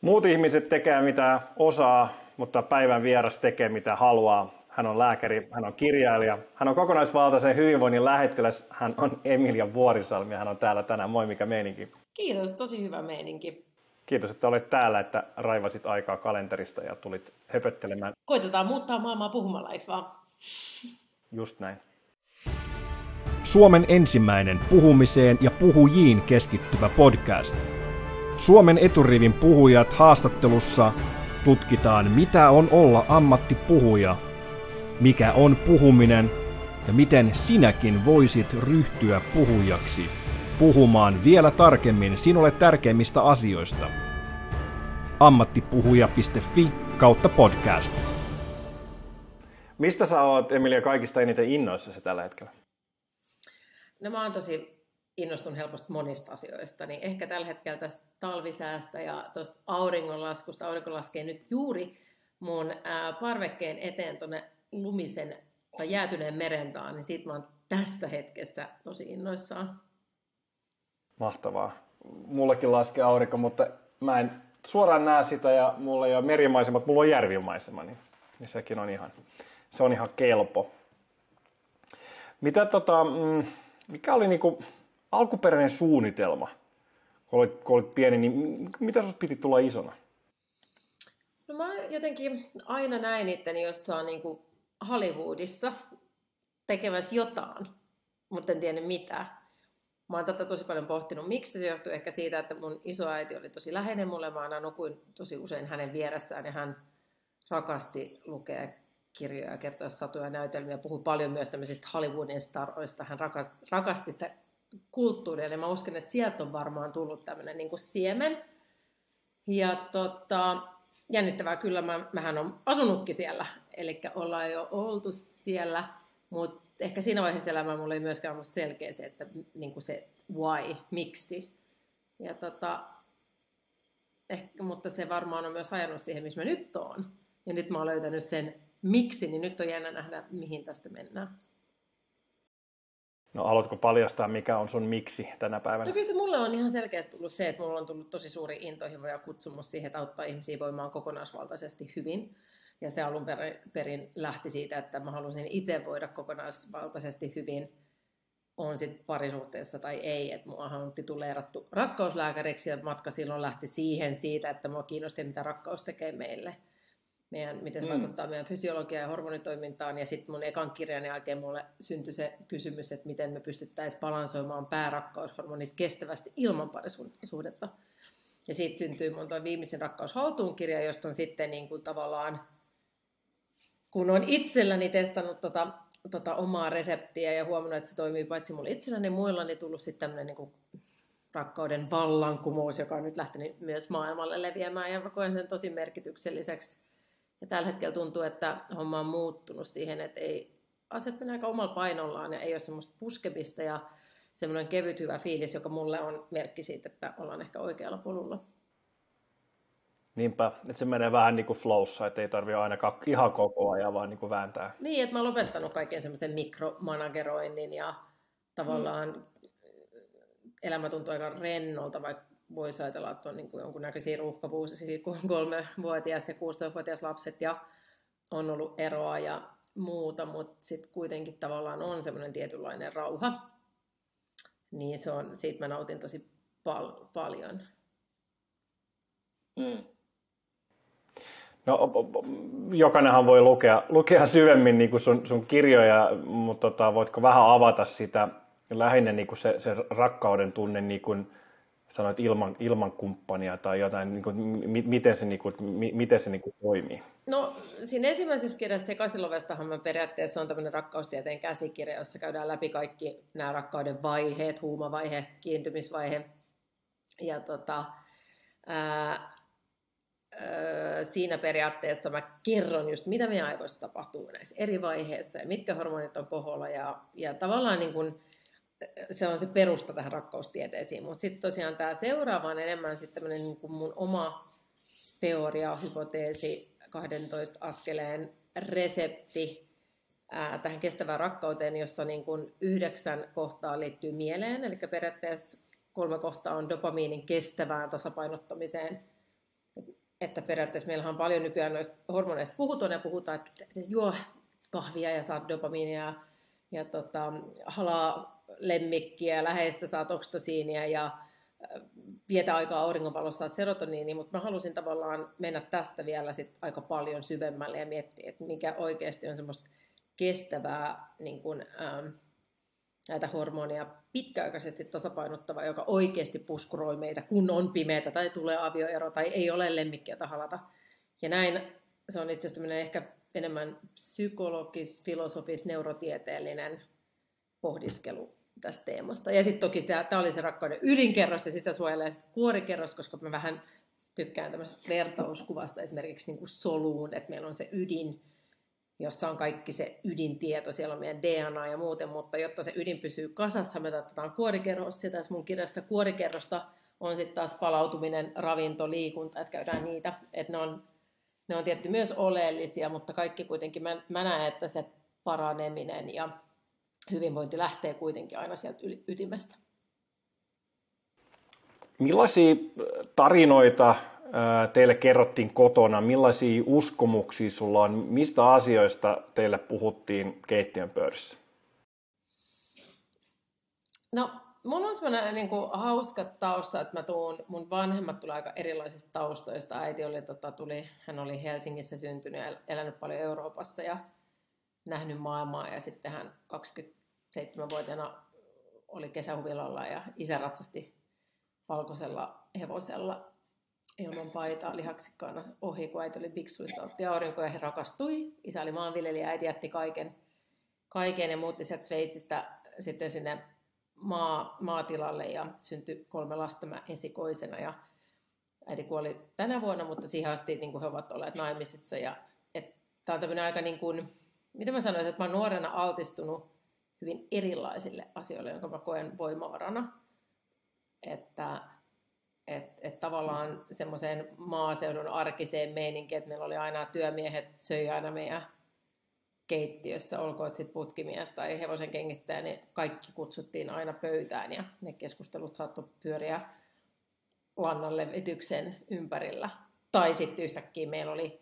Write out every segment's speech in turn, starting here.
Muut ihmiset tekee mitä osaa, mutta päivän vieras tekee mitä haluaa. Hän on lääkäri, hän on kirjailija, hän on kokonaisvaltaisen hyvinvoinnin lähettiläs, hän on Emilia Vuorisalmi ja hän on täällä tänään. Moi, mikä meininki? Kiitos, tosi hyvä meininki. Kiitos, että olet täällä, että raivasit aikaa kalenterista ja tulit höpöttelemään. Koitetaan muuttaa maailmaa puhumalla, eikö vaan? Just näin. Suomen ensimmäinen puhumiseen ja puhujiin keskittyvä podcast. Suomen eturivin puhujat haastattelussa tutkitaan, mitä on olla ammattipuhuja, mikä on puhuminen ja miten sinäkin voisit ryhtyä puhujaksi puhumaan vielä tarkemmin sinulle tärkeimmistä asioista. ammattipuhuja.fi kautta podcast. Mistä sä oot, Emilia, kaikista eniten innoissasi tällä hetkellä? No mä oon tosi innostun helposti monista asioista, niin ehkä tällä hetkellä tästä talvisäästä ja tuosta auringonlaskusta, aurinko laskee nyt juuri mun parvekkeen eteen tuonne lumisen tai jäätyneen merentaan, niin siitä mä oon tässä hetkessä tosi innoissaan. Mahtavaa. Mullekin laskee aurinko, mutta mä en suoraan näe sitä ja mulla ei ole merimaisema, mutta mulla on järvimaisema, niin, niin sekin on ihan, se on ihan kelpo. Mitä tota, mm, mikä oli niinku alkuperäinen suunnitelma, kun olit, kun olit pieni, niin mitä sinusta piti tulla isona? No mä jotenkin aina näin itteni jossain niin kuin Hollywoodissa tekemässä jotain, mutta en tiedä mitä. Mä oon tätä tosi paljon pohtinut. Miksi se johtuu ehkä siitä, että mun isoäiti oli tosi läheinen mulle. Mä aina nukuin tosi usein hänen vieressään ja hän rakasti lukea kirjoja, kertoa satuja näytelmiä, puhui paljon myös tämmöisistä Hollywoodin staroista. Hän rakasti sitä kulttuuria, niin mä uskon, että sieltä on varmaan tullut tämmöinen niin kuin siemen. Ja tota, jännittävää kyllä, mä, mähän on asunutkin siellä, eli ollaan jo oltu siellä, mutta ehkä siinä vaiheessa elämää mulla ei myöskään ollut selkeä se, että niin kuin se why, miksi. Ja tota, ehkä, mutta se varmaan on myös ajanut siihen, missä mä nyt oon. Ja nyt mä oon löytänyt sen miksi, niin nyt on jännä nähdä, mihin tästä mennään. No haluatko paljastaa, mikä on sun miksi tänä päivänä? No kyllä se mulle on ihan selkeästi tullut se, että mulla on tullut tosi suuri intohimo ja kutsumus siihen, että auttaa ihmisiä voimaan kokonaisvaltaisesti hyvin. Ja se alun perin lähti siitä, että mä halusin itse voida kokonaisvaltaisesti hyvin, on sitten parisuhteessa tai ei. Että mua on tituleerattu rakkauslääkäriksi ja matka silloin lähti siihen siitä, että mua kiinnosti, mitä rakkaus tekee meille – meidän, miten se mm. vaikuttaa meidän fysiologiaan ja hormonitoimintaan. Ja sitten mun ekan kirjan jälkeen mulle syntyi se kysymys, että miten me pystyttäisiin balansoimaan päärakkaushormonit kestävästi ilman parisuhdetta. Ja siitä syntyy mun toi viimeisin rakkaus haltuun kirja, josta on sitten niin kuin tavallaan, kun on itselläni testannut tota, tota omaa reseptiä ja huomannut, että se toimii paitsi mulle itselläni ja muilla, niin tullut sitten tämmöinen niin kuin rakkauden vallankumous, joka on nyt lähtenyt myös maailmalle leviämään. Ja koen sen tosi merkitykselliseksi ja tällä hetkellä tuntuu, että homma on muuttunut siihen, että ei, asiat menee aika omalla painollaan ja ei ole semmoista puskemista ja semmoinen kevyt hyvä fiilis, joka mulle on merkki siitä, että ollaan ehkä oikealla polulla. Niinpä, että se menee vähän niin kuin flowssa, että ei tarvitse aina ihan koko ajan vaan niin kuin vääntää. Niin, että mä oon lopettanut kaiken semmoisen mikromanageroinnin ja tavallaan mm. elämä tuntuu aika rennolta, vaikka voisi ajatella, että on niin kuin jonkunnäköisiä ruuhkavuusia, kun on kolmevuotias ja 16-vuotias lapset ja on ollut eroa ja muuta, mutta sitten kuitenkin tavallaan on semmoinen tietynlainen rauha. Niin se on, siitä mä nautin tosi pal- paljon. Mm. No, jokainenhan voi lukea, lukea syvemmin niin kuin sun, sun kirjoja, mutta tota, voitko vähän avata sitä lähinnä niin kuin se, se rakkauden tunne niin kuin, sanoit ilman, ilman kumppania tai jotain, niin kuin, miten se, niin kuin, miten se niin kuin toimii? No siinä ensimmäisessä kirjassa Sekasilovestahan mä periaatteessa on tämmöinen rakkaustieteen käsikirja, jossa käydään läpi kaikki nämä rakkauden vaiheet, huumavaihe, kiintymisvaihe. Ja tota, ää, siinä periaatteessa mä kerron just, mitä meidän aivoista tapahtuu näissä eri vaiheissa ja mitkä hormonit on koholla. Ja, ja tavallaan niin kuin, se on se perusta tähän rakkaustieteisiin. Mutta sitten tosiaan tämä seuraava on enemmän sitten niin kuin mun oma teoria, hypoteesi, 12 askeleen resepti ää, tähän kestävään rakkauteen, jossa niin kuin yhdeksän kohtaa liittyy mieleen, eli periaatteessa kolme kohtaa on dopamiinin kestävään tasapainottamiseen. että periaatteessa meillähän on paljon nykyään noista hormoneista puhutaan ja puhutaan, että juo kahvia ja saat dopamiinia ja, ja tota, halaa lemmikkiä, läheistä saat oksitosiinia ja vietä aikaa auringonvalossa saat serotoniini, mutta mä halusin tavallaan mennä tästä vielä sit aika paljon syvemmälle ja miettiä, että mikä oikeasti on semmoista kestävää niin kun, ähm, näitä hormonia pitkäaikaisesti tasapainottava, joka oikeasti puskuroi meitä, kun on pimeätä tai tulee avioero tai ei ole lemmikkiä tahalata. Ja näin se on itse asiassa ehkä enemmän psykologis, filosofis, neurotieteellinen pohdiskelu tästä teemasta. Ja sitten toki tämä oli se rakkauden ydinkerros ja sitä suojelee sitten kuorikerros, koska mä vähän tykkään tämmöisestä vertauskuvasta esimerkiksi niin kuin soluun, että meillä on se ydin, jossa on kaikki se ydintieto, siellä on meidän DNA ja muuten, mutta jotta se ydin pysyy kasassa, me otetaan kuorikerros, ja tässä mun kirjassa kuorikerrosta on sitten taas palautuminen, ravinto, liikunta, että käydään niitä, että ne on, ne on tietty myös oleellisia, mutta kaikki kuitenkin, mä, mä näen, että se paraneminen ja hyvinvointi lähtee kuitenkin aina sieltä ytimestä. Millaisia tarinoita teille kerrottiin kotona? Millaisia uskomuksia sulla on? Mistä asioista teille puhuttiin keittiön pöydässä? No, mulla on semmoinen niin kuin, hauska tausta, että mä tuun, mun vanhemmat tuli aika erilaisista taustoista. Äiti oli, tota, tuli, hän oli Helsingissä syntynyt ja elänyt paljon Euroopassa ja nähnyt maailmaa ja sitten hän 27-vuotiaana oli kesähuvilalla ja isä ratsasti valkoisella hevosella ilman paitaa lihaksikkaana ohi, kun äiti oli biksuissa, otti aurinko ja he rakastui. Isä oli maanviljelijä, äiti jätti kaiken, kaiken ja muutti sieltä Sveitsistä sitten sinne maa, maatilalle ja syntyi kolme lasta mä esikoisena ja äiti kuoli tänä vuonna, mutta siihen asti niin kuin he ovat olleet naimisissa ja tämä on tämmöinen aika niin kuin, mitä mä sanoisin, että mä oon nuorena altistunut hyvin erilaisille asioille, jonka mä koen voimavarana. Että et, et tavallaan semmoiseen maaseudun arkiseen meininkiin, että meillä oli aina työmiehet, söi aina meidän keittiössä, olkoon sitten putkimies tai hevosen kengittäjä, niin kaikki kutsuttiin aina pöytään ja ne keskustelut saattoi pyöriä lannan levityksen ympärillä. Tai sitten yhtäkkiä meillä oli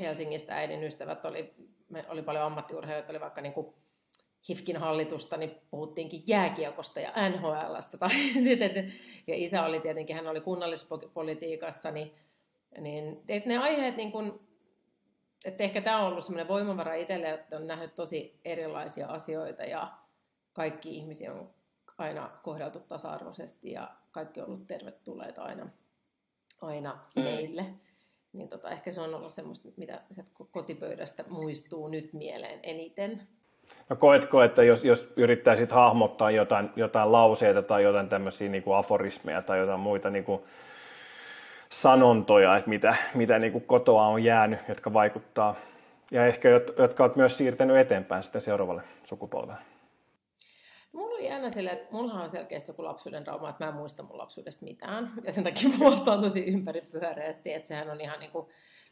Helsingistä äidin ystävät, oli, me oli paljon ammattiurheilijoita, oli vaikka niin kuin HIFKin hallitusta, niin puhuttiinkin jääkiekosta ja NHLstä. Tai sitten, ja isä oli tietenkin, hän oli kunnallispolitiikassa, niin, niin että ne aiheet, niin kun, että ehkä tämä on ollut semmoinen voimavara itselle, että on nähnyt tosi erilaisia asioita ja kaikki ihmisiä on aina kohdeltu tasa-arvoisesti ja kaikki on ollut tervetulleita aina, aina mm. meille. Niin tota, ehkä se on ollut semmoista, mitä kotipöydästä muistuu nyt mieleen eniten. No koetko, että jos, jos yrittäisit hahmottaa jotain, jotain lauseita tai jotain tämmöisiä niin kuin aforismeja tai jotain muita niin kuin sanontoja, että mitä, mitä niin kuin kotoa on jäänyt, jotka vaikuttaa ja ehkä jotka olet myös siirtänyt eteenpäin sitä seuraavalle sukupolvelle? Mulla on jännä sille, että mulla on selkeästi joku lapsuuden trauma, että mä en muista mun lapsuudesta mitään. Ja sen takia mulla on tosi ympäripyöreästi, että sehän on ihan niin kuin,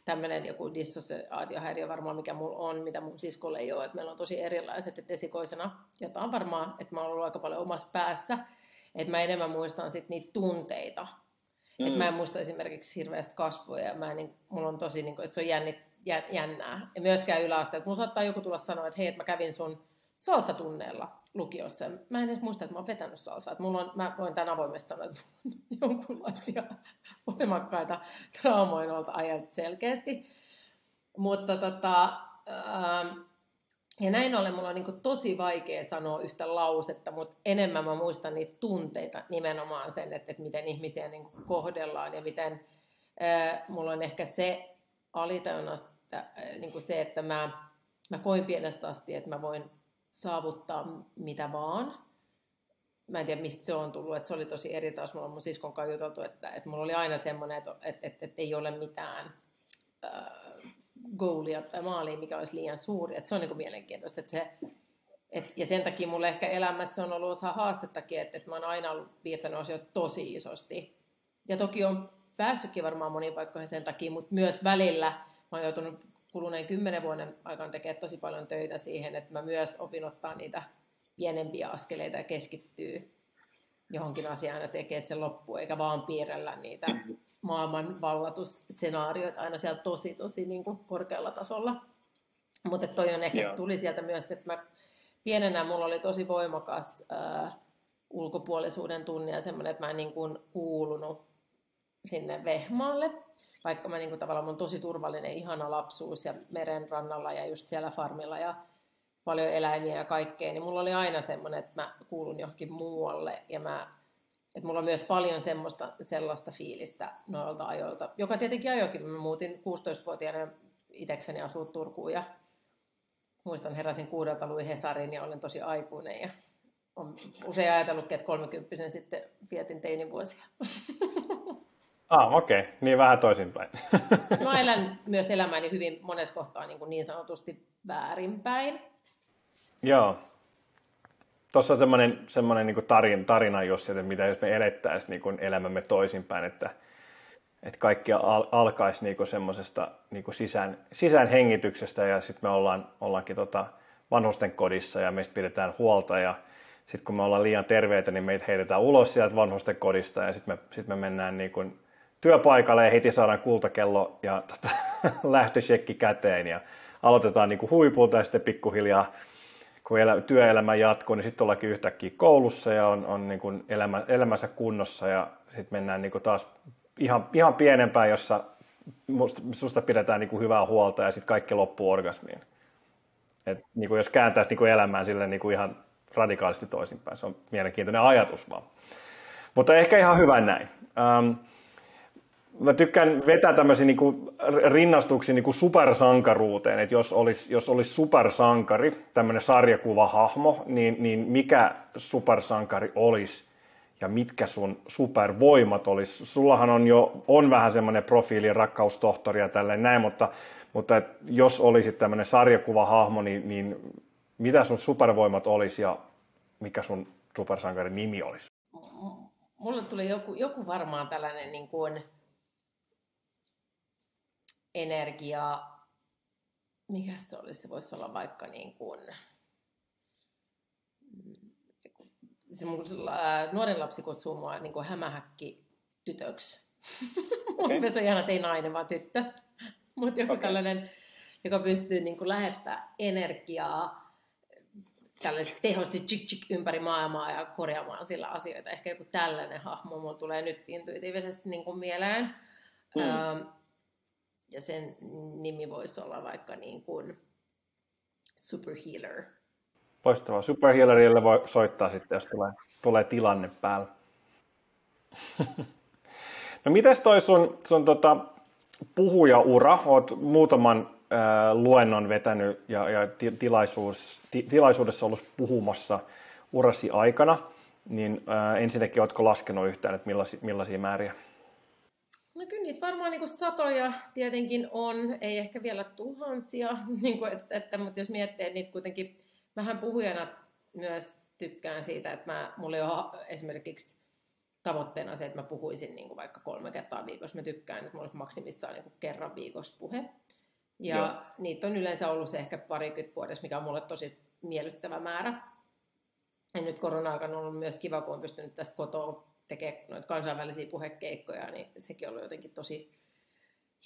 tämmöinen joku dissosiaatiohäiriö varmaan, mikä mulla on, mitä mun siskolle ei ole, että meillä on tosi erilaiset, että esikoisena jotain varmaan, että mä oon ollut aika paljon omassa päässä, että mä enemmän muistan sit niitä tunteita, mm. että mä en muista esimerkiksi hirveästi kasvoja, ja mä en, niin, mulla on tosi, niin kuin, että se on jännit, jännää, ja myöskään yläaste, että mun saattaa joku tulla sanoa, että hei, että mä kävin sun salsatunneella lukiossa. Mä en edes muista, että mä oon vetänyt salsaa. Mulla on, mä voin tämän avoimesti sanoa, että jonkunlaisia voimakkaita traumoja noilta ajat selkeästi. Mutta tota, ähm, ja näin ollen mulla on niin tosi vaikea sanoa yhtä lausetta, mutta enemmän mä muistan niitä tunteita, nimenomaan sen, että, että miten ihmisiä niin kohdellaan ja miten äh, mulla on ehkä se alitajunnasta äh, niin se, että mä, mä koin pienestä asti, että mä voin saavuttaa mitä vaan. Mä en tiedä, mistä se on tullut, että se oli tosi eri taas. Mulla on mun siskon kanssa juteltu, että, että mulla oli aina semmoinen, että, että, että, että ei ole mitään äh, goolia tai maalia, mikä olisi liian suuri. Että se on niin kuin mielenkiintoista. Että se, et, ja sen takia mulle ehkä elämässä on ollut osa haastettakin, että, että mä oon aina ollut piirtänyt asioita tosi isosti. Ja toki on päässytkin varmaan moniin paikkoihin sen takia, mutta myös välillä mä oon joutunut kuluneen kymmenen vuoden aikana tekee tosi paljon töitä siihen, että mä myös opin ottaa niitä pienempiä askeleita ja keskittyy johonkin asiaan ja tekee sen loppu, eikä vaan piirrellä niitä maailman vallatusssenaarioita aina siellä tosi, tosi niin kuin korkealla tasolla. Mutta toi on ehkä, Joo. tuli sieltä myös, että mä pienenä mulla oli tosi voimakas äh, ulkopuolisuuden tunne ja semmoinen, että mä en niin kuin kuulunut sinne vehmaalle. Vaikka mä niin kuin, tavallaan mun tosi turvallinen, ihana lapsuus ja meren rannalla ja just siellä farmilla ja paljon eläimiä ja kaikkea, niin mulla oli aina semmoinen, että mä kuulun johonkin muualle ja mä että mulla on myös paljon semmoista, sellaista fiilistä noilta ajoilta, joka tietenkin ajoikin. Mä muutin 16-vuotiaana itsekseni asuu Turkuun ja muistan heräsin kuudelta, luin Hesarin ja olen tosi aikuinen ja on usein ajatellutkin, että 30 sitten vietin teinivuosia. Ah, okei. Okay. Niin vähän toisinpäin. Mä elän myös elämäni hyvin monessa kohtaa niin, kuin niin sanotusti väärinpäin. Joo. Tuossa on semmoinen, semmoinen niin tarina, tarina jos, että mitä jos me elettäisiin niin elämämme toisinpäin, että, että kaikki al, alkaisi niin semmoisesta niin sisään, sisään hengityksestä ja sitten me ollaan, ollaankin tota vanhusten kodissa ja meistä pidetään huolta ja sitten kun me ollaan liian terveitä, niin meitä heitetään ulos sieltä vanhusten kodista ja sitten me, sit me mennään niin kuin työpaikalle ja heti saadaan kultakello ja tota, lähtöshekki käteen ja aloitetaan niin kuin huipulta ja sitten pikkuhiljaa kun elä, työelämä jatkuu, niin sitten ollaankin yhtäkkiä koulussa ja on, on niin kuin elämä, elämänsä kunnossa ja sitten mennään niin kuin taas ihan, ihan pienempään, jossa susta pidetään niin kuin hyvää huolta ja sitten kaikki loppuu orgasmiin. Et, niin kuin jos kääntäisi niin kuin elämään sille niin kuin ihan radikaalisti toisinpäin. Se on mielenkiintoinen ajatus vaan. Mutta ehkä ihan hyvä näin. Um, mä tykkään vetää tämmöisiä niin kuin rinnastuksia niin kuin supersankaruuteen, että jos olisi, jos olisi supersankari, tämmöinen sarjakuvahahmo, niin, niin mikä supersankari olisi ja mitkä sun supervoimat olisi? Sullahan on jo on vähän semmoinen profiili, rakkaustohtori ja tälleen näin, mutta, mutta jos olisit tämmöinen sarjakuvahahmo, niin, niin mitä sun supervoimat olisi ja mikä sun supersankarin nimi olisi? Mulle tuli joku, joku varmaan tällainen niin kuin energia, mikä se olisi, se voisi olla vaikka niin kuin, se mun, nuoren lapsi kutsuu mua niin kuin hämähäkki tytöksi. Okay. se on ihana, että ei nainen, vaan tyttö. Mutta joku okay. tällainen, joka pystyy niin kuin lähettää energiaa tällaisesti tehosti chik chik ympäri maailmaa ja korjaamaan sillä asioita. Ehkä joku tällainen hahmo mulla tulee nyt intuitiivisesti niin kuin mieleen. Mm. Öö, ja sen nimi voisi olla vaikka niin kuin Superhealer. Loistavaa. Superhealerille voi soittaa sitten, jos tulee, tulee tilanne päällä. no mites toi sun, sun tota, puhujaura? Oot muutaman äh, luennon vetänyt ja, ja tilaisuus, ti, tilaisuudessa ollut puhumassa urasi aikana. Niin äh, ensinnäkin ootko laskenut yhtään, että millaisia, millaisia määriä? No kyllä niitä varmaan niin satoja tietenkin on, ei ehkä vielä tuhansia, niin kuin, että, että, mutta jos miettii, että niitä kuitenkin vähän puhujana myös tykkään siitä, että mä, mulla ei ole esimerkiksi tavoitteena se, että mä puhuisin niin kuin vaikka kolme kertaa viikossa. Mä tykkään, että mulla olisi maksimissaan niin kuin kerran viikossa puhe. Ja Joo. niitä on yleensä ollut se ehkä parikymmentä vuodessa, mikä on mulle tosi miellyttävä määrä. Ja nyt korona-aikana on ollut myös kiva, kun on pystynyt tästä kotoa tekee noita kansainvälisiä puhekeikkoja, niin sekin ollut jotenkin tosi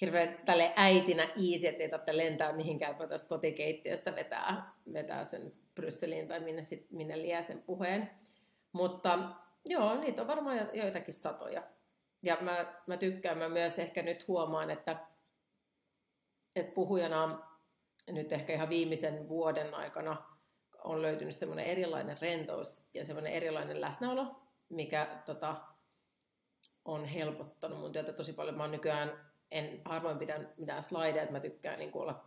hirveän tälle äitinä easy, ettei tarvitse lentää mihinkään, kun tästä kotikeittiöstä vetää, vetää sen Brysseliin tai minne, sit, minne liää sen puheen. Mutta joo, niitä on varmaan joitakin satoja. Ja mä, mä tykkään, mä myös ehkä nyt huomaan, että, että puhujana nyt ehkä ihan viimeisen vuoden aikana on löytynyt semmoinen erilainen rentous ja semmoinen erilainen läsnäolo, mikä tota, on helpottanut mun työtä tosi paljon. Mä oon nykyään, en harvoin pidän mitään slideja, että mä tykkään niin olla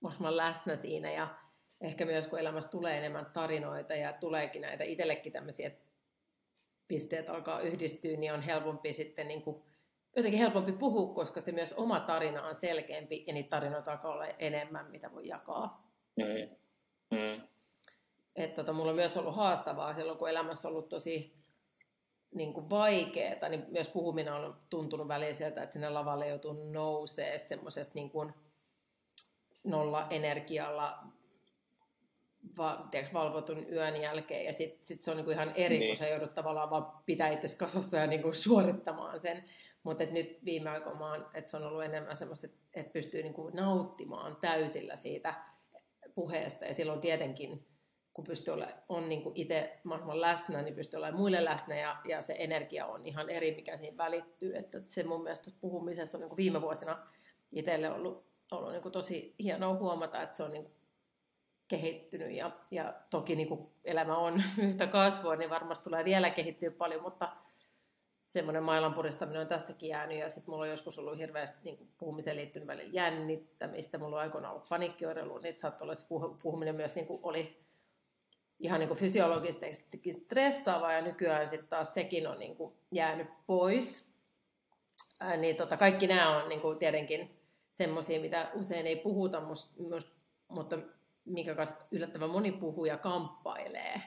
mahdollisimman läsnä siinä ja ehkä myös kun elämässä tulee enemmän tarinoita ja tuleekin näitä itsellekin tämmöisiä pisteet alkaa yhdistyä, niin on helpompi sitten niin kuin, jotenkin helpompi puhua, koska se myös oma tarina on selkeämpi ja niitä tarinoita alkaa olla enemmän, mitä voi jakaa. Mm. Mm. Että tota, mulla on myös ollut haastavaa silloin, kun elämässä on ollut tosi niin kuin vaikeaa, niin myös puhuminen on tuntunut väliin sieltä, että sinne lavalle joutuu nousee semmoisesta niin kuin nolla energialla va, tiedätkö, valvotun yön jälkeen ja sitten sit se on niin ihan eri, niin. kun sä joudut tavallaan vaan pitää itse kasassa ja niin suorittamaan sen. Mutta nyt viime aikoina mä oon, se on ollut enemmän semmoista, että pystyy niinku nauttimaan täysillä siitä puheesta. Ja silloin tietenkin, kun pystyy olla, on niinku itse mahdollisimman läsnä, niin pystyy olemaan muille läsnä ja, ja se energia on ihan eri, mikä siinä välittyy. Että se mun mielestä puhumisessa on niinku viime vuosina itselle ollut, ollut niinku tosi hienoa huomata, että se on niinku kehittynyt ja, ja toki niin kuin elämä on yhtä kasvua, niin varmasti tulee vielä kehittyä paljon, mutta semmoinen mailan puristaminen on tästäkin jäänyt ja sitten mulla on joskus ollut hirveästi niin kuin puhumiseen liittynyt välillä jännittämistä, mulla on aikoinaan ollut panikkioireilu, niin saattoi olla se puhuminen myös niin kuin oli ihan niin kuin fysiologisestikin stressaavaa ja nykyään sitten taas sekin on niin kuin jäänyt pois. Ää, niin tota, kaikki nämä on niin kuin tietenkin semmoisia, mitä usein ei puhuta, mutta mikä kanssa yllättävän moni puhuja kamppailee.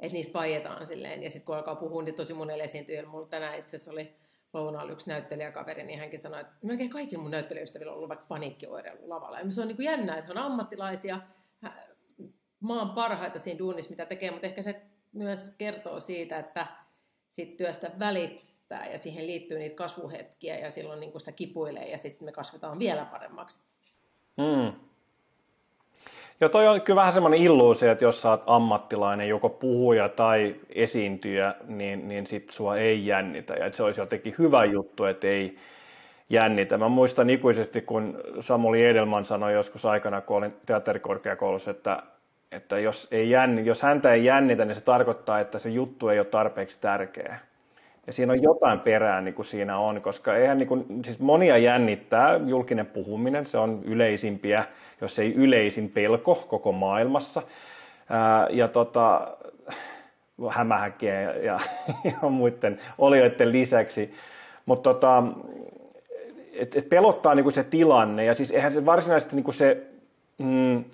Että niistä paietaan silleen. Ja sitten kun alkaa puhua, niin tosi monelle esiintyjille. Mulla tänään itse asiassa oli lounaalla yksi näyttelijäkaveri, niin hänkin sanoi, että melkein kaikilla mun näyttelijäystävillä on ollut vaikka paniikkioireilu lavalla. Ja se on niin kuin jännä, että on ammattilaisia, maan parhaita siinä duunissa, mitä tekee, mutta ehkä se myös kertoo siitä, että sit työstä välittää ja siihen liittyy niitä kasvuhetkiä ja silloin niin sitä kipuilee ja sitten me kasvetaan vielä paremmaksi. Mm. Joo, toi on kyllä vähän semmoinen illuusio, että jos sä oot ammattilainen, joko puhuja tai esiintyjä, niin, niin sit sua ei jännitä. Ja että se olisi jotenkin hyvä juttu, että ei jännitä. Mä muistan ikuisesti, kun Samuli Edelman sanoi joskus aikana, kun olin teatterikorkeakoulussa, että, että jos, ei jänni, jos häntä ei jännitä, niin se tarkoittaa, että se juttu ei ole tarpeeksi tärkeä. Ja siinä on jotain perää niin kuin siinä on, koska eihän niin kuin, siis monia jännittää julkinen puhuminen, se on yleisimpiä, jos ei yleisin pelko koko maailmassa. Ää, ja tota, hämähäkkiä ja, ja, ja muiden olijoiden lisäksi. Mutta tota, et, et pelottaa niin kuin se tilanne, ja siis eihän se varsinaisesti niin kuin se... Mm,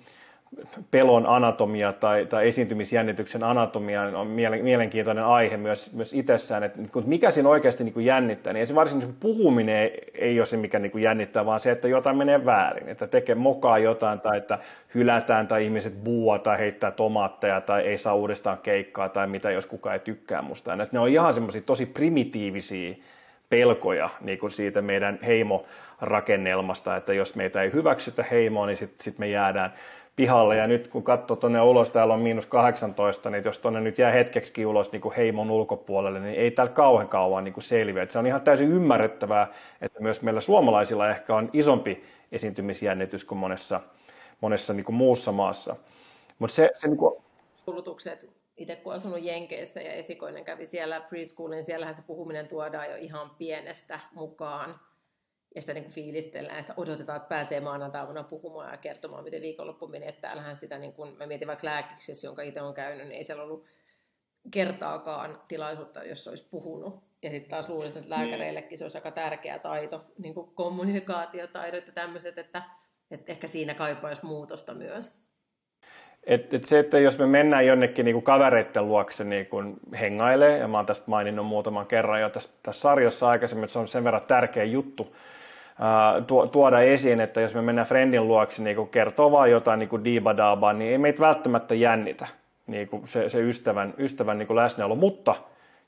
pelon anatomia tai, tai esiintymisjännityksen anatomia on mielenkiintoinen aihe myös, myös itsessään, että mikä siinä oikeasti niin kuin jännittää, niin ei se varsin puhuminen ei ole se, mikä niin kuin jännittää, vaan se, että jotain menee väärin, että tekee mokaa jotain tai että hylätään tai ihmiset buua tai heittää tomaatteja tai ei saa uudestaan keikkaa tai mitä, jos kukaan ei tykkää musta. Ja ne on ihan semmoisia tosi primitiivisiä pelkoja niin kuin siitä meidän heimorakennelmasta, että jos meitä ei hyväksytä heimoa, niin sitten sit me jäädään pihalle ja nyt kun katsoo tuonne ulos, täällä on miinus 18, niin jos tuonne nyt jää hetkeksi ulos niin kuin heimon ulkopuolelle, niin ei täällä kauhean kauan niin kuin selviä. Et se on ihan täysin ymmärrettävää, että myös meillä suomalaisilla ehkä on isompi esiintymisjännitys kuin monessa, monessa niin kuin muussa maassa. Mutta se, se niin kuin... Kulutukset, itse kun asunut Jenkeissä ja esikoinen kävi siellä preschoolin, siellähän se puhuminen tuodaan jo ihan pienestä mukaan ja sitä niin fiilistellään ja sitä odotetaan, että pääsee maanantaina puhumaan ja kertomaan, miten viikonloppu meni. Että täällähän sitä, niin kuin, mä mietin vaikka lääkiksessä, jonka itse on käynyt, niin ei siellä ollut kertaakaan tilaisuutta, jos olisi puhunut. Ja sitten taas luulisin, että lääkäreillekin se olisi aika tärkeä taito, niin kuin kommunikaatiotaidot ja tämmöiset, että, että ehkä siinä kaipaisi muutosta myös. Et, et se, että jos me mennään jonnekin niin kuin kavereiden luokse niin kuin hengailee, ja mä oon tästä maininnut muutaman kerran jo tässä, tässä sarjassa aikaisemmin, että se on sen verran tärkeä juttu, tuoda esiin, että jos me mennään friendin luokse niin kertoo vaan jotain niin diibadaabaa, niin ei meitä välttämättä jännitä niin kuin se, se ystävän, ystävän niin kuin läsnäolo, mutta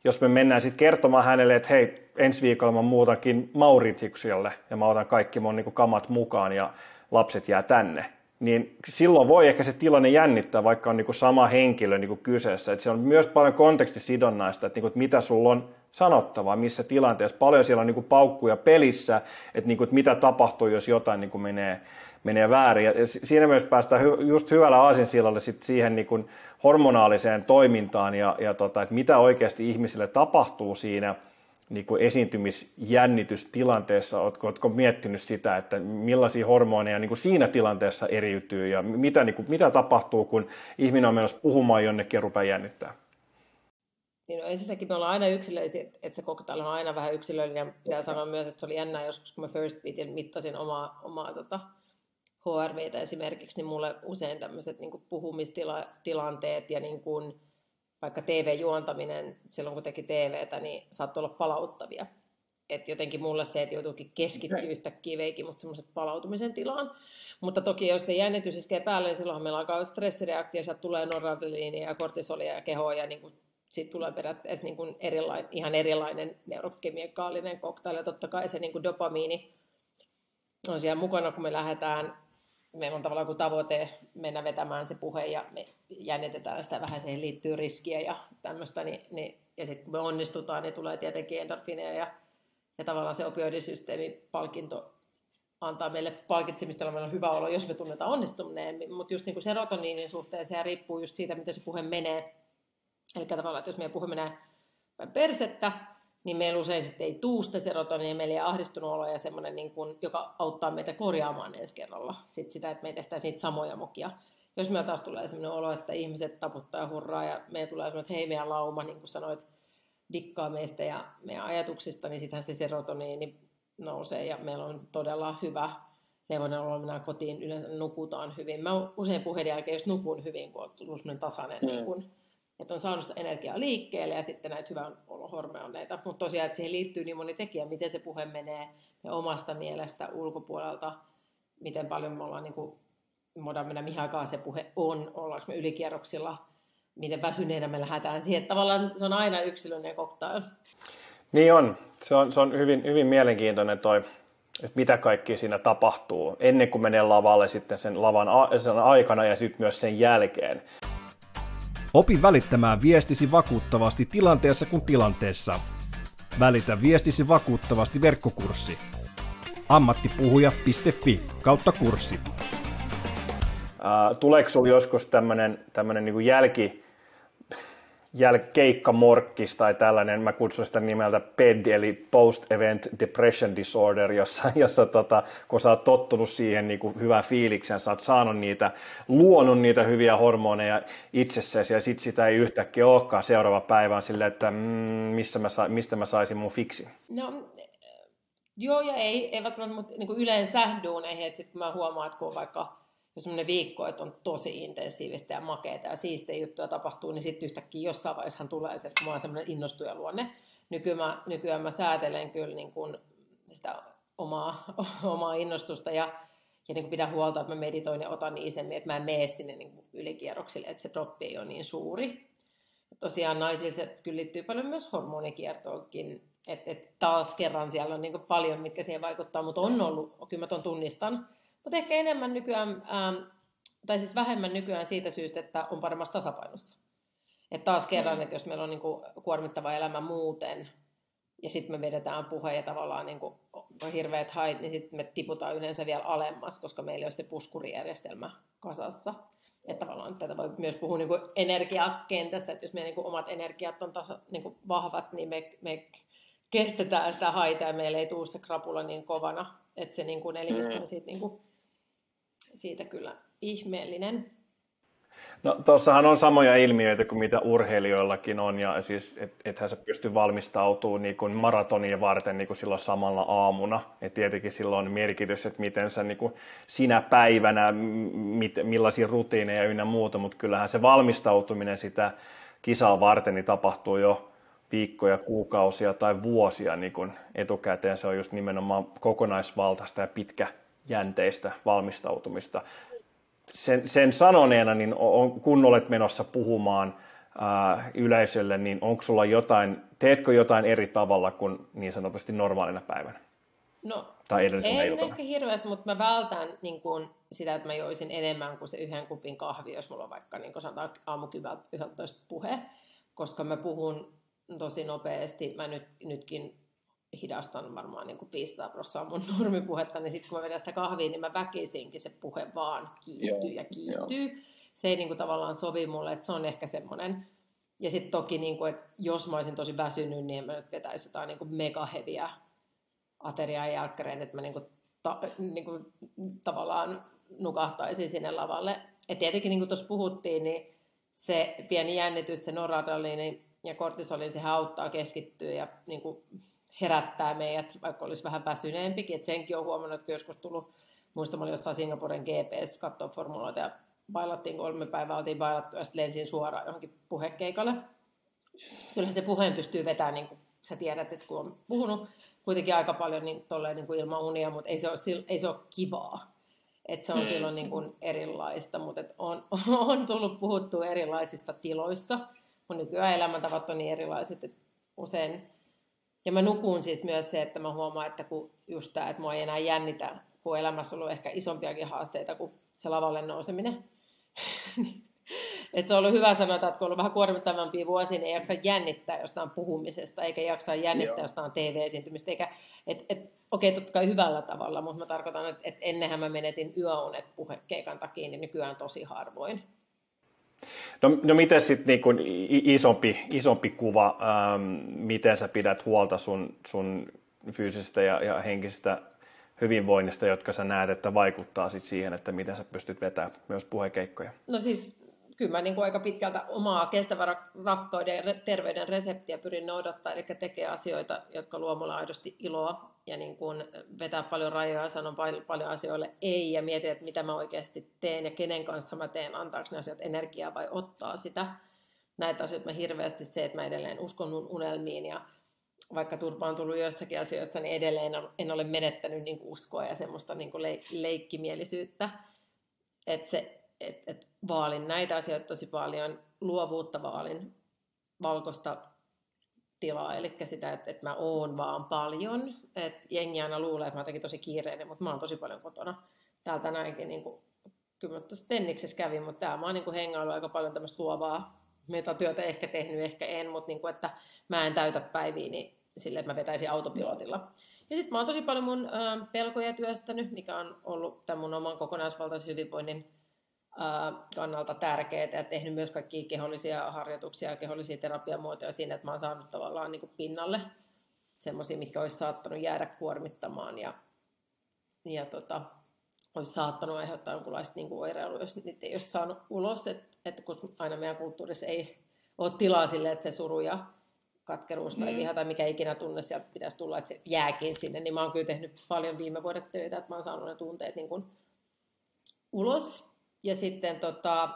jos me mennään sitten kertomaan hänelle, että hei, ensi viikolla mä muutankin Mauritiukselle ja mä otan kaikki mun niin kuin kamat mukaan ja lapset jää tänne, niin silloin voi ehkä se tilanne jännittää, vaikka on niin kuin sama henkilö niin kuin kyseessä. Että se on myös paljon kontekstisidonnaista, että, niin kuin, että mitä sulla on sanottavaa, missä tilanteessa. Paljon siellä on niin kuin paukkuja pelissä, että, niin kuin, että mitä tapahtuu, jos jotain niin kuin menee, menee väärin. Ja siinä myös päästään just hyvällä aasinsillalle sit siihen niin kuin hormonaaliseen toimintaan ja, ja tota, että mitä oikeasti ihmisille tapahtuu siinä – niin kuin esiintymisjännitystilanteessa, oletko, oletko miettinyt sitä, että millaisia hormoneja niin kuin siinä tilanteessa eriytyy ja mitä, niin kuin, mitä tapahtuu, kun ihminen on menossa puhumaan jonnekin ja rupeaa jännittää? Niin no ensinnäkin me ollaan aina yksilöisiä, että se cocktail on aina vähän yksilöllinen. Ja sanoa myös, että se oli jännää joskus, kun mä First Beatin mittasin omaa, omaa tota, HRVtä esimerkiksi, niin mulle usein tämmöiset niin puhumistilanteet ja niin kuin, vaikka TV-juontaminen silloin, kun teki TVtä, niin saattoi olla palauttavia. Et jotenkin mulle se, että joutuukin keskittyä yhtäkkiä veikin, mutta semmoiset palautumisen tilaan. Mutta toki jos se jännitys iskee päälle, niin silloin meillä alkaa stressireaktio, sieltä tulee noradrealiinia ja kortisolia ja kehoa ja niin kuin siitä tulee periaatteessa niin kuin erilainen, ihan erilainen neurokemiakaalinen koktaili. Ja totta kai se niin kuin dopamiini on siellä mukana, kun me lähdetään, meillä on tavallaan kuin tavoite mennä vetämään se puhe ja me jännitetään sitä vähän, siihen liittyy riskiä ja tämmöistä, niin, niin, ja sitten kun me onnistutaan, niin tulee tietenkin endorfineja ja, ja tavallaan se opioidisysteemi palkinto antaa meille palkitsemista, meillä on hyvä olo, jos me tunnetaan onnistuminen, mutta just niin kuin serotoniinin suhteen se riippuu just siitä, miten se puhe menee. Eli tavallaan, että jos meidän puhe menee persettä, niin meillä usein sitten ei tuu sitä serotoniinia, meillä ei ahdistunut olo ja semmoinen, niin kuin, joka auttaa meitä korjaamaan ensi kerralla sit sitä, että me ei tehtäisi niitä samoja mokia. Jos meillä taas tulee semmoinen olo, että ihmiset taputtaa ja hurraa ja meillä tulee semmoinen, että hei meidän lauma, niin kuin sanoit, dikkaa meistä ja meidän ajatuksista, niin sittenhän se serotoniini nousee ja meillä on todella hyvä levonen olo, mennään kotiin, yleensä nukutaan hyvin. Mä usein puheen jälkeen just nukun hyvin, kun on tullut tasainen, mm. niin kun, että on saanut sitä energiaa liikkeelle ja sitten näitä hyvän hormoneita. Mutta tosiaan, että siihen liittyy niin moni tekijä, miten se puhe menee ja omasta mielestä ulkopuolelta, miten paljon me ollaan, niin kuin, me voidaan mennä mihin aikaan se puhe on, ollaanko me ylikierroksilla, miten väsyneenä me lähdetään siihen. Tavallaan se on aina yksilöllinen cocktail. Niin on. Se on, se on hyvin, hyvin mielenkiintoinen toi, että mitä kaikki siinä tapahtuu ennen kuin menee lavalle sitten sen lavan sen aikana ja sitten myös sen jälkeen. Opi välittämään viestisi vakuuttavasti tilanteessa kuin tilanteessa. Välitä viestisi vakuuttavasti verkkokurssi. ammattipuhuja.fi kautta kurssi. Uh, tuleeko sinulla joskus tämmöinen niin jälki, keikkamorkkis tai tällainen, mä kutsun sitä nimeltä PED, eli Post-Event Depression Disorder, jossa, jossa tota, kun sä oot tottunut siihen niin kuin hyvään fiilikseen, sä oot saanut niitä, luonut niitä hyviä hormoneja itsessäsi ja sit sitä ei yhtäkkiä olekaan seuraava päivä silleen, että mm, missä mä mistä mä saisin mun fiksi? No, joo ja ei, eivät mutta niin yleensä duuneihin, että sit kun mä huomaan, että kun vaikka semmoinen viikko, että on tosi intensiivistä ja makeita ja siistejä juttuja tapahtuu, niin sitten yhtäkkiä jossain vaiheessa tulee se, että mulla on semmoinen innostuja luonne. Nykyään, nykyään mä säätelen kyllä niin kuin sitä omaa, omaa innostusta ja, ja niin kuin pidän huolta, että mä meditoin ja otan niin isemmin, että mä en mene sinne niin kuin ylikierroksille, että se droppi ei ole niin suuri. Ja tosiaan naisille se kyllä liittyy paljon myös hormonikiertoonkin, että et taas kerran siellä on niin kuin paljon, mitkä siihen vaikuttaa, mutta on ollut, kyllä mä ton tunnistan, mutta ehkä enemmän nykyään, ähm, tai siis vähemmän nykyään siitä syystä, että on paremmassa tasapainossa. Että taas kerran, mm. että jos meillä on niin kuin kuormittava elämä muuten, ja sitten me vedetään puhe ja tavallaan niin kuin hirveät hait, niin sitten me tiputaan yleensä vielä alemmas, koska meillä ei ole se puskurijärjestelmä kasassa. Että tavallaan tätä voi myös puhua niin kuin energiakentässä, että jos meidän niin kuin omat energiat on tasa, niin kuin vahvat, niin me, me kestetään sitä haita ja meillä ei tule se krapula niin kovana, että se niin kuin elimistö on siitä niin kuin siitä kyllä ihmeellinen. No tuossahan on samoja ilmiöitä kuin mitä urheilijoillakin on, ja siis et, ethän sä pysty valmistautumaan niin kuin maratonia varten niin kuin silloin samalla aamuna. Et tietenkin silloin on merkitys, että miten sä niin kuin sinä päivänä, mit, millaisia rutiineja ynnä muuta, mutta kyllähän se valmistautuminen sitä kisaa varten niin tapahtuu jo viikkoja, kuukausia tai vuosia niin kuin etukäteen. Se on just nimenomaan kokonaisvaltaista ja pitkä jänteistä valmistautumista. Sen, sen sanoneena, niin on, kun olet menossa puhumaan ää, yleisölle, niin onko sulla jotain, teetkö jotain eri tavalla kuin niin sanotusti normaalina päivänä? No, tai en iltana? ehkä hirveästi, mutta mä vältän niin kun, sitä, että mä joisin enemmän kuin se yhden kupin kahvi, jos mulla on vaikka niin sanotaan aamukymältä 11 puhe, koska mä puhun tosi nopeasti. Mä nyt, nytkin hidastan varmaan niin kuin 500 prosenttia mun normipuhetta, niin sitten kun mä vedän sitä kahvia, niin mä väkisinkin se puhe vaan kiihtyy ja kiihtyy. Joo. Se ei niin kuin tavallaan sovi mulle, että se on ehkä semmoinen. Ja sitten toki, niin kuin, että jos mä olisin tosi väsynyt, niin mä nyt vetäisin jotain niin kuin megaheviä ateriaa jälkkärein, että mä niin kuin, ta, niin kuin, tavallaan nukahtaisin sinne lavalle. Et tietenkin niin kuin tuossa puhuttiin, niin se pieni jännitys, se noradrenaliini ja kortisolin, se auttaa keskittyä ja niin kuin, herättää meidät, vaikka olisi vähän väsyneempikin. Et senkin on huomannut, että joskus tullut, muista mä olin jossain Singaporen GPS katsoa formuloita ja bailattiin kolme päivää, oltiin bailattu ja sitten lensin suoraan johonkin puhekeikalle. Kyllä se puheen pystyy vetämään, niin kuin sä tiedät, että kun on puhunut kuitenkin aika paljon niin, tolleen, niin kuin ilman unia, mutta ei se ole, ei se ole kivaa. Et se on mm. silloin niin kuin erilaista, mutta et on, on tullut puhuttua erilaisista tiloissa – Mun nykyään elämäntavat on niin erilaiset, että usein ja mä nukun siis myös se, että mä huomaan, että kun just tämä, että mua ei enää jännitä, kun elämässä on ollut ehkä isompiakin haasteita kuin se lavalle nouseminen. Et se on ollut hyvä sanoa, että kun on ollut vähän kuormittavampia vuosia, niin ei jaksa jännittää jostain puhumisesta, eikä jaksa jännittää Joo. jostain TV-esiintymistä. Eikä, et, et, okei, totta kai hyvällä tavalla, mutta mä tarkoitan, että et ennenhän mä menetin yöunet puhekeikan takia, niin nykyään tosi harvoin. No, no miten sitten niinku isompi, isompi kuva, ähm, miten sä pidät huolta sun, sun fyysisestä ja, ja henkisestä hyvinvoinnista, jotka sä näet, että vaikuttaa sit siihen, että miten sä pystyt vetämään myös puhekeikkoja? No siis kyllä mä niin kuin aika pitkältä omaa kestävän rakkauden ja terveyden reseptiä pyrin noudattaa, eli tekee asioita, jotka luo mulle aidosti iloa ja niin kuin vetää paljon rajoja ja sanon paljon, paljon asioille ei ja mietin, että mitä mä oikeasti teen ja kenen kanssa mä teen, antaako ne asiat energiaa vai ottaa sitä. Näitä asioita mä hirveästi se, että mä edelleen uskon mun unelmiin ja vaikka turpa on tullut joissakin asioissa, niin edelleen en ole menettänyt niin uskoa ja semmoista niin kuin leikkimielisyyttä. Että se et, et vaalin näitä asioita tosi paljon, luovuutta vaalin, valkoista tilaa, eli sitä, että, että mä oon vaan paljon. Et jengi aina luulee, että mä oon tosi kiireinen, mutta mä oon tosi paljon kotona. Täältä näinkin, niin kuin, kyllä mä tuossa Tenniksessä kävin, mutta täällä mä oon niin hengailu aika paljon tämmöistä luovaa metatyötä ehkä tehnyt, ehkä en, mutta niin kuin, että mä en täytä päiviä niin sille, että mä vetäisin autopilotilla. Ja sitten mä oon tosi paljon mun ö, pelkoja työstänyt, mikä on ollut tämän mun oman kokonaisvaltaisen hyvinvoinnin kannalta tärkeää ja tehnyt myös kaikkia kehollisia harjoituksia ja kehollisia terapiamuotoja siinä, että mä oon saanut tavallaan niin kuin pinnalle semmoisia, mitkä olisi saattanut jäädä kuormittamaan ja, ja tota, olisi saattanut aiheuttaa jonkunlaista niin kuin oireilua, jos niitä ei olisi saanut ulos, että, että kun aina meidän kulttuurissa ei ole tilaa sille, että se suru ja katkeruus tai mm. viha tai mikä ikinä tunne sieltä pitäisi tulla, että se jääkin sinne, niin mä oon kyllä tehnyt paljon viime vuodet töitä, että mä oon saanut ne tunteet niin kuin ulos ja sitten tota,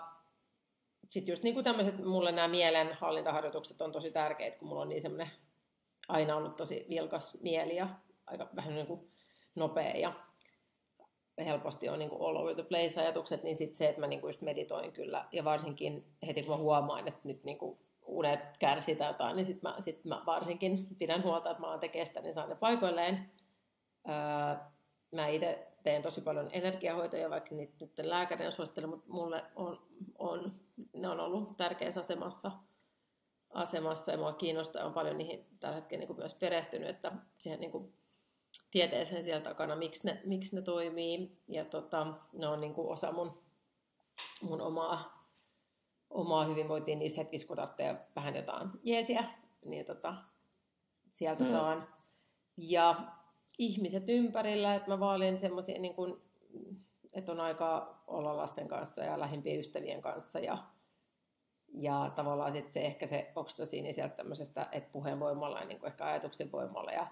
sit just niin kuin tämmöiset, mulle nämä mielenhallintaharjoitukset on tosi tärkeitä, kun mulla on niin semmoinen aina ollut tosi vilkas mieli ja aika vähän niin kuin nopea ja helposti on niin kuin all over the place ajatukset, niin sitten se, että mä niin kuin just meditoin kyllä ja varsinkin heti kun mä huomaan, että nyt niin kuin unet kärsii tai jotain, niin sitten mä, sit mä varsinkin pidän huolta, että mä alan tekemään sitä, niin saan ne paikoilleen. Öö, mä itse teen tosi paljon energiahoitoja, vaikka niitä nyt lääkärin suosittelen, mutta mulle on, on, ne on ollut tärkeässä asemassa, asemassa ja mua kiinnostaa ja on paljon niihin tällä hetkellä niin myös perehtynyt, että siihen niin kuin tieteeseen siellä takana, miksi ne, miksi ne toimii. Ja tota, ne on niin kuin osa mun, mun omaa, omaa hyvinvointia niissä hetkissä, kun tarvitsee vähän jotain jeesiä, niin tota, sieltä mm. saan. Ja ihmiset ympärillä, että mä vaalin semmoisia, niin että on aikaa olla lasten kanssa ja lähimpien ystävien kanssa ja, ja tavallaan sit se ehkä se oksitosiini sieltä tämmöisestä, että puheen voimalla ja niin kuin ehkä ajatuksen voimalla ja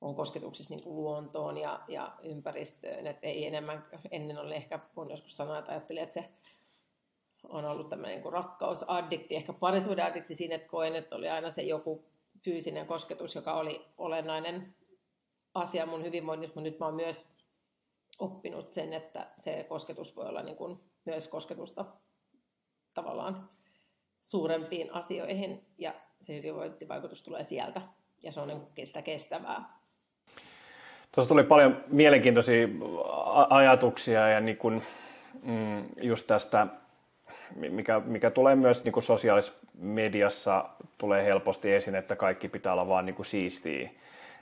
on kosketuksissa niin kuin luontoon ja, ja ympäristöön, että ei enemmän, ennen oli ehkä, voin joskus sanoa, että ajattelin, että se on ollut tämmöinen niin kuin rakkausaddikti, ehkä parisuuden addikti siinä, että koen, että oli aina se joku fyysinen kosketus, joka oli olennainen asia mun hyvinvoinnissa, mutta nyt mä oon myös oppinut sen, että se kosketus voi olla niin kuin myös kosketusta tavallaan suurempiin asioihin ja se hyvinvointivaikutus tulee sieltä ja se on niin sitä kestävää. Tuossa tuli paljon mielenkiintoisia ajatuksia ja niin kuin, mm, just tästä, mikä, mikä tulee myös niin kuin sosiaalisessa mediassa tulee helposti esiin, että kaikki pitää olla vaan niin kuin siistiä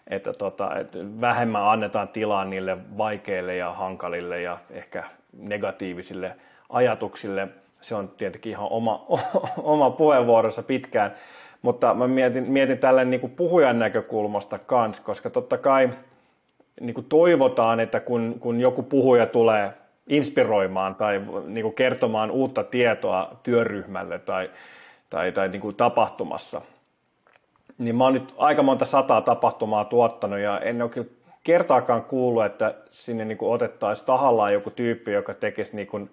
että, tota, että vähemmän annetaan tilaa niille vaikeille ja hankalille ja ehkä negatiivisille ajatuksille. Se on tietenkin ihan oma, oma puheenvuorossa pitkään, mutta mä mietin, mietin tälle niin kuin puhujan näkökulmasta kanssa, koska totta kai niin kuin toivotaan, että kun, kun joku puhuja tulee inspiroimaan tai niin kuin kertomaan uutta tietoa työryhmälle tai, tai, tai niin kuin tapahtumassa – niin mä oon nyt aika monta sataa tapahtumaa tuottanut ja en ole kertaakaan kuullut, että sinne niin kuin otettaisiin tahallaan joku tyyppi, joka tekisi niin kuin,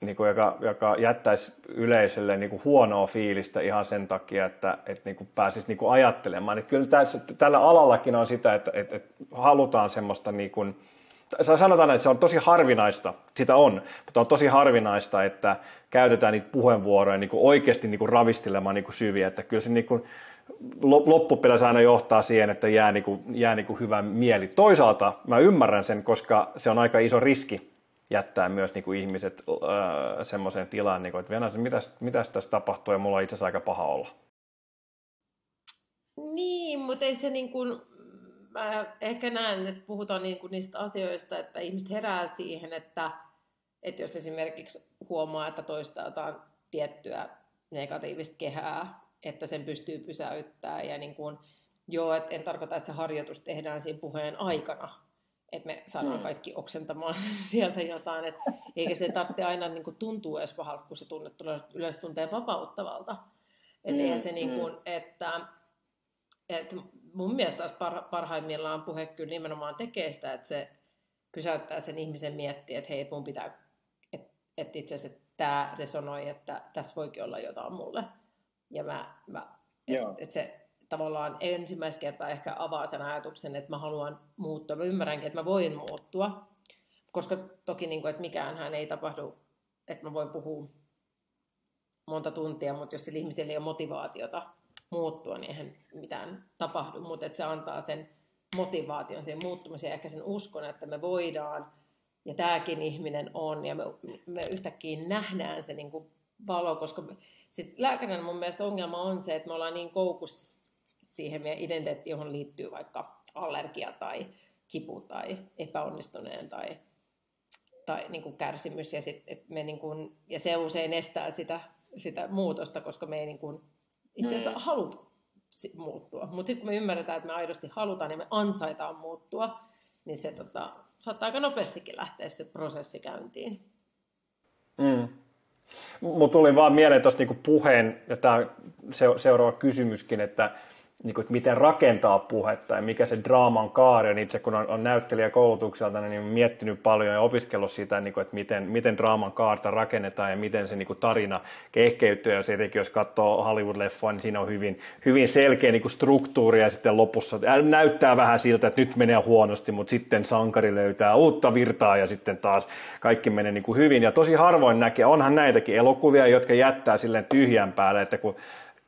niin kuin, joka, joka jättäisi yleisölle niin kuin huonoa fiilistä ihan sen takia, että, että niin kuin pääsisi niin kuin ajattelemaan. Niin kyllä tässä, tällä alallakin on sitä, että, että, että halutaan semmoista niin kuin sanotaan, että se on tosi harvinaista, sitä on, mutta on tosi harvinaista, että käytetään niitä puheenvuoroja niin kuin oikeasti niin kuin ravistelemaan niin kuin syviä, että kyllä se niin kuin, loppupeleissä aina johtaa siihen, että jää, niin kuin, jää niin kuin hyvä mieli. Toisaalta mä ymmärrän sen, koska se on aika iso riski jättää myös niin kuin ihmiset äh, semmoiseen tilaan, niin kuin, että Venäjä, mitäs, mitäs tässä tapahtuu ja mulla on itse asiassa aika paha olla. Niin, mutta ei se niin kuin, mä ehkä näen, että puhutaan niin kuin niistä asioista, että ihmiset herää siihen, että, että jos esimerkiksi huomaa, että toistaa jotain tiettyä negatiivista kehää, että sen pystyy pysäyttämään. Ja niin kuin, joo, et en tarkoita, että se harjoitus tehdään siinä puheen aikana, että me saadaan mm. kaikki oksentamaan sieltä jotain. Et, eikä se tarvitse aina niin kuin, tuntua edes pahalta, kun se tunne tulee, yleensä tuntee vapauttavalta. Et mm, se niin kuin, mm. että, että mun mielestä parha, parhaimmillaan puhe kyllä nimenomaan tekee sitä, että se pysäyttää sen ihmisen miettiä, että hei, mun pitää, että, että itse asiassa tämä resonoi, että tässä voikin olla jotain mulle. Ja mä, mä että et se tavallaan ensimmäistä kertaa ehkä avaa sen ajatuksen, että mä haluan muuttua. Mä ymmärränkin, että mä voin muuttua, koska toki niin kuin, että mikään hän ei tapahdu, että mä voin puhua monta tuntia, mutta jos sillä ihmisellä ei ole motivaatiota muuttua, niin eihän mitään tapahdu, mutta että se antaa sen motivaation siihen muuttumiseen ehkä sen uskon, että me voidaan, ja tämäkin ihminen on, ja me, me yhtäkkiä nähdään se niin kuin valo, koska siis lääkärin mun mielestä ongelma on se, että me ollaan niin koukus siihen meidän identiteettiin, johon liittyy vaikka allergia tai kipu tai epäonnistuneen tai, tai niin kuin kärsimys. Ja, sit, et me niin kuin, ja se usein estää sitä, sitä muutosta, koska me ei niin kuin itse asiassa mm. haluta muuttua. Mutta sitten kun me ymmärretään, että me aidosti halutaan ja me ansaitaan muuttua, niin se tota, saattaa aika nopeastikin lähteä se prosessi käyntiin. Mm. Mutta tuli vaan mieleen tuosta niinku puheen, ja tämä seuraava kysymyskin, että niin kuin, että miten rakentaa puhetta ja mikä se draaman kaari on. Itse kun on, on näyttelijä koulutukselta, niin on miettinyt paljon ja opiskellut sitä, niin kuin, että miten, miten draaman kaarta rakennetaan ja miten se niin kuin, tarina kehkeytyy. Ja etenkin jos katsoo Hollywood-leffoa, niin siinä on hyvin, hyvin selkeä niin kuin, struktuuri ja sitten lopussa näyttää vähän siltä, että nyt menee huonosti, mutta sitten sankari löytää uutta virtaa ja sitten taas kaikki menee niin kuin, hyvin. Ja tosi harvoin näkee, onhan näitäkin elokuvia, jotka jättää silleen tyhjän päälle, että kun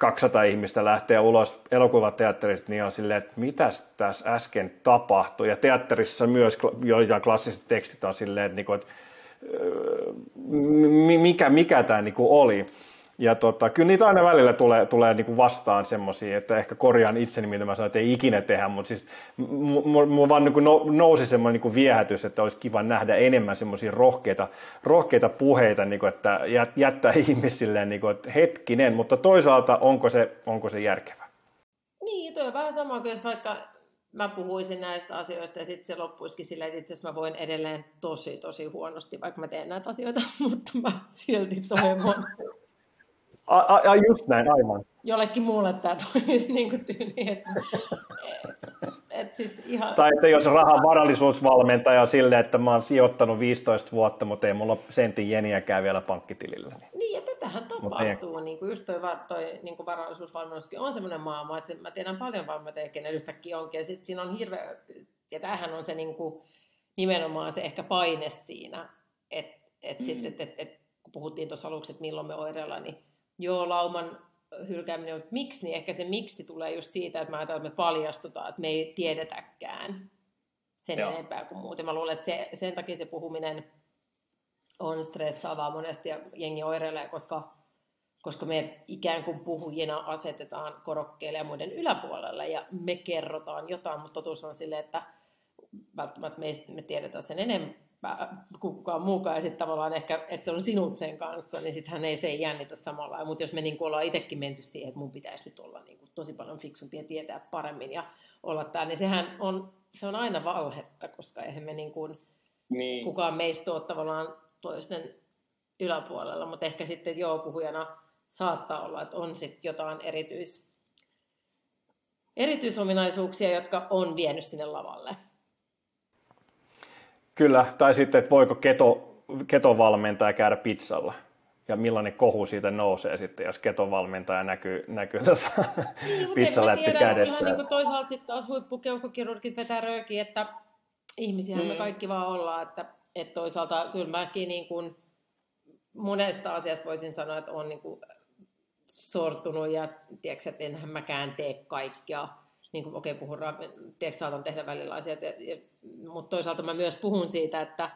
200 ihmistä lähtee ulos elokuvateatterista, niin on silleen, että mitäs tässä äsken tapahtui. Ja teatterissa myös joitain klassiset tekstit on silleen, että, niinku, että mikä, mikä tämä niinku oli. Ja tota, kyllä niitä aina välillä tulee, tulee niin kuin vastaan semmoisia, että ehkä korjaan itseni, mitä mä sanoin, että ei ikinä tehdä, mutta siis mulla vaan niin kuin nousi semmoinen niin kuin viehätys, että olisi kiva nähdä enemmän semmoisia rohkeita, rohkeita puheita, niin kuin, että jättää ihmisille niin kuin, että hetkinen, mutta toisaalta onko se, onko se järkevä? Niin, tuo on vähän sama kuin jos vaikka mä puhuisin näistä asioista ja sitten se loppuisikin silleen, että itse asiassa mä voin edelleen tosi, tosi huonosti, vaikka mä teen näitä asioita, mutta mä silti toivon, Ai just näin, aivan. Jollekin muulle tämä toimisi niin kuin tyyli, että et siis ihan... Tai että jos rahan varallisuusvalmentaja sille, että mä oon sijoittanut 15 vuotta, mutta ei mulla sentin jeniäkään vielä pankkitilillä. Niin, niin ja tätähän tapahtuu. Niin kuin just toi, toi niin kuin varallisuusvalmennuskin on semmoinen maailma, että mä tiedän paljon valmentajia, kenen yhtäkkiä onkin. Ja sitten siinä on hirveä, ja tämähän on se niin kuin, nimenomaan se ehkä paine siinä, että et mm. sitten, että et, et, kun puhuttiin tuossa aluksi, että milloin me oireillaan, niin joo, lauman hylkääminen, mutta miksi, niin ehkä se miksi tulee just siitä, että mä ajattelen, että me paljastutaan, että me ei tiedetäkään sen joo. enempää kuin muuten. Mä luulen, että se, sen takia se puhuminen on stressaavaa monesti ja jengi oireilee, koska, koska me ikään kuin puhujina asetetaan korokkeille ja muiden yläpuolelle ja me kerrotaan jotain, mutta totuus on sille, että välttämättä me, me tiedetään sen enemmän kukaan muukaan, ja sitten tavallaan ehkä, että se on sinut sen kanssa, niin sittenhän ei se ei jännitä samalla. Mutta jos me niin ollaan itsekin menty siihen, että mun pitäisi nyt olla niin kuin tosi paljon fiksumpi ja tietää paremmin ja olla tämä, niin sehän on, se on aina valhetta, koska eihän me niin kuin, niin. kukaan meistä ole tavallaan toisten yläpuolella, mutta ehkä sitten joo puhujana saattaa olla, että on sitten jotain erityis, erityisominaisuuksia, jotka on vienyt sinne lavalle. Kyllä, tai sitten, että voiko keto, ketovalmentaja käydä pizzalla ja millainen kohu siitä nousee sitten, jos ketovalmentaja näkyy, näkyy tota niin, pizzalätti kädessä. Ihan niin kuin toisaalta sitten taas huippukeuhkokirurgit vetää röökiä, että, ihmisiä mm. me kaikki vaan ollaan, että, että toisaalta kyllä mäkin niin kuin monesta asiasta voisin sanoa, että on niin kuin sortunut ja tiedätkö, että enhän mäkään tee kaikkea. Niin kuin, okei, okay, puhun, tiedätkö, saatan tehdä välillä asioita, mutta toisaalta mä myös puhun siitä, että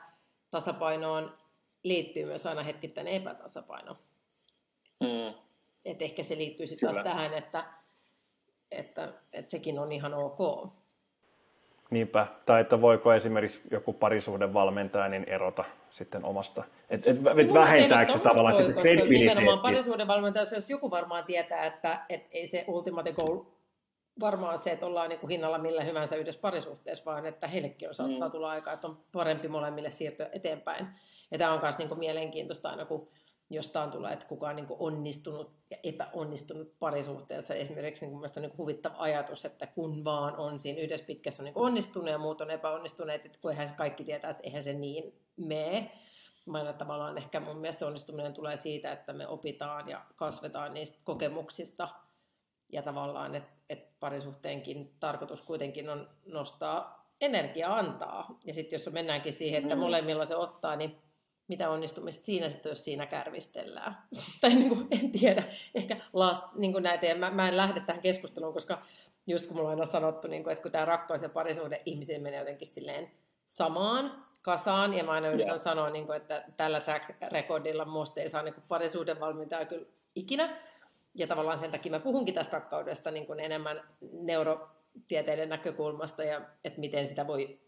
tasapainoon liittyy myös aina hetkittäinen epätasapaino. Mm. Et ehkä se liittyy sitten taas tähän, että, että, että sekin on ihan ok. Niinpä, tai että voiko esimerkiksi joku parisuhdevalmentaja niin erota sitten omasta, että et, et vähentääkö se tavallaan se kredibiliteetti? Nimenomaan parisuhdevalmentaja, jos joku varmaan tietää, että et ei se ultimate goal varmaan se, että ollaan niin kuin hinnalla millä hyvänsä yhdessä parisuhteessa, vaan että heillekin on saattaa mm. tulla aika, että on parempi molemmille siirtyä eteenpäin. Ja tämä on myös niin kuin mielenkiintoista aina, kun jostain tulee, että kuka on niin kuin onnistunut ja epäonnistunut parisuhteessa. Esimerkiksi niin kuin on niin huvittava ajatus, että kun vaan on siinä yhdessä pitkässä on niin onnistunut ja muut on epäonnistuneet, että kun eihän se kaikki tietää, että eihän se niin mene. Mä tavallaan ehkä mun mielestä onnistuminen tulee siitä, että me opitaan ja kasvetaan niistä kokemuksista ja tavallaan, että, että parisuhteenkin tarkoitus kuitenkin on nostaa energiaa antaa. Ja sitten jos mennäänkin siihen, että mm. molemmilla se ottaa, niin mitä onnistumista siinä sitten, jos siinä kärvistellään. tai niin kuin, en tiedä, ehkä last, niin kuin näitä, ja mä, mä en lähde tähän keskusteluun, koska just kun mulla on aina sanottu, niin kuin, että kun tämä rakkaus ja parisuhde ihmisiin menee jotenkin silleen samaan, kasaan, ja mä aina yritän yeah. sanoa, niin kuin, että tällä track recordilla musta ei saa niin parisuhdevalmentaja kyllä ikinä, ja tavallaan sen takia mä puhunkin tästä rakkaudesta niin kuin enemmän neurotieteiden näkökulmasta, ja että miten sitä voi,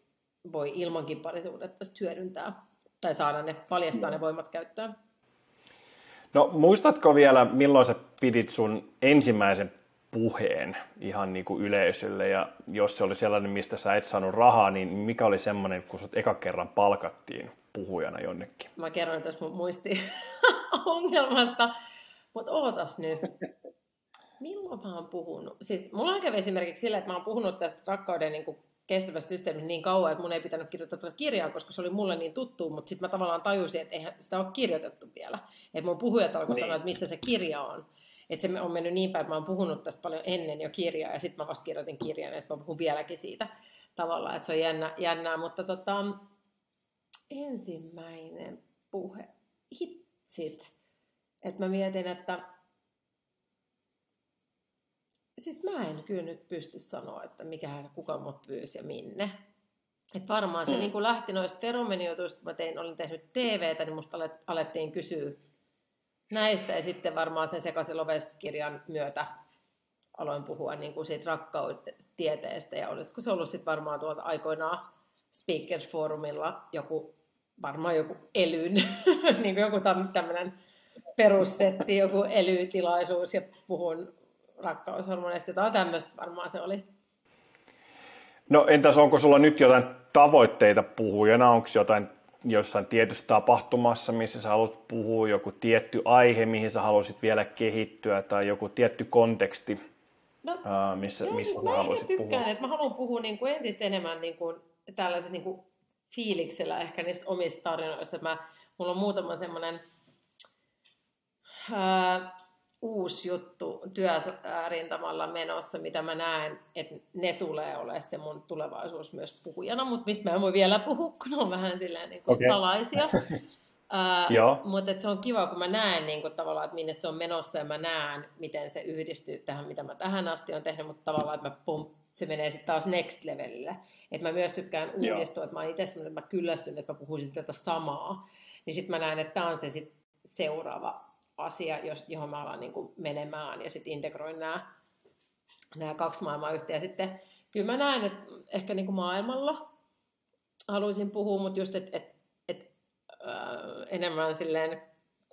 voi ilmankin parisuudetta hyödyntää tai saada ne, paljastaa ne voimat käyttää. No muistatko vielä, milloin sä pidit sun ensimmäisen puheen ihan niin kuin yleisölle ja jos se oli sellainen, mistä sä et saanut rahaa, niin mikä oli semmoinen, kun sut eka kerran palkattiin puhujana jonnekin? Mä kerron tässä mun muisti ongelmasta, mutta ootas nyt. Milloin mä oon puhunut? Siis mulla on kävi esimerkiksi sillä, että mä oon puhunut tästä rakkauden niin kuin kestävästä systeemistä niin kauan, että mun ei pitänyt kirjoittaa tuota kirjaa, koska se oli mulle niin tuttu, mutta sitten mä tavallaan tajusin, että eihän sitä ole kirjoitettu vielä. Että mun puhujat alkoi niin. sanoa, että missä se kirja on. Että se on mennyt niin päin, että mä oon puhunut tästä paljon ennen jo kirjaa, ja sitten mä vasta kirjoitin kirjan, että mä puhun vieläkin siitä tavallaan, että se on jännä, jännää. Mutta tota, ensimmäinen puhe, hitsit, että mä mietin, että siis mä en kyllä nyt pysty sanoa, että mikä kuka mut pyysi ja minne. Et varmaan se mm. niin lähti noista feromenijutuista, kun mä tein, olin tehnyt TVtä, niin musta alettiin kysyä näistä. Ja sitten varmaan sen sekaisin kirjan myötä aloin puhua niin kuin siitä rakkautieteestä. Ja olisiko se ollut sitten varmaan tuolta aikoinaan Speakers Forumilla joku, varmaan joku elyn, niin kuin joku tämmöinen perussetti, joku elytilaisuus ja puhun rakkaushormoneista. Jotain tämmöistä varmaan se oli. No entäs onko sulla nyt jotain tavoitteita puhujana? Onko jotain jossain tietyssä tapahtumassa, missä sä haluat puhua, joku tietty aihe, mihin sä haluaisit vielä kehittyä, tai joku tietty konteksti, no, uh, missä, joo, missä siis sä haluaisit tykkään, puhua? Että mä haluan puhua niin kuin entistä enemmän niin kuin tällaisella niin kuin fiiliksellä ehkä niistä omista tarinoista. Mä, mulla on muutama semmoinen uh, uusi juttu työrintamalla menossa, mitä mä näen, että ne tulee olemaan se mun tulevaisuus myös puhujana, mutta mistä mä en voi vielä puhua, kun on vähän silleen niin kuin okay. salaisia. Uh, mutta se on kiva, kun mä näen niin kuin, tavallaan, että minne se on menossa ja mä näen, miten se yhdistyy tähän, mitä mä tähän asti on tehnyt, mutta tavallaan, että mä pum, se menee sitten taas next levelille. Että mä myös tykkään uudistua, että mä oon itse sellainen, että mä kyllästyn, että mä puhuisin tätä samaa. Niin sitten mä näen, että tämä on se sit seuraava asia, johon mä alan niin kuin menemään ja sitten integroin nämä, nämä kaksi maailmaa yhteen. Ja sitten kyllä mä näen, että ehkä niin kuin maailmalla haluaisin puhua, mutta just, että et, et, äh, enemmän silleen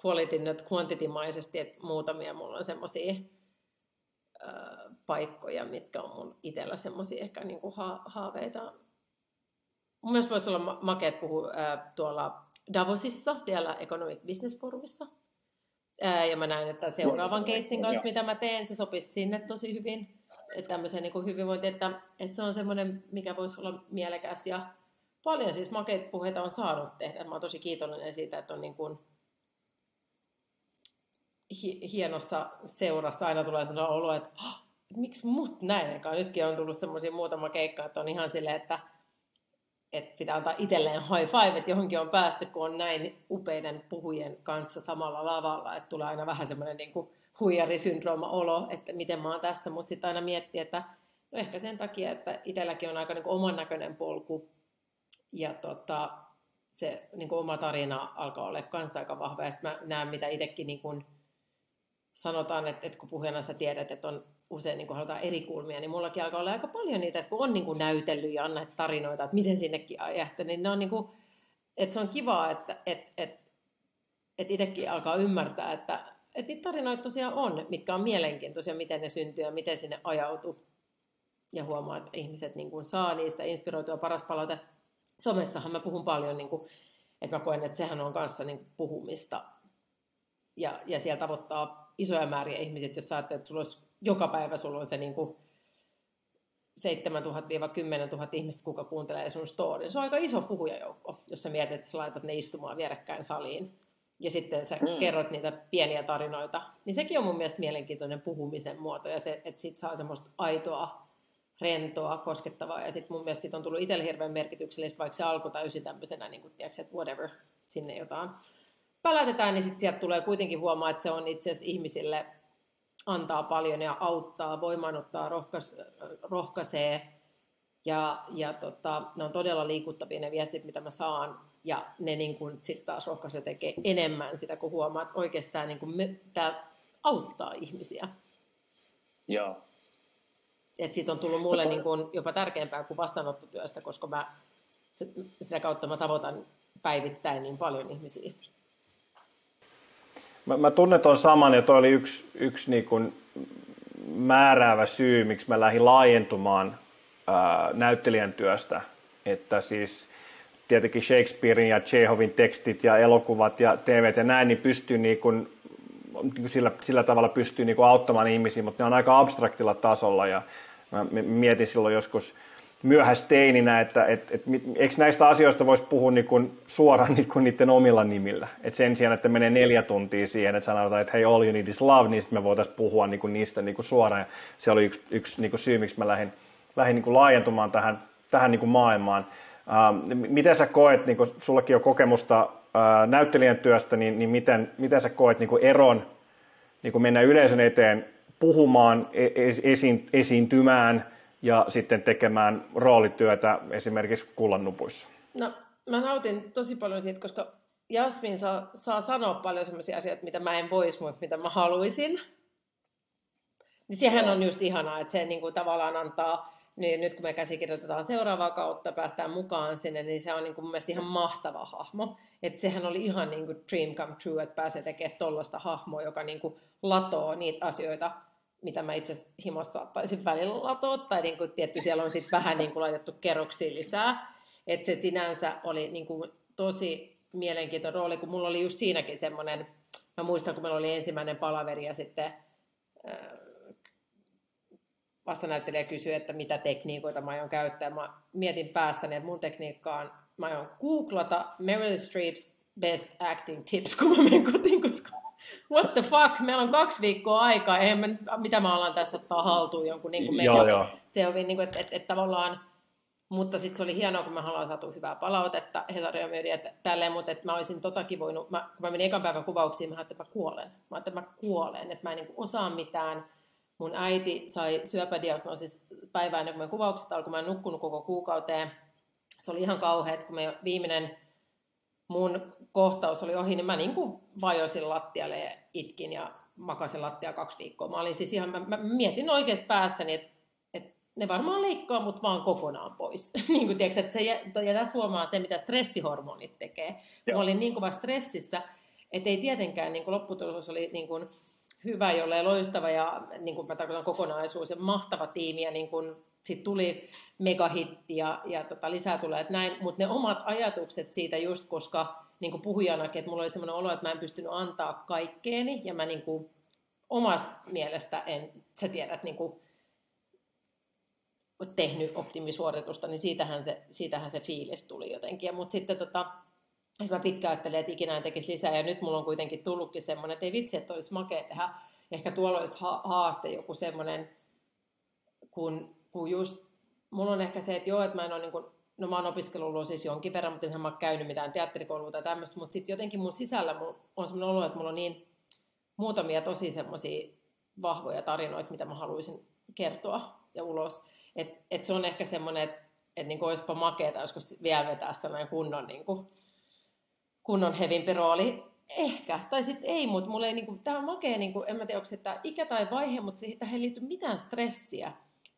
quality, not quantity-maisesti, että muutamia mulla on semmoisia äh, paikkoja, mitkä on mun itsellä semmoisia ehkä niin kuin ha- haaveita. Mun mielestä voisi olla makeet puhua äh, tuolla Davosissa, siellä Economic Business Forumissa. Ää, ja mä näen, että seuraavan keissin kanssa, mitä mä teen, se sopisi sinne tosi hyvin. Että tämmöisen niin hyvinvointi, että, että se on semmoinen, mikä voisi olla mielekäs. Ja paljon siis makeita puheita on saanut tehdä. Mä oon tosi kiitollinen siitä, että on niin kuin hienossa seurassa aina tulee sellainen olo, että, että miksi mut näin? Nytkin on tullut semmoisia muutama keikka, että on ihan silleen, että että pitää antaa itselleen high five, että johonkin on päästy, kun on näin upeiden puhujien kanssa samalla lavalla, että tulee aina vähän semmoinen niin huijarisyndrooma olo, että miten mä oon tässä, mutta sitten aina miettii, että no ehkä sen takia, että itselläkin on aika niin oman näköinen polku ja tota, se niin oma tarina alkaa olla kanssa aika vahva ja sitten mä näen, mitä itsekin niin kuin sanotaan, että, että kun puhujana sä tiedät, että on usein niin halutaan eri kulmia, niin mullakin alkaa olla aika paljon niitä, että kun on niin kuin näytellyt ja annat tarinoita, että miten sinnekin ajahti, niin ne on niin kuin, että se on kivaa, että, että, että, että itsekin alkaa ymmärtää, että, että niitä tarinoita tosiaan on, mitkä on mielenkiintoisia, miten ne syntyy ja miten sinne ajautuu. Ja huomaa, että ihmiset niin kuin saa niistä inspiroitua paras palaute. Somessahan mä puhun paljon, niin kuin, että mä koen, että sehän on kanssa niin kuin puhumista. Ja, ja siellä tavoittaa isoja määriä ihmisiä, jos sä että sulla olisi joka päivä sulla on se niin kuin 7000-10 000 ihmistä, kuka kuuntelee sun storin. Se on aika iso puhujajoukko, jos sä mietit, että sä laitat ne istumaan vierekkäin saliin. Ja sitten sä mm. kerrot niitä pieniä tarinoita. Niin sekin on mun mielestä mielenkiintoinen puhumisen muoto. Ja se, että sit saa semmoista aitoa, rentoa, koskettavaa. Ja sitten mun mielestä sit on tullut itselle hirveän merkityksellistä, vaikka se alkoi täysin tämmöisenä, niin kuin, tiedätkö, että whatever, sinne jotain pälätetään, niin sitten sieltä tulee kuitenkin huomaa, että se on itse asiassa ihmisille antaa paljon ja auttaa, voimaanottaa, rohkais, rohkaisee. Ja, ja tota, ne on todella liikuttavia ne viestit, mitä mä saan. Ja ne niin kun, sit taas rohkaisee tekee enemmän sitä, kun huomaa, että oikeastaan niin tämä auttaa ihmisiä. Joo. Et siitä on tullut mulle niin kun, jopa tärkeämpää kuin vastaanottotyöstä, koska mä, sitä kautta mä tavoitan päivittäin niin paljon ihmisiä. Mä, mä tunnen tuon saman ja toi oli yksi, yksi niin kuin määräävä syy, miksi mä lähdin laajentumaan ää, näyttelijän työstä. Että siis tietenkin Shakespearein ja Chehovin tekstit ja elokuvat ja TV ja näin, niin pystyy niin kuin, sillä, sillä tavalla pystyy niin kuin auttamaan ihmisiä, mutta ne on aika abstraktilla tasolla ja mä mietin silloin joskus myöhästeininä, että et, et, eikö näistä asioista voisi puhua niin kuin suoraan niin kuin niiden omilla nimillä. Et sen sijaan, että menee neljä tuntia siihen, että sanotaan, että hei, all you need is love, niin sitten me voitaisiin puhua niin kuin niistä niin kuin suoraan. Ja se oli yksi, yksi niin kuin syy, miksi mä lähdin, lähdin niin kuin laajentumaan tähän, tähän niin kuin maailmaan. Ähm, miten sä koet, niin kuin sullakin on kokemusta äh, näyttelijän työstä, niin, niin miten, miten sä koet niin kuin eron niin kuin mennä yleisön eteen puhumaan, e-, esiin, esiintymään – ja sitten tekemään roolityötä esimerkiksi kullannupuissa? No, mä nautin tosi paljon siitä, koska Jasmin saa, saa sanoa paljon sellaisia asioita, mitä mä en voisi, mutta mitä mä haluaisin. Niin sehän on just ihanaa, että se niin kuin tavallaan antaa, niin nyt kun me käsikirjoitetaan seuraavaa kautta, päästään mukaan sinne, niin se on niin kuin mun mielestä ihan mahtava hahmo. Että sehän oli ihan niin kuin dream come true, että pääsee tekemään tollaista hahmoa, joka niin kuin latoo niitä asioita, mitä mä itse himossa saattaisin välillä latoa, tai niin kuin, tietty siellä on sitten vähän niin kuin laitettu kerroksia lisää. Että se sinänsä oli niin kuin tosi mielenkiintoinen rooli, kun mulla oli just siinäkin semmoinen, mä muistan, kun meillä oli ensimmäinen palaveri ja sitten äh, vastanäyttelijä kysyi, että mitä tekniikoita mä aion käyttää. Mä mietin päässäni, että mun tekniikka on, mä aion googlata Meryl Streep's best acting tips, kun mä menen kotiin, koska what the fuck, meillä on kaksi viikkoa aikaa, eihän me, mitä mä alan tässä ottaa haltuun jonkun niin kuin joo, joo. Se oli niin kuin, että, että, että tavallaan, mutta sitten se oli hienoa, kun me ollaan saatu hyvää palautetta Hesaria myöden, että tälleen, mutta että mä olisin totakin voinut, mä, kun mä menin ekan päivän kuvauksiin, mä ajattelin, että mä kuolen. Mä ajattelin, että mä kuolen, että mä en niin kuin osaa mitään. Mun äiti sai syöpädiagnoosis päivää ennen kuin kuvaukset alkoi, mä en nukkunut koko kuukauteen. Se oli ihan kauheat, kun me viimeinen mun kohtaus oli ohi, niin mä niin kuin vajosin lattialle ja itkin ja makasin lattia kaksi viikkoa. Mä olin siis ihan, mä, mä mietin oikeasti päässäni, että, että ne varmaan leikkaa mut vaan kokonaan pois. niin kuin, tiedätkö, että se, ja tässä huomaa se, mitä stressihormonit tekee. Joo. Mä olin niin kuin stressissä, että ei tietenkään niin kuin lopputulos oli niin kuin hyvä, jolle loistava ja niin kuin mä tarkoitan kokonaisuus ja mahtava tiimi ja niin kuin sitten tuli megahitti ja, ja tota, lisää tulee, että näin, mutta ne omat ajatukset siitä just, koska niin kuin puhujanakin, että mulla oli sellainen olo, että mä en pystynyt antaa kaikkeeni ja mä niin kuin, omasta mielestä en, sä tiedät, niin kuin, tehnyt optimisuoritusta, niin siitähän se, siitähän se fiilis tuli jotenkin. Mutta sitten tota, jos mä pitkään ajattelin, että ikinä en tekisi lisää, ja nyt mulla on kuitenkin tullutkin semmoinen, että ei vitsi, että olisi makea tehdä. Ehkä tuolla olisi haaste joku semmoinen, kun kun just, mulla on ehkä se, että joo, että mä en ole niin kuin no mä oon opiskellut siis jonkin verran, mutta enhän mä oon käynyt mitään teatterikoulua tai tämmöistä, mutta sitten jotenkin mun sisällä mun on semmoinen olo, että mulla on niin muutamia tosi semmoisia vahvoja tarinoita, mitä mä haluaisin kertoa ja ulos. Että et se on ehkä semmoinen, että et niin olisipa makeeta joskus vielä vetää sellainen kunnon, niin kuin, kunnon hevimpi rooli. Ehkä, tai sitten ei, mutta mulla ei, niin kuin, tämä on makea, niin kuin, en mä tiedä, onko se ikä tai vaihe, mutta siihen ei liity mitään stressiä,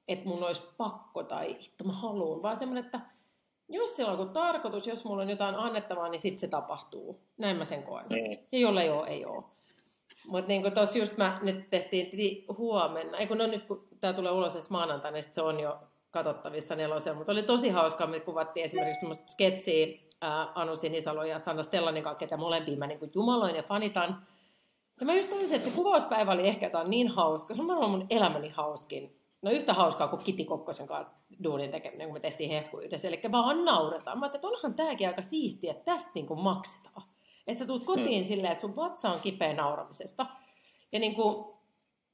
että mun olisi pakko tai että mä haluan, vaan semmoinen, että jos sillä on tarkoitus, jos mulla on jotain annettavaa, niin sitten se tapahtuu. Näin mä sen koen. Mm. Ja jolle ei ole, ei ole. Mutta niin tuossa just mä nyt tehtiin huomenna, ei kun no nyt kun tämä tulee ulos edes maanantaina, niin se on jo katsottavissa nelosia, mutta oli tosi hauskaa, me kuvattiin esimerkiksi tämmöistä sketsiä ää, Anu Sinisalo ja Sanna Stellanin kanssa, ketä molempia mä niin kuin jumaloin ja fanitan. Ja mä just tajusin, että se kuvauspäivä oli ehkä jotain niin hauska, se on mun elämäni hauskin. No yhtä hauskaa kuin Kiti Kokkosen kanssa duunin tekeminen, kun me tehtiin hehku yhdessä. Eli vaan nauretaan. Mä ajattelin, että onhan tääkin aika siistiä, että tästä niin kuin maksetaan. Että sä tuut kotiin hmm. silleen, että sun vatsa on kipeä nauramisesta. Ja niin kuin,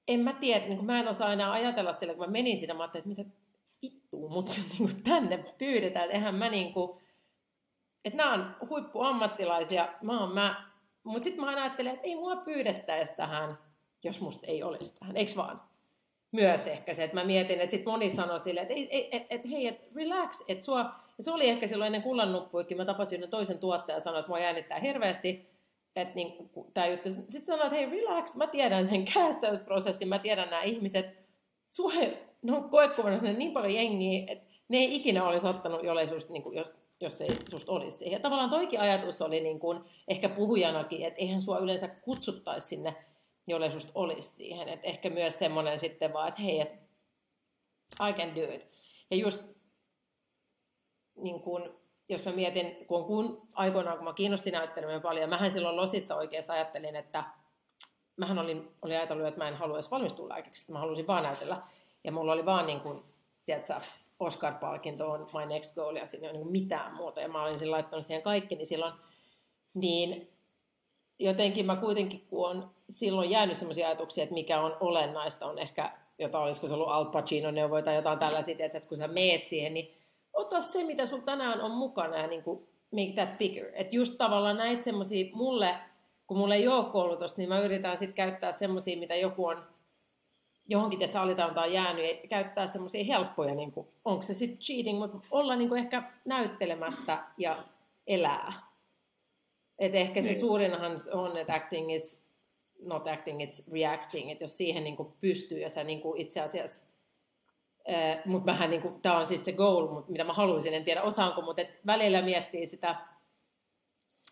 en mä tiedä, niin kuin mä en osaa enää ajatella sille, kun mä menin sinne, mä ajattelin, että mitä vittua mut niin kuin tänne pyydetään. Että eihän mä niin kuin, että nämä on huippuammattilaisia, mä oon mä. Mutta sitten mä aina ajattelen, että ei mua pyydettäisi tähän, jos musta ei olisi tähän, eikö vaan? Myös ehkä se, että mä mietin, että sitten moni sanoi sille, että, ei, et, et, hei, et relax, että sua, ja se oli ehkä silloin ennen kullannuppuikin, mä tapasin toisen tuottajan ja sanoin, että mua jännittää hirveästi, että niin, tämä juttu. Sitten sanoin, että hei relax, mä tiedän sen käästäysprosessin, mä tiedän nämä ihmiset, sua, ne on koekuvannut niin paljon jengiä, että ne ei ikinä olisi ottanut, jollei susta, niin kuin, jos, jos ei susta olisi siihen. Ja tavallaan toikin ajatus oli niin kuin, ehkä puhujanakin, että eihän sua yleensä kutsuttaisi sinne, jollei susta olisi siihen. Että ehkä myös semmoinen sitten vaan, että hei, että I can do it. Ja just niin kuin, jos mä mietin, kun, kun aikoinaan, kun mä kiinnostin näyttelemään paljon, mähän silloin Losissa oikeastaan ajattelin, että mähän olin, olin ajatellut, että mä en halua edes valmistua lääkäksi, että mä halusin vaan näytellä. Ja mulla oli vaan niin kuin, tiedätkö, Oscar-palkinto on my next goal ja siinä ei ole niin mitään muuta. Ja mä olin laittanut siihen kaikki, niin silloin niin jotenkin mä kuitenkin, kun on silloin jäänyt sellaisia ajatuksia, että mikä on olennaista, on ehkä, jota olisiko se ollut Al Pacino neuvoja tai jotain tällaisia, että kun sä meet siihen, niin ota se, mitä sulla tänään on mukana ja niin kuin make that bigger. Että just tavallaan näitä semmoisia, mulle, kun mulle ei ole koulutusta, niin mä yritän sitten käyttää semmoisia, mitä joku on johonkin, että alitantaan jäänyt ja käyttää semmoisia helppoja, niin kuin, onko se sitten cheating, mutta olla niin kuin ehkä näyttelemättä ja elää. Et ehkä se niin. suurinhan on, että acting is not acting, it's reacting, että jos siihen niin kuin pystyy ja sä niin kuin itse asiassa Äh, mutta vähän niin kuin, tämä on siis se goal, mut, mitä mä haluaisin, en tiedä osaanko, mutta et välillä miettii sitä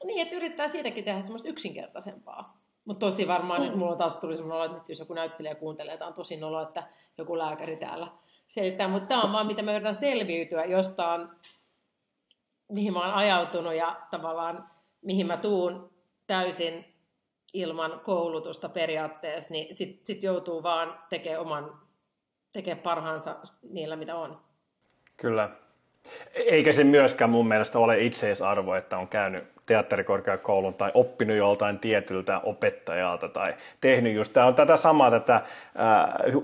niin, että yrittää siitäkin tehdä semmoista yksinkertaisempaa. Mutta tosi varmaan, mm. että mulla taas tuli semmoinen olo, että jos joku näyttelijä kuuntelee, tämä on tosi nolo, että joku lääkäri täällä selittää, mutta tämä on vaan, mitä mä yritän selviytyä jostain, mihin mä oon ajautunut ja tavallaan mihin mä tuun täysin ilman koulutusta periaatteessa, niin sitten sit joutuu vaan tekemään oman tekee parhaansa niillä, mitä on. Kyllä. Eikä se myöskään mun mielestä ole itseisarvo, että on käynyt teatterikorkeakoulun tai oppinut joltain tietyltä opettajalta tai tehnyt just, tämä on tätä samaa tätä äh,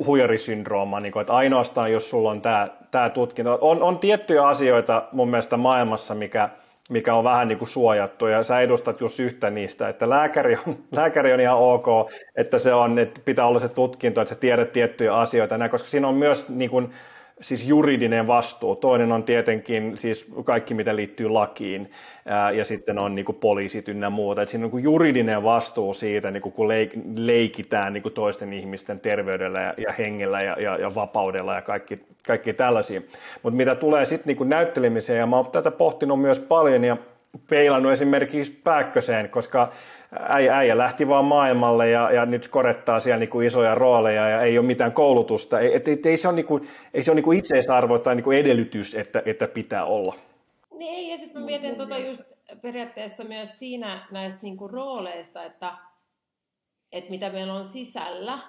huijarisyndroomaa, niin että ainoastaan jos sulla on tämä, tämä tutkinto, on, on tiettyjä asioita mun mielestä maailmassa, mikä, mikä on vähän niin kuin suojattu, ja sä edustat just yhtä niistä, että lääkäri on, lääkäri on ihan ok, että se on, että pitää olla se tutkinto, että sä tiedät tiettyjä asioita, koska siinä on myös niin kuin, siis juridinen vastuu. Toinen on tietenkin siis kaikki, mitä liittyy lakiin, ää, ja sitten on niin poliisit ynnä muuta. Et siinä on niin juridinen vastuu siitä, niin kuin kun leik- leikitään niin kuin toisten ihmisten terveydellä ja, ja hengellä ja, ja, ja vapaudella ja kaikki, kaikki tällaisia. Mutta mitä tulee sitten niin näyttelemiseen, ja mä oon tätä pohtinut myös paljon, ja peilannut esimerkiksi Pääkköseen, koska äijä, äijä lähti vaan maailmalle ja, ja nyt korettaa siellä niin kuin isoja rooleja ja ei ole mitään koulutusta. Et, et, ei se ole, niin kuin, ei se ole niin kuin itseisarvo tai niin kuin edellytys, että, että pitää olla. Niin ei, ja sitten mä mietin tota just periaatteessa myös siinä näistä niin kuin rooleista, että, että mitä meillä on sisällä.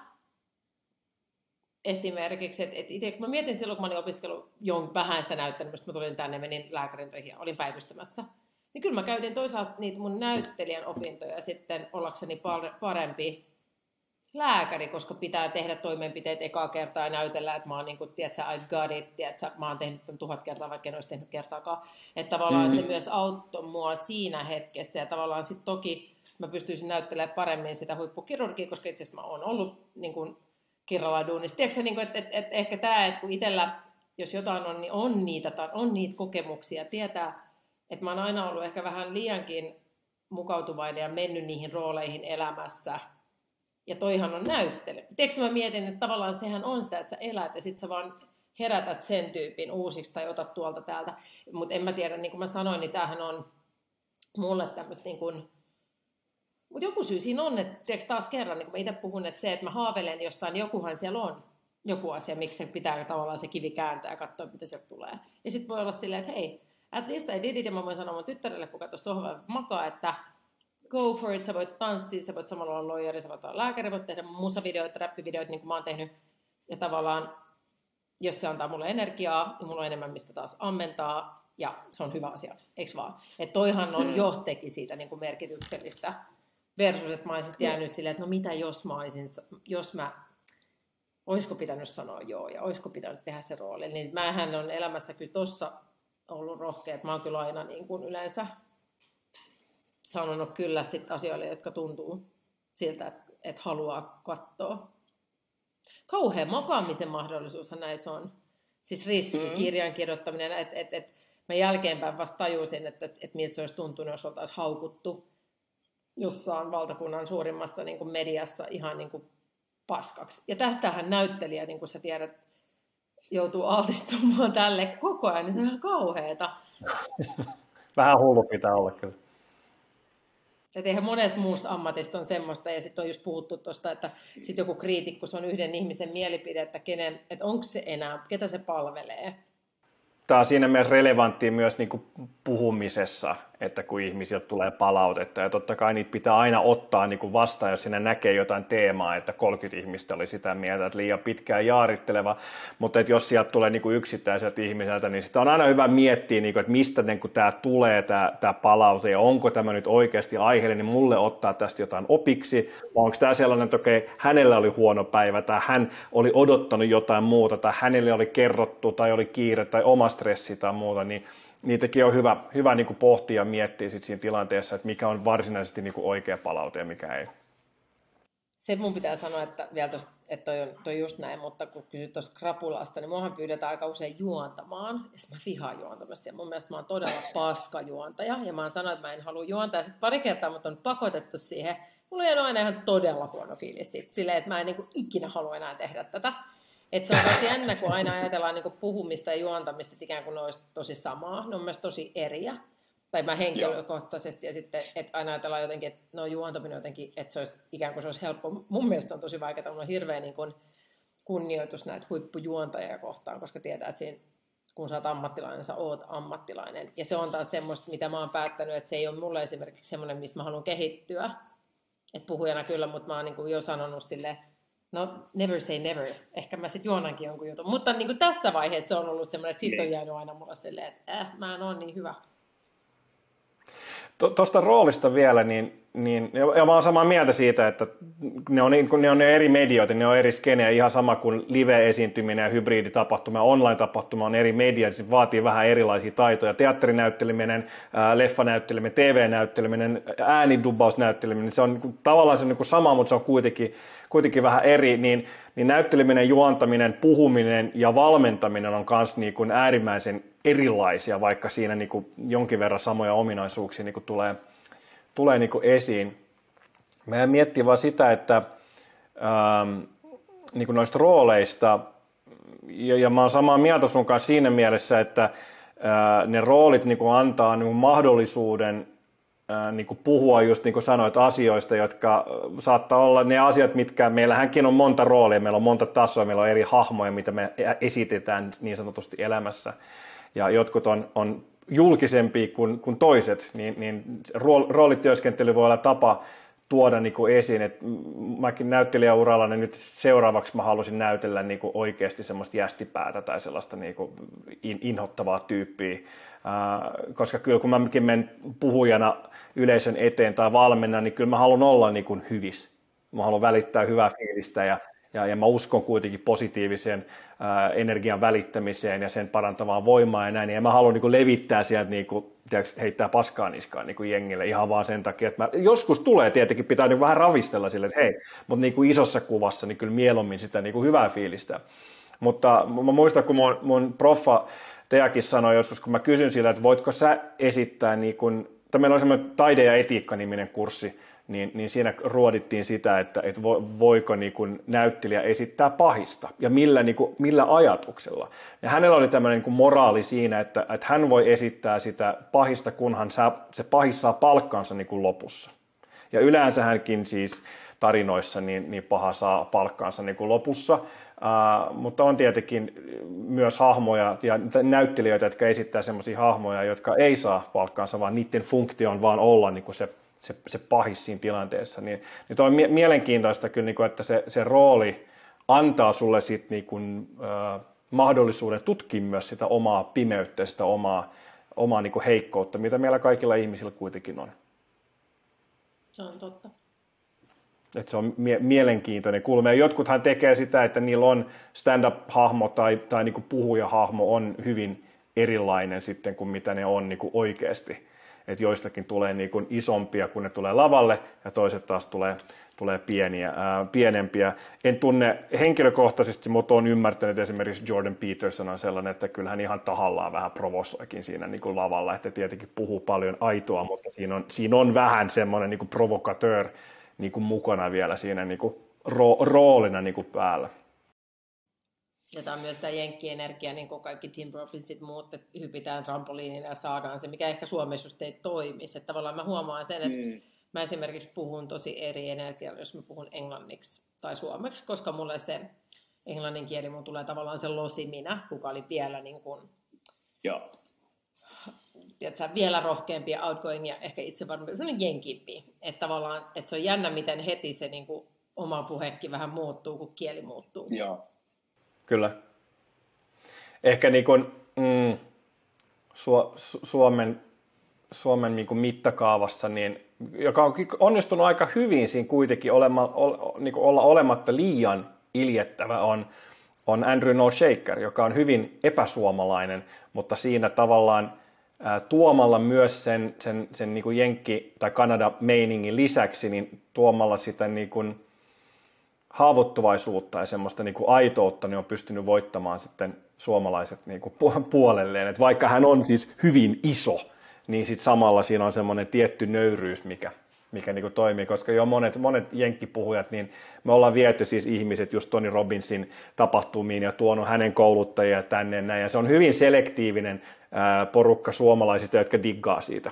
Esimerkiksi, että, että itse, kun mä mietin silloin, kun mä olin opiskellut jonkin vähän sitä näyttänyt, mä tulin tänne, menin lääkärin töihin ja olin päivystämässä – niin kyllä mä käytin toisaalta niitä mun näyttelijän opintoja sitten ollakseni parempi lääkäri, koska pitää tehdä toimenpiteet ekaa kertaa ja näytellä, että mä oon niin kuin, tiedätkö, I got it, tiedätkö, mä oon tehnyt tämän tuhat kertaa, vaikka en olisi tehnyt kertaakaan. Että tavallaan mm. se myös auttoi mua siinä hetkessä ja tavallaan sitten toki mä pystyisin näyttelemään paremmin sitä huippukirurgia, koska itse asiassa mä oon ollut niin kuin, kirralla duunissa. Tiedätkö niin kuin, että, että, että, ehkä tämä, että kun itsellä, jos jotain on, niin on niitä, on niitä kokemuksia, tietää, että mä oon aina ollut ehkä vähän liiankin mukautuvainen ja mennyt niihin rooleihin elämässä – ja toihan on näyttely. Tiedätkö mä mietin, että tavallaan sehän on sitä, että sä elät ja sit sä vaan herätät sen tyypin uusiksi tai otat tuolta täältä. Mutta en mä tiedä, niin kuin mä sanoin, niin tämähän on mulle tämmöistä niin kuin, mutta joku syy siinä on, että tiedätkö, taas kerran, niin kuin mä itse puhun, että se, että mä haaveilen jostain, jokuhan siellä on joku asia, miksi se pitää tavallaan se kivi kääntää ja katsoa, mitä sieltä tulee. Ja sitten voi olla silleen, että hei, at least I did it, ja mä voin sanoa mun tyttärelle, kuka tuossa sohvalla makaa, että go for it, sä voit tanssia, sä voit samalla olla loijari, sä voit olla lääkäri, voit tehdä musavideoita, räppivideoita, niin kuin mä oon tehnyt. Ja tavallaan, jos se antaa mulle energiaa, niin mulla on enemmän mistä taas ammentaa, ja se on hyvä asia, eikö vaan? Että toihan on mm. jo teki siitä niin kuin merkityksellistä, versus, että mä olisin jäänyt silleen, että no mitä jos mä olisin, jos mä, olisiko pitänyt sanoa joo, ja olisiko pitänyt tehdä se rooli. Niin mähän on elämässä kyllä tossa ollut rohkea, mä oon kyllä aina niin kuin yleensä sanonut kyllä sit asioille, jotka tuntuu siltä, että, että haluaa katsoa. Kauhean mokaamisen mahdollisuushan näissä on. Siis riski, mm. kirjan kirjoittaminen, että et, et, mä jälkeenpäin vasta tajusin, että et, et miltä se olisi tuntunut, jos oltaisiin haukuttu jossain valtakunnan suurimmassa niin kuin mediassa ihan niin kuin paskaksi. Ja tähän näyttelijä, niin kuin sä tiedät, joutuu altistumaan tälle koko ajan, niin se on ihan kauheeta. Vähän hullu pitää olla kyllä. Et eihän monessa muussa ammatista on semmoista, ja sitten on just puhuttu tuosta, että sitten joku kriitikko on yhden ihmisen mielipide, että, kenen, että onko se enää, ketä se palvelee. Tämä on siinä mielessä relevanttia myös niin kuin puhumisessa, että kun ihmisiltä tulee palautetta, ja totta kai niitä pitää aina ottaa niin kuin vastaan, jos siinä näkee jotain teemaa, että 30 ihmistä oli sitä mieltä, että liian pitkään jaaritteleva, mutta että jos sieltä tulee niin kuin yksittäiseltä ihmiseltä, niin sitä on aina hyvä miettiä, niin kuin, että mistä niin kuin tämä tulee, tämä, tämä palaute, ja onko tämä nyt oikeasti aiheellinen, niin mulle ottaa tästä jotain opiksi, vai onko tämä sellainen, että okei, hänellä oli huono päivä, tai hän oli odottanut jotain muuta, tai hänelle oli kerrottu, tai oli kiire, tai oma stressi tai muuta, niin niitäkin on hyvä, hyvä niin kuin pohtia ja miettiä sit siinä tilanteessa, että mikä on varsinaisesti niin kuin oikea palaute ja mikä ei. Se mun pitää sanoa, että vielä tosta, että toi on, toi just näin, mutta kun kysyt tuosta krapulasta, niin muahan pyydetään aika usein juontamaan, ja mä vihaan juontamista, ja mun mielestä mä oon todella paska juontaja, ja mä oon sanonut, että mä en halua juontaa, ja sitten pari kertaa mut on pakotettu siihen, mulla on aina ihan todella huono fiilis siitä, silleen, että mä en niin kuin ikinä halua enää tehdä tätä. Et se on tosi jännä, kun aina ajatellaan niin puhumista ja juontamista, että ikään kuin ne olisi tosi samaa. Ne on myös tosi eriä. Tai mä henkilökohtaisesti, ja sitten että aina ajatellaan jotenkin, että no juontaminen jotenkin, että se olisi ikään kuin se olisi helppo. Mun mielestä on tosi vaikeaa, on hirveä niin kuin kunnioitus näitä huippujuontajia kohtaan, koska tietää, että siinä, kun sä oot ammattilainen, sä oot ammattilainen. Ja se on taas semmoista, mitä mä oon päättänyt, että se ei ole mulle esimerkiksi semmoinen, missä mä haluan kehittyä. Että puhujana kyllä, mutta mä oon niin kuin jo sanonut sille No, never say never. Ehkä mä sitten juonankin jonkun jutun. Mutta niin kuin tässä vaiheessa on ollut semmoinen, että siitä on niin. jäänyt aina mulla silleen, että äh, mä en ole niin hyvä. Tuosta roolista vielä, niin, niin ja mä oon samaa mieltä siitä, että ne on, niin, ne on ne eri medioita, ne on eri skenejä, ihan sama kuin live-esiintyminen ja hybriditapahtuma, online-tapahtuma on eri media, se vaatii vähän erilaisia taitoja. Teatterinäytteleminen, leffanäytteleminen, TV-näytteleminen, äänidubausnäytteleminen, se on niin kuin, tavallaan se on niin kuin sama, mutta se on kuitenkin kuitenkin vähän eri, niin, niin näytteleminen, juontaminen, puhuminen ja valmentaminen on myös niin kuin äärimmäisen erilaisia, vaikka siinä niin kuin jonkin verran samoja ominaisuuksia niin kuin tulee, tulee niin kuin esiin. Meidän miettii vaan sitä, että ähm, niin noista rooleista, ja, ja mä oon samaa mieltä sun kanssa siinä mielessä, että äh, ne roolit niin kuin antaa niin kuin mahdollisuuden niin kuin puhua just niin kuin sanoit asioista, jotka saattaa olla ne asiat, mitkä meillähänkin on monta roolia, meillä on monta tasoa, meillä on eri hahmoja, mitä me esitetään niin sanotusti elämässä. Ja jotkut on, on julkisempia kuin, kuin toiset, niin, niin roolityöskentely voi olla tapa tuoda niin kuin esiin, että mäkin näyttelijäuralla, niin nyt seuraavaksi mä halusin näytellä niin kuin oikeasti semmoista jästipäätä tai sellaista niin kuin inhottavaa tyyppiä, koska kyllä kun mäkin menen puhujana yleisön eteen tai valmenna, niin kyllä mä haluan olla niin kuin hyvissä. mä haluan välittää hyvää fiilistä ja, ja, ja mä uskon kuitenkin positiiviseen ää, energian välittämiseen ja sen parantavaan voimaan ja näin, ja mä haluan niin kuin levittää sieltä niin kuin, tiedätkö, heittää paskaa niskaan niin kuin jengille ihan vaan sen takia, että mä, joskus tulee tietenkin, pitää niin vähän ravistella sille, että hei, mutta niin kuin isossa kuvassa niin kyllä mieluummin sitä niin kuin hyvää fiilistä. Mutta mä muistan, kun mun, mun proffa Teakin sanoi joskus, kun mä kysyn sillä, että voitko sä esittää, niin kun, meillä on semmoinen taide- ja etiikka-niminen kurssi, niin, niin siinä ruodittiin sitä, että, että voiko niin kuin näyttelijä esittää pahista ja millä, niin kuin, millä ajatuksella. Ja hänellä oli tämmöinen niin moraali siinä, että, että hän voi esittää sitä pahista, kunhan saa, se pahis saa palkkansa niin kuin lopussa. Ja yleensä hänkin siis tarinoissa niin, niin paha saa palkkaansa niin kuin lopussa, Uh, mutta on tietenkin myös hahmoja ja näyttelijöitä, jotka esittää sellaisia hahmoja, jotka ei saa palkkaansa, vaan niiden funktio on vaan olla niin kuin se, se, se pahis siinä tilanteessa. Niin, niin on mie- mielenkiintoista kyllä, niin kuin, että se, se rooli antaa sulle sit niin kuin, uh, mahdollisuuden tutkia myös sitä omaa pimeyttä, sitä omaa, omaa niin kuin heikkoutta, mitä meillä kaikilla ihmisillä kuitenkin on. Se on totta. Että se on mie- mielenkiintoinen kulma. Ja jotkuthan tekee sitä, että niillä on stand-up-hahmo tai, tai niin puhuja-hahmo on hyvin erilainen sitten kuin mitä ne on niin oikeasti. Että joistakin tulee niin isompia, kun ne tulee lavalle, ja toiset taas tulee, tulee pieniä, ää, pienempiä. En tunne henkilökohtaisesti, mutta olen ymmärtänyt, että esimerkiksi Jordan Peterson on sellainen, että kyllähän ihan tahallaan vähän provosoikin siinä niin lavalla, että tietenkin puhuu paljon aitoa, mutta siinä on, siinä on vähän semmoinen niin provokatör niin kuin mukana vielä siinä niin kuin ro- roolina niin kuin päällä. Ja tämä on myös tämä jenkkienergia, niin kuin kaikki Tim Robbinsit muut, että hypitään trampoliinin ja saadaan se, mikä ehkä Suomessa just ei toimisi. Että tavallaan mä huomaan sen, että mm. mä esimerkiksi puhun tosi eri energialla, jos mä puhun englanniksi tai suomeksi, koska mulle se englannin kieli mun tulee tavallaan se losimina, kuka oli vielä niin kuin, Joo tiedätkö, vielä rohkeampi ja outgoing ja ehkä itse varmaan sellainen jenkimpi. Että tavallaan, että se on jännä, miten heti se niin kuin, oma puhekin vähän muuttuu, kun kieli muuttuu. Joo. Kyllä. Ehkä niin kuin, mm, Su- Suomen, Suomen niin kuin mittakaavassa, niin, joka on onnistunut aika hyvin siinä kuitenkin olema, ol, niin kuin olla olematta liian iljettävä, on, on Andrew No Shaker, joka on hyvin epäsuomalainen, mutta siinä tavallaan tuomalla myös sen, sen, sen niin kuin Jenkki- tai Kanada-meiningin lisäksi, niin tuomalla sitä niin kuin haavoittuvaisuutta ja semmoista niin kuin aitoutta, niin on pystynyt voittamaan sitten suomalaiset niin kuin puolelleen. Et vaikka hän on siis hyvin iso, niin sitten samalla siinä on semmoinen tietty nöyryys, mikä, mikä niin kuin toimii, koska jo monet, monet jenkkipuhujat, niin me ollaan viety siis ihmiset just Tony Robbinsin tapahtumiin ja tuonut hänen kouluttajia tänne näin, ja se on hyvin selektiivinen porukka suomalaisista, jotka diggaa siitä.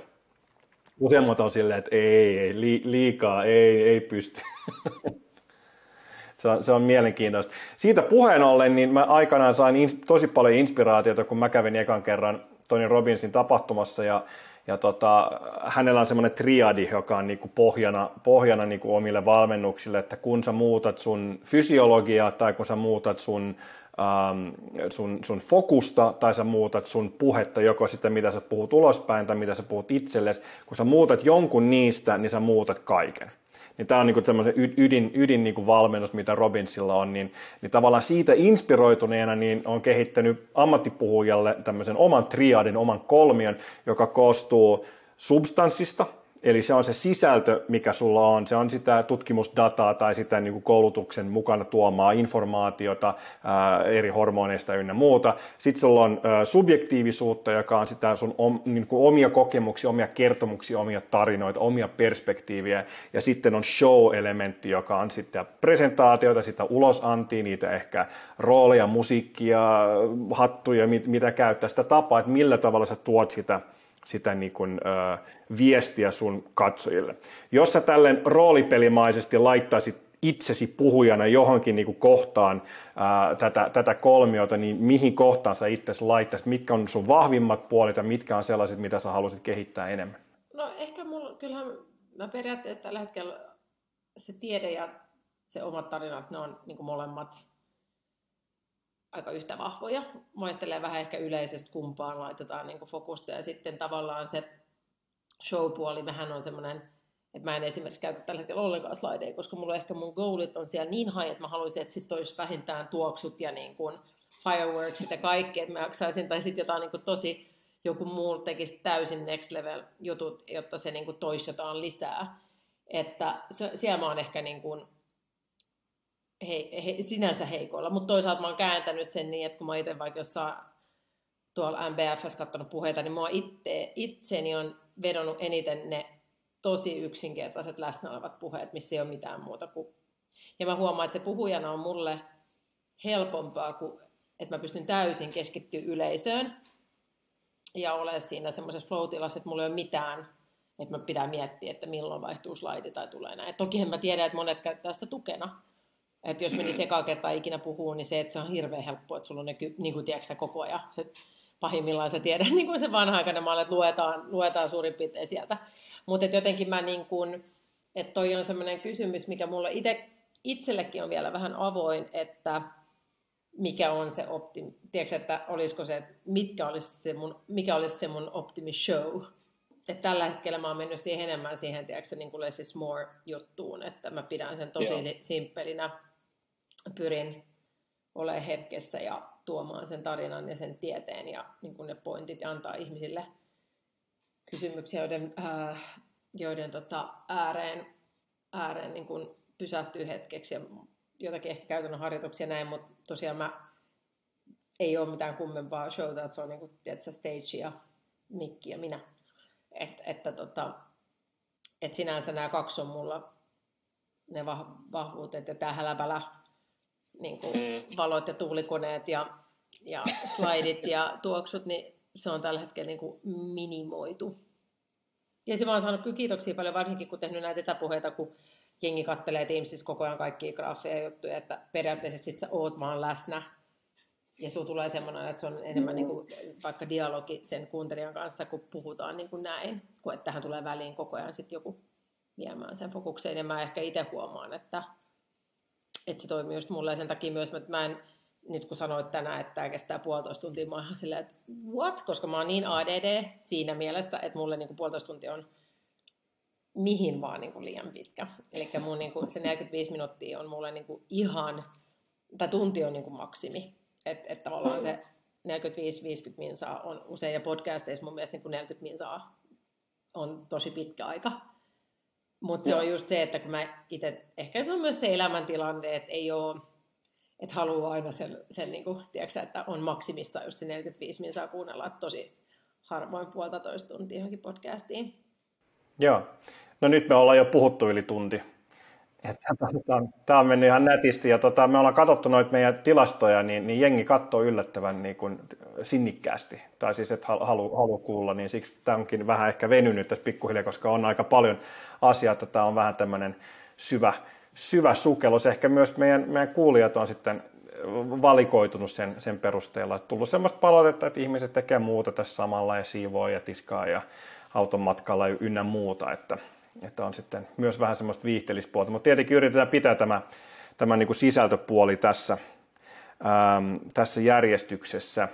Useimmat on silleen, että ei, ei liikaa, ei, ei pysty. se, on, se on mielenkiintoista. Siitä puheen ollen, niin mä aikanaan sain ins, tosi paljon inspiraatiota, kun mä kävin ekan kerran Tony Robbinsin tapahtumassa, ja ja tota, hänellä on semmoinen triadi, joka on niinku pohjana, pohjana niinku omille valmennuksille, että kun sä muutat sun fysiologiaa tai kun sä muutat sun, ähm, sun, sun fokusta tai sä muutat sun puhetta, joko sitä mitä sä puhut ulospäin tai mitä sä puhut itsellesi, kun sä muutat jonkun niistä, niin sä muutat kaiken. Niin tämä on niin semmoisen ydin, ydin niin valmennus, mitä Robinsilla on, niin, niin tavallaan siitä inspiroituneena niin on kehittänyt ammattipuhujalle tämmöisen oman triadin, oman kolmion, joka koostuu substanssista, Eli se on se sisältö, mikä sulla on. Se on sitä tutkimusdataa tai sitä niin kuin koulutuksen mukana tuomaa informaatiota ää, eri hormoneista ynnä muuta. Sitten sulla on ää, subjektiivisuutta, joka on sitä sun om, niin kuin omia kokemuksia, omia kertomuksia, omia tarinoita, omia perspektiiviä. Ja sitten on show-elementti, joka on sitten presentaatiota, sitä ulosantia, niitä ehkä rooleja, musiikkia, hattuja, mit, mitä käyttää, sitä tapaa, että millä tavalla sä tuot sitä sitä niin kuin, ö, viestiä sun katsojille. Jos sä tälleen roolipelimaisesti laittaisit itsesi puhujana johonkin niin kuin kohtaan ää, tätä, tätä kolmiota, niin mihin kohtaan sä itsesi laittaisit? Mitkä on sun vahvimmat puolet ja mitkä on sellaiset, mitä sä haluaisit kehittää enemmän? No ehkä mulla, kyllähän mä periaatteessa tällä hetkellä se tiede ja se omat tarinat, ne on niin kuin molemmat aika yhtä vahvoja. Ajattelen vähän ehkä yleisesti kumpaan laitetaan niin fokusta ja sitten tavallaan se show-puoli vähän on semmoinen Et mä en esimerkiksi käytä tällä hetkellä ollenkaan slideja, koska mulla ehkä mun goalit on siellä niin high, että mä haluaisin, että sitten olisi vähintään tuoksut ja niin kuin fireworksit ja kaikki, että mä jaksaisin, tai sitten jotain niin kuin tosi, joku muu tekisi täysin next level jutut, jotta se niin kuin toisi jotain lisää. Että se, siellä mä oon ehkä niin kuin, he, he, sinänsä heikoilla, mutta toisaalta mä oon kääntänyt sen niin, että kun mä itse vaikka jossain tuolla MBFS katsonut puheita, niin mua itse, itseni on vedonnut eniten ne tosi yksinkertaiset läsnä olevat puheet, missä ei ole mitään muuta kuin... Ja mä huomaan, että se puhujana on mulle helpompaa, kuin, että mä pystyn täysin keskittyä yleisöön ja ole siinä semmoisessa flow että mulla ei ole mitään, että mä pitää miettiä, että milloin vaihtuu slaidi tai tulee näin. Toki mä tiedän, että monet käyttää sitä tukena. Että jos meni sekaa kertaa ikinä puhuu, niin se, että se on hirveän helppoa, että sulla on ne, niin kuin tiedätkö, koko ajan. Se, pahimmillaan sä tiedät, niin kuin se vanha-aikainen malli, että luetaan, luetaan suurin piirtein sieltä. Mutta jotenkin mä niin kuin, että toi on semmoinen kysymys, mikä mulla itse, itsellekin on vielä vähän avoin, että mikä on se optimi, tiedätkö, että olisiko se, mitkä olisi se mun, mikä olisi se mun optimi show. Että tällä hetkellä mä oon mennyt siihen enemmän siihen, tiedätkö, niin kuin less is more juttuun, että mä pidän sen tosi Joo. simppelinä, pyrin olemaan hetkessä ja tuomaan sen tarinan ja sen tieteen ja niin kuin ne pointit ja antaa ihmisille kysymyksiä, joiden, äh, joiden tota, ääreen, ääreen niin kuin pysähtyy hetkeksi ja jotakin ehkä käytännön harjoituksia näin, mutta tosiaan mä ei ole mitään kummempaa showta, että se on niin kuin, tiedätkö, stage ja mikki ja minä. Et, että tota, et sinänsä nämä kaksi on mulla ne vahvuutet ja tämä häläpälä niin kuin mm. valot ja tuulikoneet ja, ja slaidit ja tuoksut, niin se on tällä hetkellä niin kuin minimoitu. Ja se vaan saanut kyllä kiitoksia paljon, varsinkin kun tehnyt näitä etäpuheita, kun jengi kattelee Teamsissa koko ajan kaikkia graafeja juttuja, että periaatteessa sit sä oot vaan läsnä. Ja sulla tulee semmoinen, että se on enemmän niin kuin, vaikka dialogi sen kuuntelijan kanssa, kun puhutaan niin kuin näin, kun että tähän tulee väliin koko ajan sitten joku viemään sen fokukseen. Ja mä ehkä itse huomaan, että, että se toimii just mulle ja sen takia myös, että mä en, nyt kun sanoit tänään, että tämä kestää puolitoista tuntia, mä oon silleen, että what? Koska mä oon niin ADD siinä mielessä, että mulle niin kuin puolitoista tuntia on mihin vaan niin kuin liian pitkä. Eli mun niin kuin, se 45 minuuttia on mulle niin kuin ihan, tai tunti on niin kuin maksimi. Että et tavallaan se 45-50 minsaa on usein, ja podcasteissa mun mielestä niin kuin 40 minsaa on tosi pitkä aika. Mutta se on just se, että kun mä itse, ehkä se on myös se elämäntilanne, että ei ole, että haluaa aina sen, sen niin kuin, tiedätkö, että on maksimissa just se 45 min saa kuunnella tosi harvoin puolitoista tuntia johonkin podcastiin. Joo. No nyt me ollaan jo puhuttu yli tunti. Tämä on mennyt ihan nätisti ja tota, me ollaan katsottu noita meidän tilastoja, niin, niin jengi katsoo yllättävän niin kuin sinnikkäästi, tai siis et halu, halu kuulla, niin siksi tämä onkin vähän ehkä venynyt tässä pikkuhiljaa, koska on aika paljon asiaa, että tämä on vähän tämmöinen syvä, syvä sukellus. Ehkä myös meidän, meidän kuulijat on sitten valikoitunut sen, sen perusteella, että tullut sellaista palautetta, että ihmiset tekee muuta tässä samalla ja siivoo ja tiskaa ja auton matkalla ynnä muuta, että, että on sitten myös vähän semmoista viihtelispuolta, mutta tietenkin yritetään pitää tämä, tämä niin kuin sisältöpuoli tässä, äm, tässä järjestyksessä.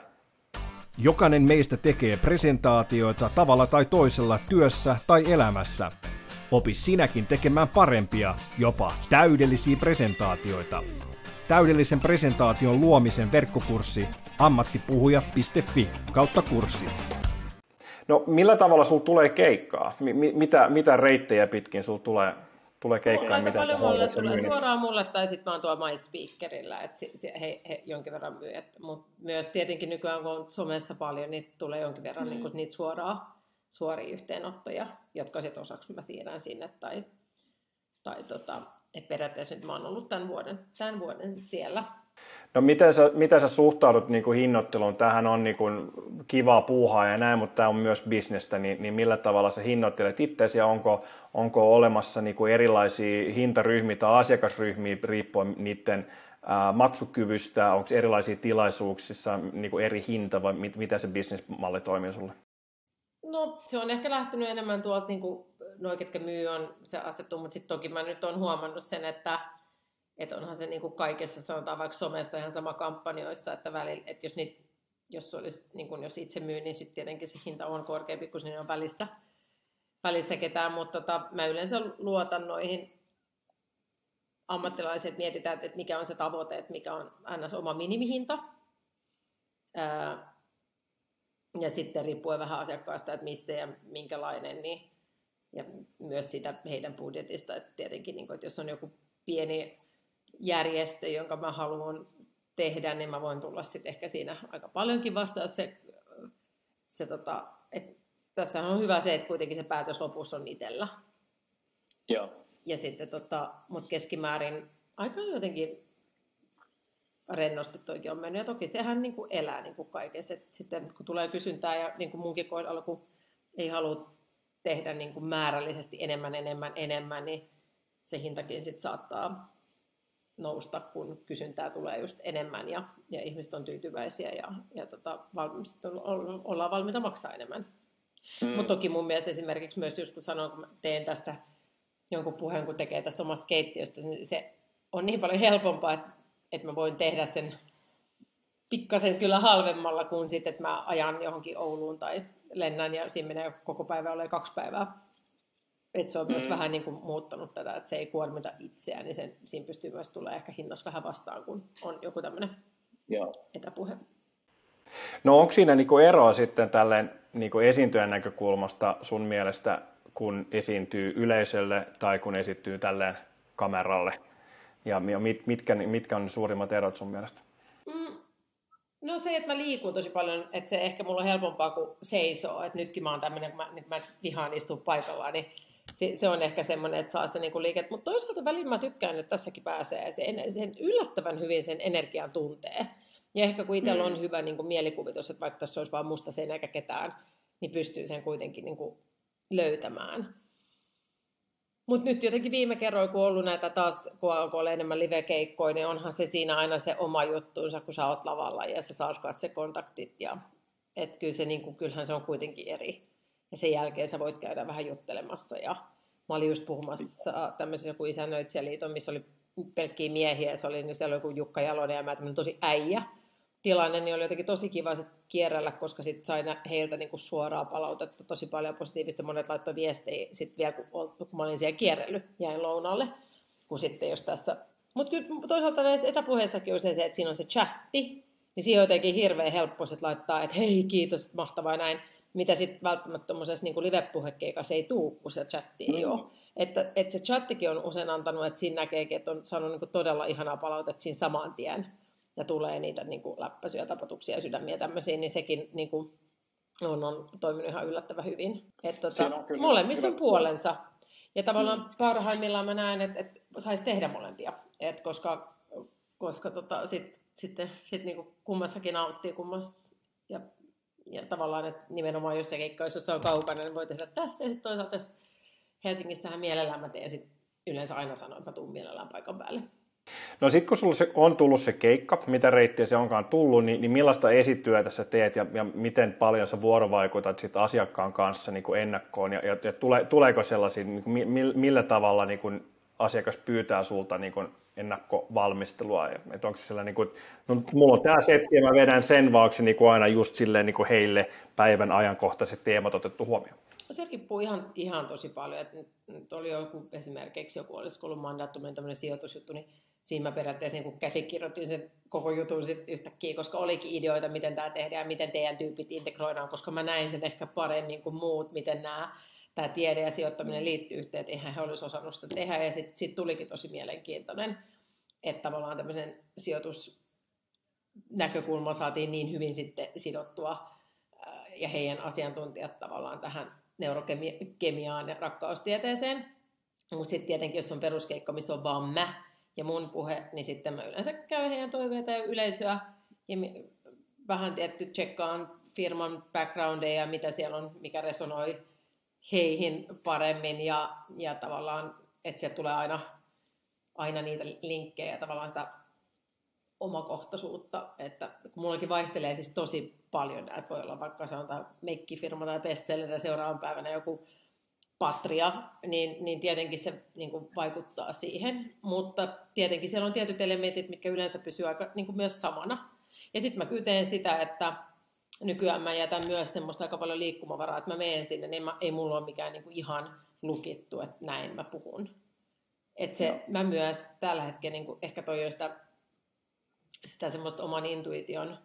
Jokainen meistä tekee presentaatioita tavalla tai toisella työssä tai elämässä. Opi sinäkin tekemään parempia, jopa täydellisiä presentaatioita. Täydellisen presentaation luomisen verkkokurssi ammattipuhuja.fi kautta kurssi. No millä tavalla sulla tulee keikkaa? M- mitä, mitä reittejä pitkin sulla tulee, tulee keikkaa? Aika paljon mulle tulee suoraan mulle tai sitten mä oon tuolla MySpeakerilla, että he, he, jonkin verran myy. Mutta myös tietenkin nykyään kun on somessa paljon, niin tulee jonkin verran mm. niin niitä suoraa, suoria yhteenottoja, jotka sitten osaksi mä siirrän sinne tai, tai tota, että periaatteessa nyt mä oon ollut tämän vuoden, tämän vuoden siellä. No miten sä, miten sä suhtaudut niin kuin hinnoitteluun? Tämähän on niin kuin kivaa puuhaa ja näin, mutta tämä on myös bisnestä, niin, niin millä tavalla sä hinnoittelet itseäsi ja onko, onko olemassa niin kuin erilaisia hintaryhmiä tai asiakasryhmiä riippuen niiden ää, maksukyvystä, onko erilaisia tilaisuuksissa niin kuin eri hinta vai mit, miten se bisnesmalli toimii sulle? No se on ehkä lähtenyt enemmän tuolta, niin kuin noi ketkä myy on se asettu, mutta sitten toki mä nyt on huomannut sen, että että onhan se niin kuin kaikessa, sanotaan vaikka somessa ihan sama kampanjoissa, että, välillä, että jos, niitä, jos, olisi, niin kuin jos itse myy, niin sitten tietenkin se hinta on korkeampi, kun ne on välissä. välissä ketään, mutta tota, mä yleensä luotan noihin ammattilaiset mietitään, että mikä on se tavoite, että mikä on ns. oma minimihinta. Ja sitten riippuen vähän asiakkaasta, että missä ja minkälainen, niin, ja myös sitä heidän budjetista. Että tietenkin, niin kuin, että jos on joku pieni järjestö, jonka mä haluan tehdä, niin mä voin tulla sitten ehkä siinä aika paljonkin vastaan se, se tota, että tässä on hyvä se, että kuitenkin se päätös lopussa on itsellä. Joo. Ja sitten tota, mut keskimäärin aika jotenkin rennosti toikin on mennyt. Ja toki sehän niin kuin elää niin kuin kaikessa. Et sitten kun tulee kysyntää ja niin kuin munkin kohdalla, kun ei halua tehdä niin kuin määrällisesti enemmän, enemmän, enemmän, niin se hintakin sitten saattaa nousta, kun kysyntää tulee just enemmän ja, ja ihmiset on tyytyväisiä ja, ja tota, valmis, ollaan valmiita maksaa enemmän. Mm. Mutta toki mun mielestä esimerkiksi myös just kun sanon, kun teen tästä jonkun puheen, kun tekee tästä omasta keittiöstä, niin se on niin paljon helpompaa, että, että mä voin tehdä sen pikkasen kyllä halvemmalla kuin sitten, että mä ajan johonkin Ouluun tai lennän ja siinä menee koko päivä ole kaksi päivää. Et se on myös mm. vähän niin kuin muuttanut tätä, että se ei kuormita itseään, niin sen, siinä pystyy myös tulee ehkä hinnossa vähän vastaan, kun on joku tämmöinen etäpuhe. No onko siinä niin eroa sitten tälleen niin esiintyjän näkökulmasta sun mielestä, kun esiintyy yleisölle tai kun esittyy tälleen kameralle? Ja mit, mitkä, mitkä on ne suurimmat erot sun mielestä? Mm, no se, että mä liikun tosi paljon, että se ehkä mulla on helpompaa kuin seisoo. Että nytkin mä oon tämmöinen, kun mä, nyt mä vihaan istua paikallaan, niin se, se on ehkä semmoinen, että saa sitä niinku liikettä. Mutta toisaalta välillä mä tykkään, että tässäkin pääsee sen, sen yllättävän hyvin sen energian tuntee. Ja ehkä kun itsellä on mm. hyvä niin kuin mielikuvitus, että vaikka tässä olisi vain musta sen eikä ketään, niin pystyy sen kuitenkin niin kuin löytämään. Mutta nyt jotenkin viime kerroin, kun on ollut näitä taas, kun alkoi olla enemmän live-keikkoja, niin onhan se siinä aina se oma juttuunsa, kun sä oot lavalla ja sä saat kontaktit. Ja, et kyllä se, niin kuin, kyllähän se on kuitenkin eri. Ja sen jälkeen sä voit käydä vähän juttelemassa. Ja mä olin just puhumassa tämmöisessä joku isännöitsijäliiton, missä oli pelkkiä miehiä. Ja se oli, niin siellä oli joku Jukka Jalonen ja mä tosi äijä tilanne, niin oli jotenkin tosi kiva sit kierrellä, koska sit sain heiltä niinku suoraa palautetta tosi paljon positiivista. Monet laittoi viestejä sit vielä, kun, kun mä olin siellä kierrellyt, jäin lounalle, kun sitten jos tässä... Mutta kyllä toisaalta näissä etäpuheissakin on se, että siinä on se chatti, niin siihen on jotenkin hirveän helppo sit laittaa, että hei kiitos, mahtavaa näin, mitä sitten välttämättä tuommoisessa niin live-puhekeikassa ei tuu, kun se chatti ei mm. ole. Että, että se chattikin on usein antanut, että siinä näkeekin, että on saanut niin todella ihanaa palautetta siinä saman tien ja tulee niitä niin kuin läppäsyjä, tapatuksia ja sydämiä tämmöisiä, niin sekin niin kuin on, on toiminut ihan yllättävän hyvin. Että tota, on molemmissa on puolensa. Ja tavallaan mm. parhaimmillaan mä näen, että, että saisi tehdä molempia. Et koska koska tota, sit, sitten sit niinku kummastakin nauttii kummasta. Ja, ja tavallaan, että nimenomaan jos se keikka, jos se on kaukana, niin voi tehdä tässä. Ja sitten toisaalta tässä Helsingissähän mielellään mä teen sit yleensä aina sanon, että mä tuun mielellään paikan päälle. No sitten kun sulla on tullut se keikka, mitä reittiä se onkaan tullut, niin, niin millaista esityötä sä teet ja, ja miten paljon sä vuorovaikutat sit asiakkaan kanssa niin kuin ennakkoon ja, ja, ja tule, tuleeko sellaisia, niin kuin, millä tavalla niin kuin asiakas pyytää sulta niin kuin ennakkovalmistelua, että onko se sellainen, niin kuin, no mulla on tämä setti ja mä vedän sen vaaksi niin kuin aina just silleen niin kuin heille päivän ajankohtaiset teemat otettu huomioon. Se riippuu ihan, ihan tosi paljon, että nyt oli joku esimerkiksi joku olisiko ollut mandaattuminen tämmöinen sijoitusjuttu, niin siinä mä periaatteessa niin käsikirjoitin sen koko jutun sit yhtäkkiä, koska olikin ideoita, miten tämä tehdään ja miten teidän tyypit integroidaan, koska mä näin sen ehkä paremmin kuin muut, miten nämä tämä tiede ja sijoittaminen liittyy yhteen, että eihän he olisi osannut sitä tehdä. Ja sitten sit tulikin tosi mielenkiintoinen, että tavallaan tämmöisen sijoitusnäkökulma saatiin niin hyvin sitten sidottua ja heidän asiantuntijat tavallaan tähän neurokemiaan ja rakkaustieteeseen. Mutta sitten tietenkin, jos on peruskeikka, missä on vaan mä, ja mun puhe, niin sitten mä yleensä käyn heidän toiveita ja yleisöä ja vähän tietty tsekkaan firman backgroundeja, mitä siellä on, mikä resonoi heihin paremmin ja, ja tavallaan, että sieltä tulee aina, aina niitä linkkejä ja tavallaan sitä omakohtaisuutta, että kun mullakin vaihtelee siis tosi paljon, että voi olla vaikka tämä mekkifirma tai bestseller ja seuraavan päivänä joku patria, niin, niin tietenkin se niin kuin vaikuttaa siihen. Mutta tietenkin siellä on tietyt elementit, mitkä yleensä pysyvät aika niin kuin myös samana. Ja sitten mä kyteen sitä, että, nykyään mä jätän myös semmoista aika paljon liikkumavaraa, että mä menen sinne, niin mä, ei mulla ole mikään niin kuin ihan lukittu, että näin mä puhun. Että se, no. mä myös tällä hetkellä niin kuin, ehkä toi sitä, sitä semmoista oman intuition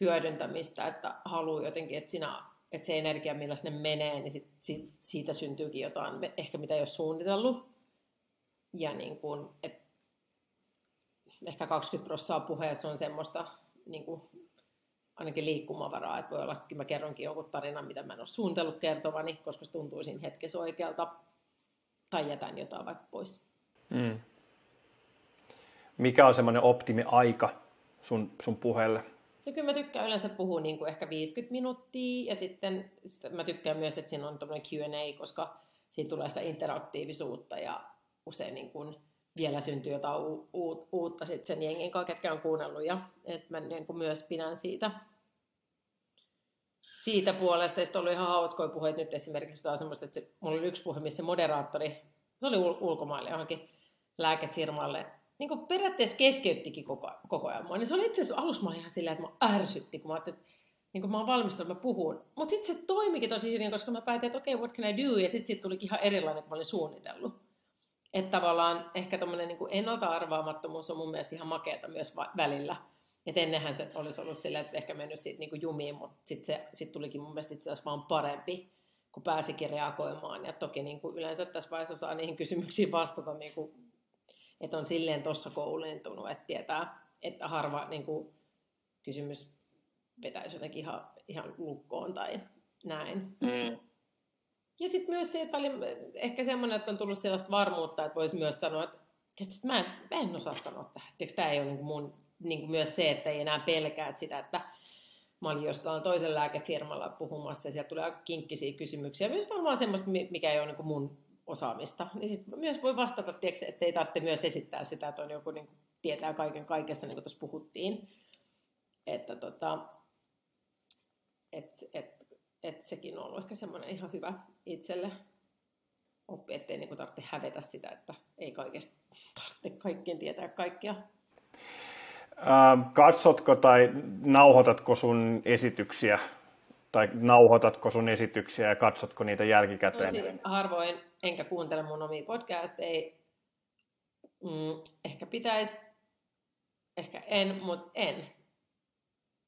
hyödyntämistä, että haluaa jotenkin, että, sinä, että se energia, millä sinne menee, niin sit, sit, siitä syntyykin jotain, ehkä mitä ei ole suunnitellut. Ja niin kuin, että ehkä 20 prosenttia puheessa on semmoista niin ainakin liikkumavaraa, että voi olla, että mä kerronkin jonkun tarinan, mitä mä en ole suunnitellut kertovani, koska se tuntuu siinä hetkessä oikealta, tai jätän jotain vaikka pois. Mm. Mikä on semmoinen optimi-aika sun, sun puheelle? No kyllä mä tykkään yleensä puhua niin kuin ehkä 50 minuuttia, ja sitten mä tykkään myös, että siinä on tämmöinen Q&A, koska siinä tulee sitä interaktiivisuutta, ja usein niin kuin vielä syntyy jotain u- u- uutta sitten sen jengin kanssa, ketkä on kuunnellut, ja että mä niin kuin myös pidän siitä, siitä puolesta. Sitten oli ihan hauskoja puheita nyt esimerkiksi tämä semmoista, että se, mulla oli yksi puhe, missä moderaattori, se oli ul- ulkomaille johonkin lääkefirmalle, niin kuin periaatteessa keskeyttikin koko, koko ajan mua. Niin se oli itse asiassa alussa ihan silleen, että mä ärsytti, kun mä ajattelin, että niin kun mä oon valmistunut, mä puhun. Mutta sitten se toimikin tosi hyvin, koska mä päätin, että okei, okay, what can I do? Ja sitten siitä tulikin ihan erilainen, kun mä olin suunnitellut. Että tavallaan ehkä tämmöinen niin ennalta-arvaamattomuus on mun mielestä ihan makeata myös välillä. Että ennenhän se olisi ollut silleen, että ehkä mennyt siitä niin kuin jumiin, mutta sitten sit tulikin mun mielestä itse asiassa vaan parempi, kun pääsikin reagoimaan. Ja toki niin kuin yleensä tässä vaiheessa osaa niihin kysymyksiin vastata, niin kuin, että on silleen tuossa koulentunut, että tietää, että harva niin kuin, kysymys vetäisi jotenkin ihan, ihan lukkoon tai näin. Mm. Ja sitten myös se, että ehkä semmoinen, että on tullut sellaista varmuutta, että voisi myös sanoa, että, mä, en, mä en osaa sanoa tähän. Tämä ei ole niin mun, niin kuin myös se, että ei enää pelkää sitä, että mä olin jostain toisen lääkefirmalla puhumassa ja sieltä tulee aika kinkkisiä kysymyksiä. Myös varmaan semmoista, mikä ei ole niin kuin mun osaamista. Niin sit myös voi vastata, tiedätkö, että ei tarvitse myös esittää sitä, että on joku niin tietää kaiken kaikesta, niin kuin tuossa puhuttiin. Että tota, et, et, et sekin on ollut ehkä semmoinen ihan hyvä itselle oppi, ettei niin tarvitse hävetä sitä, että ei kaikesta tarvitse kaikkien tietää kaikkia. Ähm, katsotko tai nauhoitatko sun esityksiä tai nauhoitatko sun esityksiä ja katsotko niitä jälkikäteen? Tosi harvoin, enkä kuuntele mun omia podcasteja. Mm, ehkä pitäisi, ehkä en, mutta en.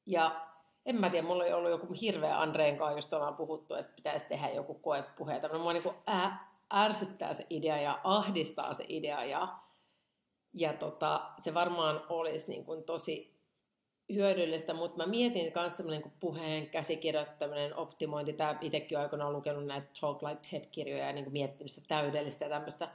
Ja en mä tiedä, mulla oli ollut joku hirveä Andreen kanssa, josta ollaan puhuttu, että pitäisi tehdä joku koepuhe. Tämmöinen mua niin ää, ärsyttää se idea ja ahdistaa se idea ja, ja tota, se varmaan olisi niin kuin tosi hyödyllistä, mutta mä mietin myös semmoinen kuin puheen käsikirjoittaminen, optimointi. Tämä itsekin aikoinaan lukenut näitä Talk Like TED-kirjoja ja niin kuin miettinyt sitä täydellistä ja tämmöistä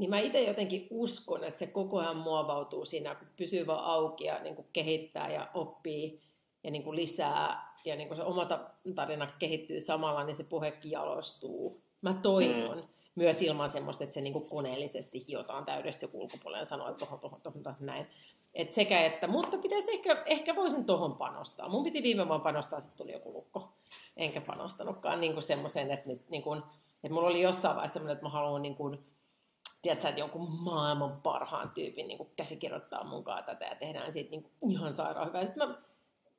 niin mä itse jotenkin uskon, että se koko ajan muovautuu siinä, kun pysyy vaan auki ja niin kuin kehittää ja oppii ja niin kuin lisää ja niin kuin se oma tarina kehittyy samalla, niin se puhekin jalostuu. Mä toivon mm. myös ilman semmoista, että se niin kuin koneellisesti hiotaan täydesti joku ulkopuolelle ja sanoo, että tohon, tohon, tohon, tohon näin. Et sekä että, mutta pitäisi ehkä, ehkä voisin tohon panostaa. Mun piti viime vuonna panostaa, sitten tuli joku lukko. Enkä panostanutkaan niin kuin semmoiseen, että, nyt, niin kuin, että mulla oli jossain vaiheessa semmoinen, että mä haluan niin kuin, tiedätkö, että jonkun maailman parhaan tyypin niin kuin käsikirjoittaa mukaan tätä ja tehdään siitä niin kuin ihan sairaan hyvää. Sitten mä,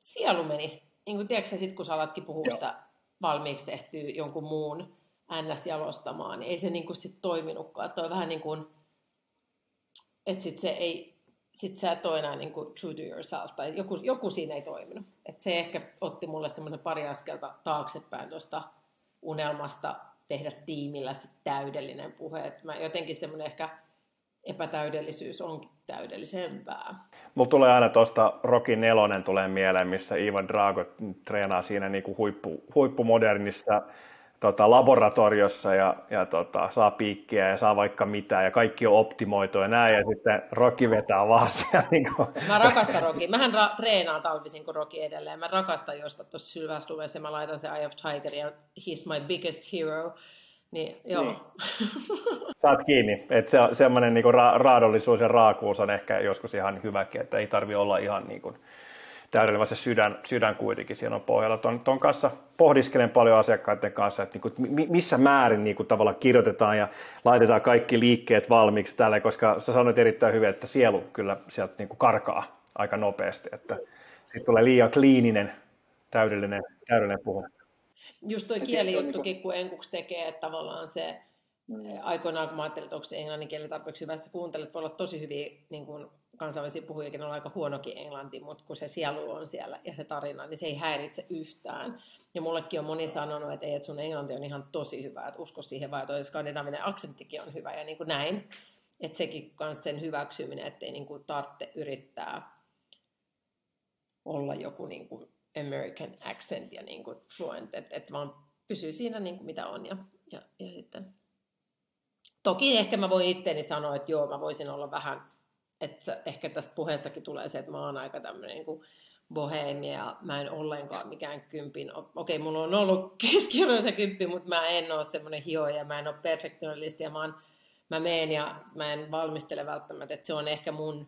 sielu meni, niin kuin, tiedätkö sit kun sä alatkin puhua sitä valmiiksi tehtyä jonkun muun NS-jalostamaan, niin ei se niin kuin sit toiminutkaan. Toi vähän niin kuin, että sit se ei, sit sä et ole enää niin kuin true to yourself, tai joku, joku siinä ei toiminut. Et se ehkä otti mulle semmoinen pari askelta taaksepäin tuosta unelmasta tehdä tiimillä sit täydellinen puhe. Et mä jotenkin semmoinen ehkä epätäydellisyys onkin täydellisempää. Mulla tulee aina tuosta Rocky nelonen tulee mieleen, missä Ivan Drago treenaa siinä niinku huippu, huippumodernissa tota, laboratoriossa ja, ja tota, saa piikkiä ja saa vaikka mitä ja kaikki on optimoitu ja näin ja sitten Rocky vetää vaan siellä. Niin kuin. Mä rakastan Rocky. Mähän ra- treenaan talvisin kuin Rocky edelleen. Mä rakastan josta tuossa Sylväsluvessa mä laitan se Eye of Tiger ja He's my biggest hero. Niin, joo. Niin. Saat kiinni. Että se, semmoinen niin ra- raadollisuus ja raakuus on ehkä joskus ihan hyväkin, että ei tarvi olla ihan niin kuin, täydellinen, se sydän, sydän kuitenkin siinä on pohjalla. Ton, ton kanssa pohdiskelen paljon asiakkaiden kanssa, että niin kuin, missä määrin niin kuin, tavallaan kirjoitetaan ja laitetaan kaikki liikkeet valmiiksi tälle, koska sä sanoit erittäin hyvin, että sielu kyllä sieltä niin kuin karkaa aika nopeasti, että sitten tulee liian kliininen, täydellinen, täydellinen puhu. Just toi kielijuttukin, kun enkuksi tekee, että tavallaan se. Aikoinaan, kun mä ajattelin, että onko se englannin kieli tarpeeksi hyvä, että kuuntelet, voi olla tosi hyviä niin kuin kansainvälisiä puhujakin on aika huonokin englanti, mutta kun se sielu on siellä ja se tarina, niin se ei häiritse yhtään. Ja mullekin on moni sanonut, että ei, että sun englanti on ihan tosi hyvä, että usko siihen vaan, että skandinaavinen aksenttikin on hyvä ja niin kuin näin. Että sekin myös sen hyväksyminen, ettei niin kuin tarvitse yrittää olla joku niin kuin American accent ja niin kuin fluent, että et vaan pysyy siinä niin kuin mitä on ja, ja, ja sitten Toki ehkä mä voin itteeni sanoa, että joo, mä voisin olla vähän että ehkä tästä puheestakin tulee se, että mä oon aika tämmöinen niin boheemia ja mä en ollenkaan mikään kympin. Okei, mulla on ollut keskiarvoisa kymppi, mutta mä en ole semmoinen hioja, mä en ole perfektionalisti ja mä, oon, mä meen ja mä en valmistele välttämättä, että se on ehkä mun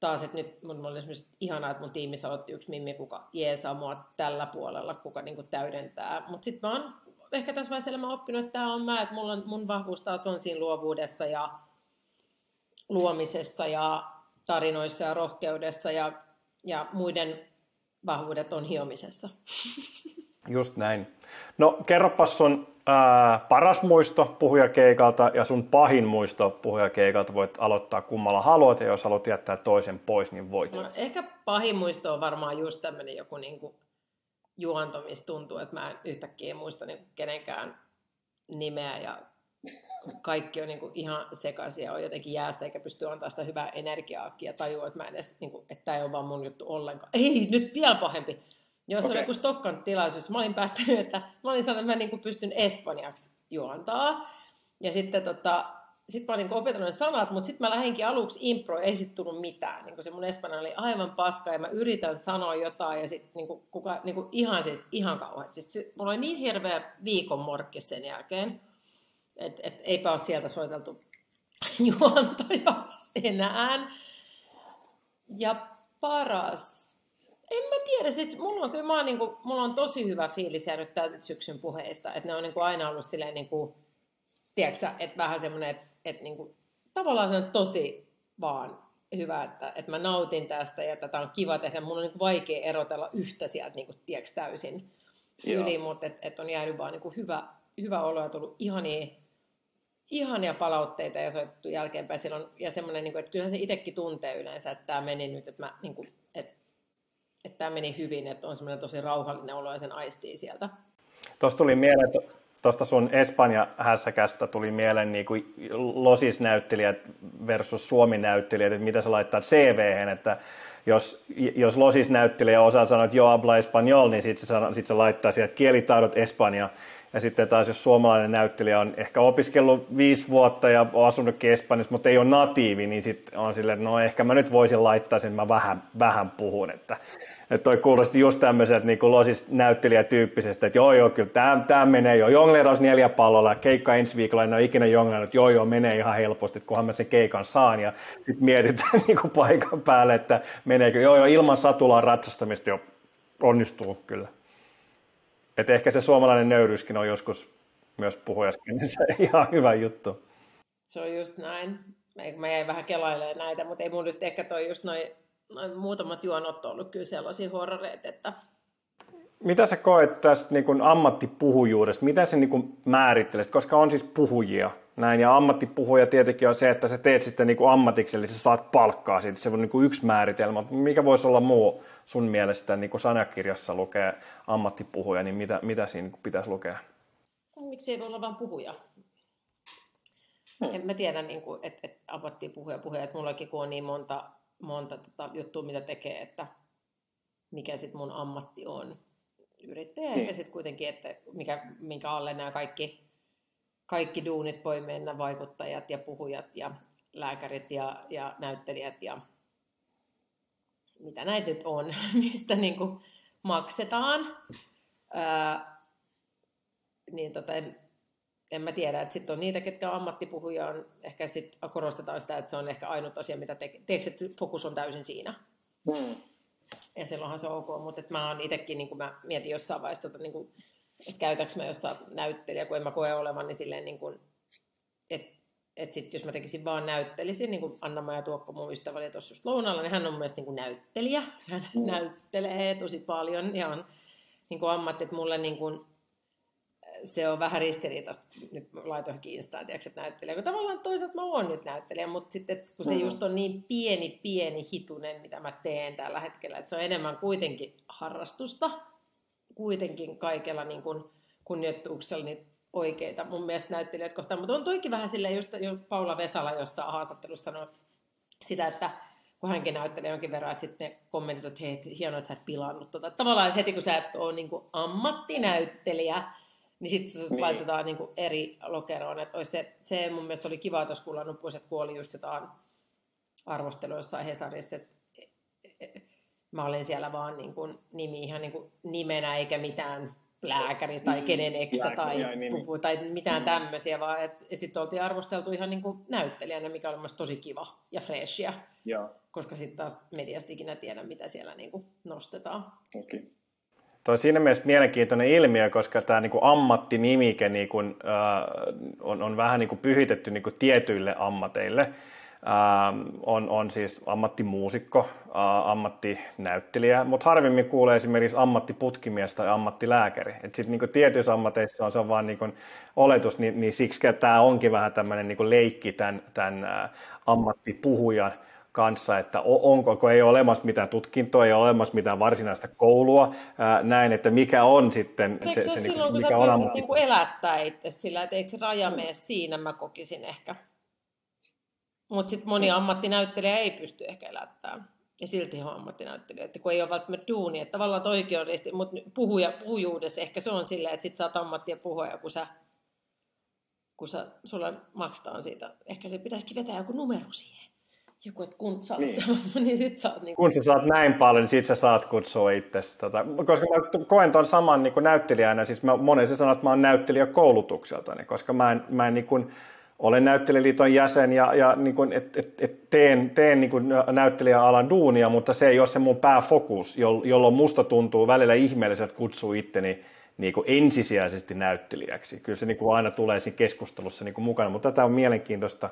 taas, että nyt mun oli esimerkiksi ihanaa, että mun tiimissä aloitti yksi mimmi, kuka jeesaa mua tällä puolella, kuka niinku täydentää. Mutta sitten mä oon ehkä tässä vaiheessa mä oppinut, että tämä on mä, että mulla mun vahvuus taas on siinä luovuudessa ja luomisessa ja tarinoissa ja rohkeudessa ja, ja muiden vahvuudet on hiomisessa. Just näin. No kerropas sun ää, paras muisto puhujakeikalta ja sun pahin muisto puhujakeikalta. Voit aloittaa kummalla haluat ja jos haluat jättää toisen pois, niin voit. No, ehkä pahin muisto on varmaan just tämmöinen joku niinku juonto, missä tuntuu, että mä en yhtäkkiä muista niinku kenenkään nimeä ja kaikki on niin kuin ihan sekaisin ja on jotenkin jäässä eikä pysty antaa sitä hyvää energiaa ja tajua, että, mä edes, niin kuin, että tämä ei ole vaan mun juttu ollenkaan. Ei, nyt vielä pahempi. Jos okay. oli joku Stockholm tilaisuus, mä olin päättänyt, että mä olin sanonut, että mä niin kuin pystyn espanjaksi juontaa. Ja sitten tota, sit mä olin opetanut ne sanat, mutta sitten mä lähdinkin aluksi impro, ei sit tullut mitään. Niin se mun espanja oli aivan paska ja mä yritän sanoa jotain ja sitten niin kuka, niin ihan siis ihan kauhean. Siis, sit, mulla oli niin hirveä viikon morkki sen jälkeen. Et, et, eipä ole sieltä soiteltu juontoja enää. Ja paras, en mä tiedä, siis mulla on, kyllä mä oon, niin kuin, mulla on tosi hyvä fiilis jäänyt tältä syksyn puheista, että ne on niin kuin aina ollut silleen, niin kuin, tiedätkö, että vähän semmoinen, että, että niin kuin, tavallaan se on tosi vaan hyvä, että, että mä nautin tästä ja tätä on kiva tehdä. Mun on niin kuin vaikea erotella yhtä sieltä niin kuin, tiedätkö, täysin Joo. yli, mutta että, että on jäänyt vaan niin kuin hyvä, hyvä olo ja tullut ihania ihania palautteita ja soitettu jälkeenpäin silloin, ja semmoinen, niin kuin, että kyllähän se itsekin tuntee yleensä, että tämä meni nyt, että, mä, niin kuin, että, että tämä meni hyvin, että on semmoinen tosi rauhallinen olo ja sen aistii sieltä. Tuosta tuli mieleen, tuosta sun Espanja-hässäkästä tuli mieleen niin kuin Losis-näyttelijät versus Suomi-näyttelijät, että mitä sä laittaa cv että jos, jos Losis-näyttelijä osaa sanoa, että joo, habla espanjol, niin sitten se, sit se laittaa sieltä kielitaidot Espanja, ja sitten taas jos suomalainen näyttelijä on ehkä opiskellut viisi vuotta ja on asunut Espanjassa, mutta ei ole natiivi, niin sitten on silleen, no ehkä mä nyt voisin laittaa sen, mä vähän, vähän puhun. Että, että toi kuulosti just tämmöiset niin kuin losis näyttelijätyyppisestä, että joo joo, kyllä tämä, tämä menee jo. Jongleros neljä pallolla, keikka ensi viikolla, en ole ikinä jonglannut, joo joo, menee ihan helposti, kunhan mä sen keikan saan. Ja sitten mietitään niin kuin paikan päälle, että meneekö, joo joo, ilman satulaa ratsastamista jo onnistuu kyllä. Että ehkä se suomalainen nöyryyskin on joskus myös puhujaskin, niin se ihan hyvä juttu. Se on just näin. Mä jäin vähän kelailemaan näitä, mutta ei mun nyt ehkä toi just noin noi muutamat juonot ollut kyllä sellaisia horroreita, että mitä sä koet tästä niin kuin ammattipuhujuudesta? Mitä se niin kuin määrittelisit? Koska on siis puhujia. Näin, ja ammattipuhuja tietenkin on se, että sä teet sitten niin kuin ammatiksi, eli sä saat palkkaa siitä. Se on niin kuin yksi määritelmä. Mikä voisi olla muu sun mielestä, niin kuin sanakirjassa lukee ammattipuhuja, niin mitä, mitä siinä pitäisi lukea? Miksi ei voi olla vain puhuja? Hmm. En mä tiedä, niin kuin, että, että ammattipuhuja puhuja, että mullakin kun on niin monta, monta tota, juttua, mitä tekee, että mikä sitten mun ammatti on yrittäjä, hmm. ja sitten kuitenkin, että mikä, minkä alle nämä kaikki, kaikki duunit voi mennä, vaikuttajat ja puhujat ja lääkärit ja, ja näyttelijät ja mitä näitä nyt on, mistä niin kuin maksetaan. Ää, niin tota, en, en mä tiedä, että sitten on niitä, ketkä on ammattipuhuja, on, ehkä sitten korostetaan sitä, että se on ehkä ainut asia, mitä tekee, että fokus on täysin siinä. Mm. Ja silloinhan se on ok, mutta mä oon itsekin, niin mä mietin jossain vaiheessa, että, niin kuin, käytäks mä jossain näyttelijä, kun en mä koe olevan, niin silleen niin kuin, että että sit jos mä tekisin vaan näyttelisin, niin kuin anna ja Tuokko, mun ystävä oli tuossa just lounalla, niin hän on mielestäni niin kuin näyttelijä. Hän mm. näyttelee tosi paljon ja on niin kuin ammatti, että mulle niin kuin, se on vähän ristiriitaista, nyt laitoin Instaan, tiedätkö, että näyttelijä, kun tavallaan toisaalta mä oon nyt näyttelijä, mutta sitten kun se mm. just on niin pieni, pieni hitunen, mitä mä teen tällä hetkellä, että se on enemmän kuitenkin harrastusta, kuitenkin kaikella niin kuin kunnioituksella niin oikeita mun mielestä näyttelijät kohtaan, mutta on toikin vähän silleen, just Paula Vesala jossa haastattelussa sanoi sitä, että kun hänkin näyttelee jonkin verran, että sitten ne kommentit, että hei, hienoa, että sä et pilannut tota. Tavallaan heti kun sä et ole niin kuin ammattinäyttelijä, niin sitten niin. laitetaan niin kuin eri lokeroon. Että se, se mun mielestä oli kiva tuossa, kun Lannuppuiset kuoli just jotain arvostelua jossain Hesarissa, että mä olin siellä vaan niin kuin nimi ihan niin kuin nimenä eikä mitään lääkäri tai mm, kenen eksä tai, pupu, tai mitään mm. tämmöisiä, vaan että sitten oltiin arvosteltu ihan niin kuin näyttelijänä, mikä oli tosi kiva ja freshia, Joo. koska sitten taas mediasta ikinä tiedä, mitä siellä niin kuin nostetaan. Okay. Tuo on siinä mielessä mielenkiintoinen ilmiö, koska tämä niin kuin ammattinimike niin kuin, äh, on, on vähän niin kuin pyhitetty niin kuin tietyille ammateille. Ähm, on, on siis ammattimuusikko, ammattinäyttelijä, mutta harvemmin kuulee esimerkiksi ammattiputkimies tai ammattilääkäri. Et sit niinku tietyissä ammateissa on, se on vaan niinku oletus, niin, niin siksi tämä onkin vähän tämmöinen niinku leikki tämän, tämän ammattipuhujan kanssa, että onko, kun ei ole olemassa mitään tutkintoa, ei ole olemassa mitään varsinaista koulua, ää, näin, että mikä on sitten eikö se, se, se silloin, mikä kun sä pystyt niin elättää itse sillä, että eikö se raja mene siinä, mä kokisin ehkä. Mutta sitten moni ammattinäyttelijä ei pysty ehkä elättämään. Ja silti on ammattinäyttelijä, että kun ei ole välttämättä duuni, että tavallaan oikeudellisesti, mutta puhuja, puhujuudessa ehkä se on silleen, että sit oot ammattia puhua, kun sä, kun sä, sulle maksetaan siitä, ehkä se pitäisikin vetää joku numero siihen. Joku, että kun sä, niin. niin sit oot niin Kun sä saat näin paljon, niin sit sä saat kutsua itsesi. Tota, koska mä koen ton saman niin näyttelijänä, siis mä monesti sanon, että mä oon näyttelijä koulutukseltani, koska mä en, mä en niin kuin, olen näyttelijäliiton jäsen ja, ja niin kuin, et, et, et teen, teen niin kuin näyttelijäalan duunia, mutta se ei ole se mun pääfokus, jolloin musta tuntuu välillä ihmeelliseltä kutsua itteni niin kuin ensisijaisesti näyttelijäksi. Kyllä se niin kuin aina tulee siinä keskustelussa niin kuin mukana, mutta tätä on mielenkiintoista,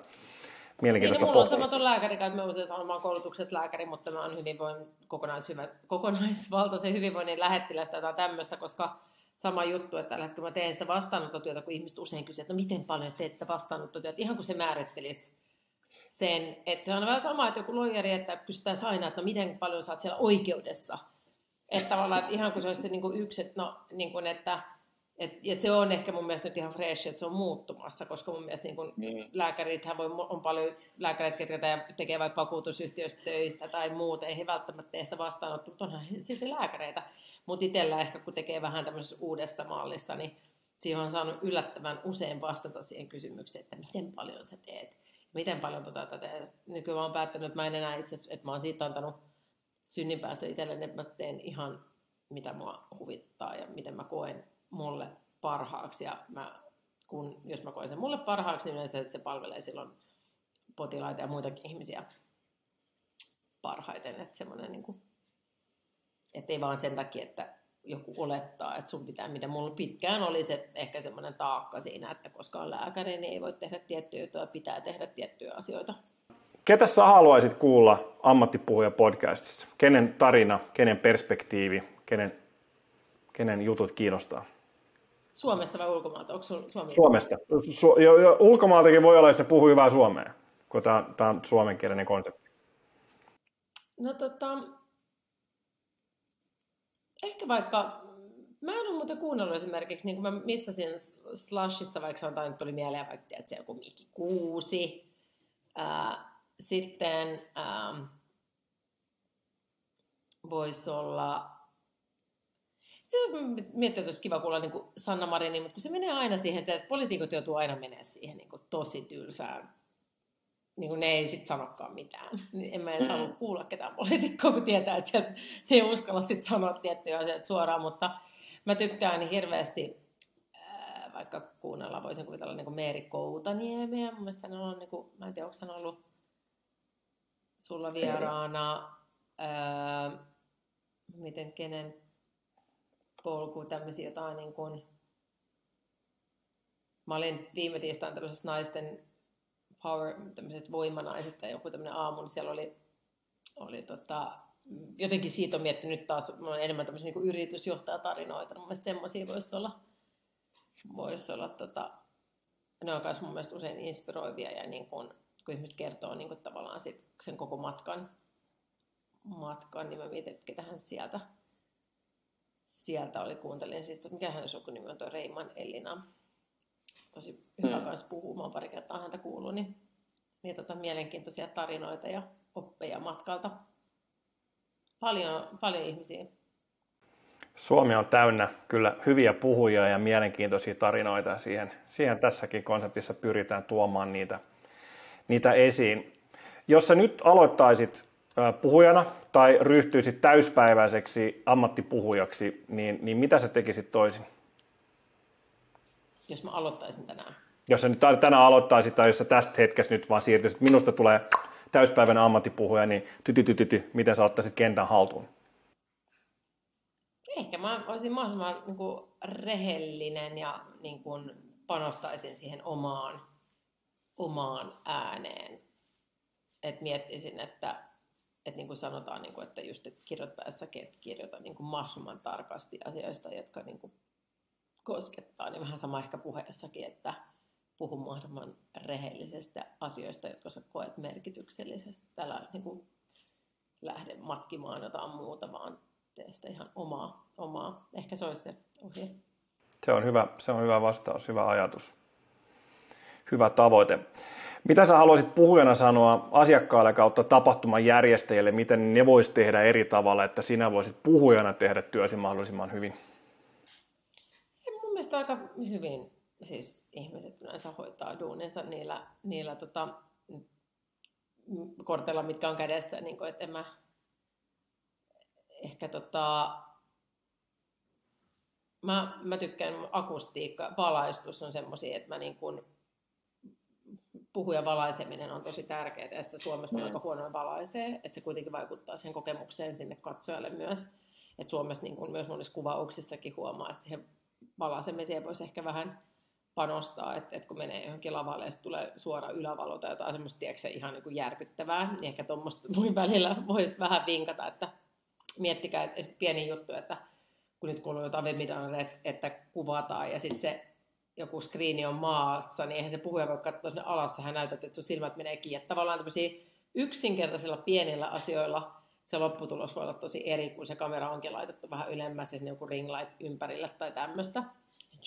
mielenkiintoista niin, mulla on samaton lääkäri, että mä usein sanon, koulutukset lääkäri, mutta mä oon hyvinvoin, kokonaishyvä, kokonaisvaltaisen hyvinvoinnin lähettilästä tai tämmöistä, koska sama juttu, että tällä hetkellä mä teen sitä vastaanottotyötä, kun ihmiset usein kysyvät, että no miten paljon sä teet sitä vastaanottotyötä, ihan kuin se määrittelisi sen, että se on vähän sama, että joku loijeri, että kysytään aina, että no miten paljon sä oot siellä oikeudessa. Että tavallaan, että ihan kuin se olisi se niin kuin yksi, että, no, niin kuin, että et, ja se on ehkä mun mielestä nyt ihan fresh, että se on muuttumassa, koska mun mielestä niin kun niin. lääkärithän voi, on paljon lääkäreitä, ketkä tekee vaikka vakuutusyhtiöistä töistä tai muuta, ei he välttämättä tee sitä vastaanottoa, mutta onhan silti lääkäreitä. Mutta itsellä ehkä kun tekee vähän tämmöisessä uudessa mallissa, niin siihen on saanut yllättävän usein vastata siihen kysymykseen, että miten paljon sä teet, miten paljon tota teet. Nykyään olen päättänyt, että mä en enää itse että mä oon siitä antanut synninpäästö itselleni, että mä teen ihan mitä mua huvittaa ja miten mä koen mulle parhaaksi. Ja mä, kun, jos mä koen sen mulle parhaaksi, niin yleensä se palvelee silloin potilaita ja muitakin ihmisiä parhaiten. Että semmoinen niin kuin, että ei vaan sen takia, että joku olettaa, että sun pitää, mitä mulla pitkään oli se ehkä semmoinen taakka siinä, että koska on lääkäri, niin ei voi tehdä tiettyjä juttuja, pitää tehdä tiettyjä asioita. Ketä sä haluaisit kuulla ammattipuhuja podcastissa? Kenen tarina, kenen perspektiivi, kenen, kenen jutut kiinnostaa? Suomesta vai ulkomaalta? Onko Suomi? Suomesta. Su- jo, jo, ulkomaaltakin voi olla, että puhuu hyvää suomea, kun tämä, tämä on suomenkielinen konsepti. No tota, ehkä vaikka, mä en ole muuten kuunnellut esimerkiksi, niin kuin mä missasin Slashissa, vaikka sanotaan, että tuli mieleen vaikka, että se joku Miki Kuusi, ää, sitten ää, voisi olla se on miettiä, että olisi kiva kuulla niin Sanna Marini, mutta kun se menee aina siihen, että poliitikot joutuu aina menee siihen niin kuin tosi tylsään. Niin kuin ne ei sitten sanokaan mitään. Niin en mä edes halua kuulla ketään poliitikkoa, kun tietää, että sieltä ne ei uskalla sitten sanoa tiettyjä asioita suoraan, mutta mä tykkään hirveästi vaikka kuunnella, voisin kuvitella niin kuin Meeri Koutaniemeä. Mun mielestä hän on, niin kuin, mä en tiedä, onko hän ollut sulla vieraana, ää, miten kenen polku, tämmöisiä jotain niin kuin... Mä olin viime tiistain tällaisessa naisten power, tämmöiset voimanaiset tai joku tämmöinen aamu, niin siellä oli, oli tota, jotenkin siitä on miettinyt taas, mä enemmän tämmöisiä niin yritysjohtajatarinoita, mun mielestä semmoisia voisi olla, voisi olla tota, ne on myös mun mielestä usein inspiroivia ja niin kun, kun ihmiset kertoo niin kun tavallaan sit sen koko matkan, matkan, niin mä mietin, että ketähän sieltä, sieltä oli, kuuntelin siis, mikä hänen sukunimi on tuo Reiman Elina. Tosi hyvä mm. kanssa puhuu, mä oon pari kertaa häntä kuullut, niin, niin tota, mielenkiintoisia tarinoita ja oppeja matkalta. Paljon, paljon ihmisiä Suomi on täynnä kyllä hyviä puhujia ja mielenkiintoisia tarinoita. Siihen, siihen tässäkin konseptissa pyritään tuomaan niitä, niitä esiin. Jos sä nyt aloittaisit puhujana tai ryhtyisit täyspäiväiseksi ammattipuhujaksi, niin, niin mitä sä tekisit toisin? Jos mä aloittaisin tänään. Jos sä nyt tänään aloittaisit tai jos sä tästä hetkestä nyt vaan siirtyisit, minusta tulee täyspäiväinen ammattipuhuja, niin ty, ty, ty, ty, miten sä ottaisit kentän haltuun? Ehkä mä olisin mahdollisimman niin kuin, rehellinen ja niin kuin, panostaisin siihen omaan, omaan ääneen. Et miettisin, että, että niin kuin sanotaan, niin kuin, että just että kirjoittaessakin, että kirjoita niin kuin mahdollisimman tarkasti asioista, jotka niin kuin, koskettaa, niin vähän sama ehkä puheessakin, että puhu mahdollisimman rehellisesti asioista, jotka sä koet merkityksellisesti. Tällä niin kuin, lähde matkimaan jotain muuta, vaan tee sitä ihan omaa, omaa. Ehkä se olisi se ohje. Se on hyvä, se on hyvä vastaus, hyvä ajatus. Hyvä tavoite. Mitä sä haluaisit puhujana sanoa asiakkaille kautta tapahtuman järjestäjille, miten ne voisi tehdä eri tavalla, että sinä voisit puhujana tehdä työsi mahdollisimman hyvin? Mun mielestä aika hyvin siis ihmiset yleensä hoitaa duuninsa niillä, niillä tota, korteilla, mitkä on kädessä, niin kuin, että en mä ehkä tota, mä, mä tykkään akustiikka, valaistus on semmoisia, että mä niin kun, puhuja valaiseminen on tosi tärkeää ja sitä Suomessa on aika huonoin valaisee, että se kuitenkin vaikuttaa siihen kokemukseen sinne katsojalle myös. että Suomessa niin kun myös monissa kuvauksissakin huomaa, että siihen valaisemiseen voisi ehkä vähän panostaa, että, että kun menee johonkin lavalle ja tulee suora ylävalo tai jotain semmoista, tiedätkö, ihan niin kuin järkyttävää, niin ehkä tuommoista voi välillä voisi vähän vinkata, että miettikää, että pieni juttu, että kun nyt kuuluu jotain webinaria, että, että kuvataan ja sitten se joku skriini on maassa, niin eihän se puhuja voi katsoa sinne alas, hän näytät, että sun silmät menee kiinni. Että tavallaan tämmöisiä yksinkertaisilla pienillä asioilla se lopputulos voi olla tosi eri, kun se kamera onkin laitettu vähän ylemmäs ja sinne joku ringlight ympärille tai tämmöistä.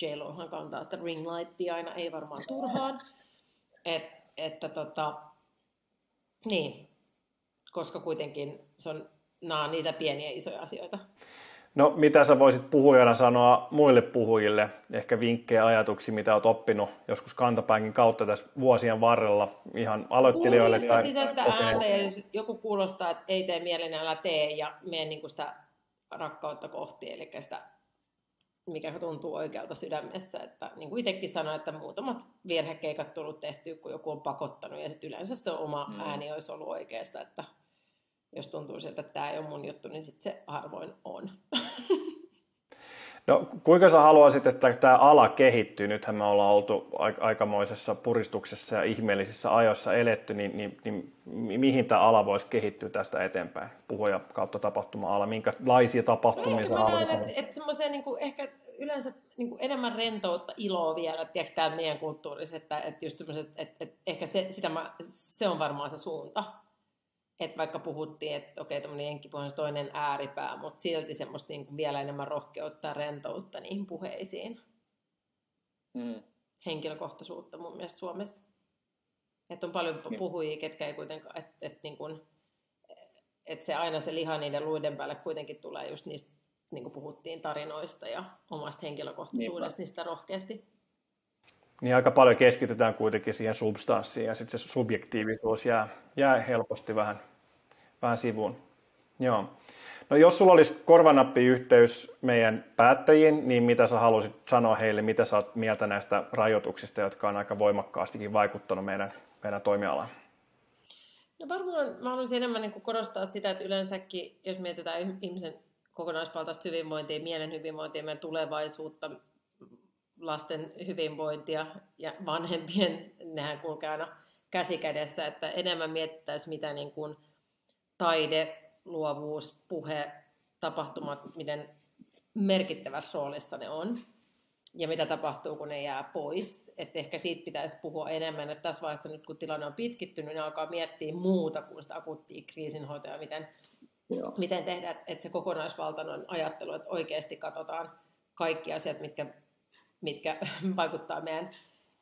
J-Lohan kantaa sitä ringlightia aina, ei varmaan turhaan. Et, että tota, niin, koska kuitenkin se on nämä on niitä pieniä isoja asioita. No mitä sä voisit puhujana sanoa muille puhujille, ehkä vinkkejä, ajatuksia, mitä olet oppinut joskus kantapäinkin kautta tässä vuosien varrella ihan aloittelijoille? tai sisäistä ääntä ja jos joku kuulostaa, että ei tee mielen, älä tee ja mene niin kuin sitä rakkautta kohti, eli sitä mikä tuntuu oikealta sydämessä. Että, niin kuin itsekin sanoin, että muutamat virhekeikat tullut tehtyä, kun joku on pakottanut, ja sitten yleensä se oma mm. ääni olisi ollut oikeasta, että jos tuntuu siltä, että tämä ei ole mun juttu, niin sitten se harvoin on. No kuinka sä haluaisit, että tämä ala kehittyy? Nythän me ollaan oltu aikamoisessa puristuksessa ja ihmeellisissä ajoissa eletty, niin, niin, niin mihin tämä ala voisi kehittyä tästä eteenpäin? Puhuja kautta tapahtuma-ala, minkälaisia tapahtumia no, mä näen, että, että semmoiseen niin ehkä yleensä niin kuin enemmän rentoutta, iloa vielä, tiedätkö, tämä meidän kulttuurissa, että, että, just että, että ehkä se, sitä mä, se on varmaan se suunta että vaikka puhuttiin, että okei, tämmöinen jenkkipuhe toinen ääripää, mutta silti semmoista niin kuin vielä enemmän rohkeutta ja rentoutta niihin puheisiin. Mm. Henkilökohtaisuutta mun mielestä Suomessa. Että on paljon puhujia, ketkä ei kuitenkaan, että et, niin kuin, et se aina se liha niiden luiden päälle kuitenkin tulee just niistä, niin kuin puhuttiin, tarinoista ja omasta henkilökohtaisuudesta, Niinpä. niistä rohkeasti. Niin aika paljon keskitytään kuitenkin siihen substanssiin ja sitten se subjektiivisuus jää, jää helposti vähän vähän sivuun. Joo. No jos sulla olisi korvanappiyhteys meidän päättäjiin, niin mitä sä haluaisit sanoa heille, mitä sä oot mieltä näistä rajoituksista, jotka on aika voimakkaastikin vaikuttanut meidän, meidän toimialaan? No varmaan mä haluaisin enemmän niin korostaa sitä, että yleensäkin, jos mietitään ihmisen kokonaisvaltaista hyvinvointia, mielen hyvinvointia, meidän tulevaisuutta, lasten hyvinvointia ja vanhempien, nehän kulkee aina käsikädessä, että enemmän mietittäisiin, mitä niin kuin taide, luovuus, puhe, tapahtumat, miten merkittävässä roolissa ne on ja mitä tapahtuu, kun ne jää pois. Että ehkä siitä pitäisi puhua enemmän, että tässä vaiheessa nyt kun tilanne on pitkittynyt, niin alkaa miettiä muuta kuin sitä akuuttia kriisinhoitoa, miten, Joo. miten tehdä, että se kokonaisvaltainen ajattelu, että oikeasti katsotaan kaikki asiat, mitkä, mitkä vaikuttaa meidän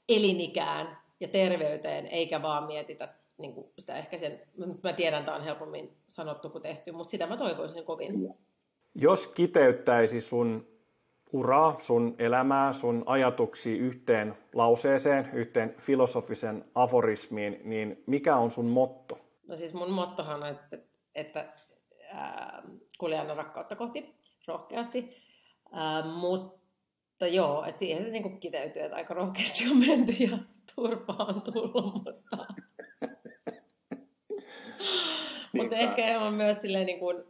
elinikään ja terveyteen, eikä vaan mietitä niin kuin sitä ehkä sen, mä tiedän, että on helpommin sanottu kuin tehty, mutta sitä mä toivoisin kovin. Jos kiteyttäisi sun uraa, sun elämää, sun ajatuksia yhteen lauseeseen, yhteen filosofisen aforismiin, niin mikä on sun motto? No siis mun mottohan on, että, että äh, kulje rakkautta kohti rohkeasti, äh, mutta joo, että siihen se niinku kiteytyy, että aika rohkeasti on menty ja turpaa on tullut, mutta... mutta ehkä on myös silleen, niin kuin,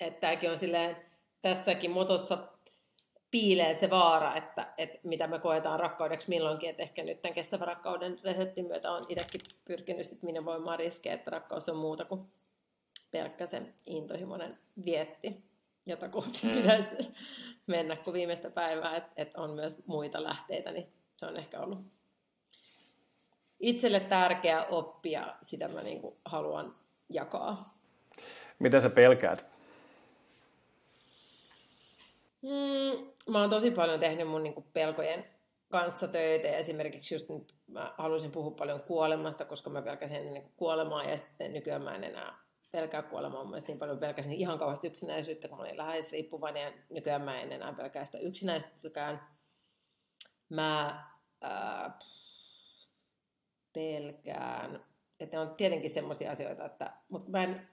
että tämäkin on silleen, tässäkin motossa piilee se vaara, että, että mitä me koetaan rakkaudeksi milloinkin, että ehkä nyt tämän kestävän rakkauden reseptin myötä on itsekin pyrkinyt sitten minimoimaan riskejä, että rakkaus on muuta kuin pelkkä se intohimoinen vietti, jota kohti mm. pitäisi mennä kuin viimeistä päivää, että, että on myös muita lähteitä, niin se on ehkä ollut itselle tärkeä oppia, sitä mä niin kuin haluan jakaa. Mitä sä pelkäät? Mm, mä oon tosi paljon tehnyt mun niin kuin pelkojen kanssa töitä. Esimerkiksi just nyt mä haluaisin puhua paljon kuolemasta, koska mä pelkäsin niin kuolemaa ja sitten nykyään mä en enää pelkää kuolemaa. Mun niin paljon pelkäsin ihan kauheasti yksinäisyyttä, kun mä olin lähes riippuvainen ja nykyään mä en enää pelkää sitä yksinäisyyttäkään. Mä ää, pelkään, että on tietenkin semmoisia asioita, että, mutta mä en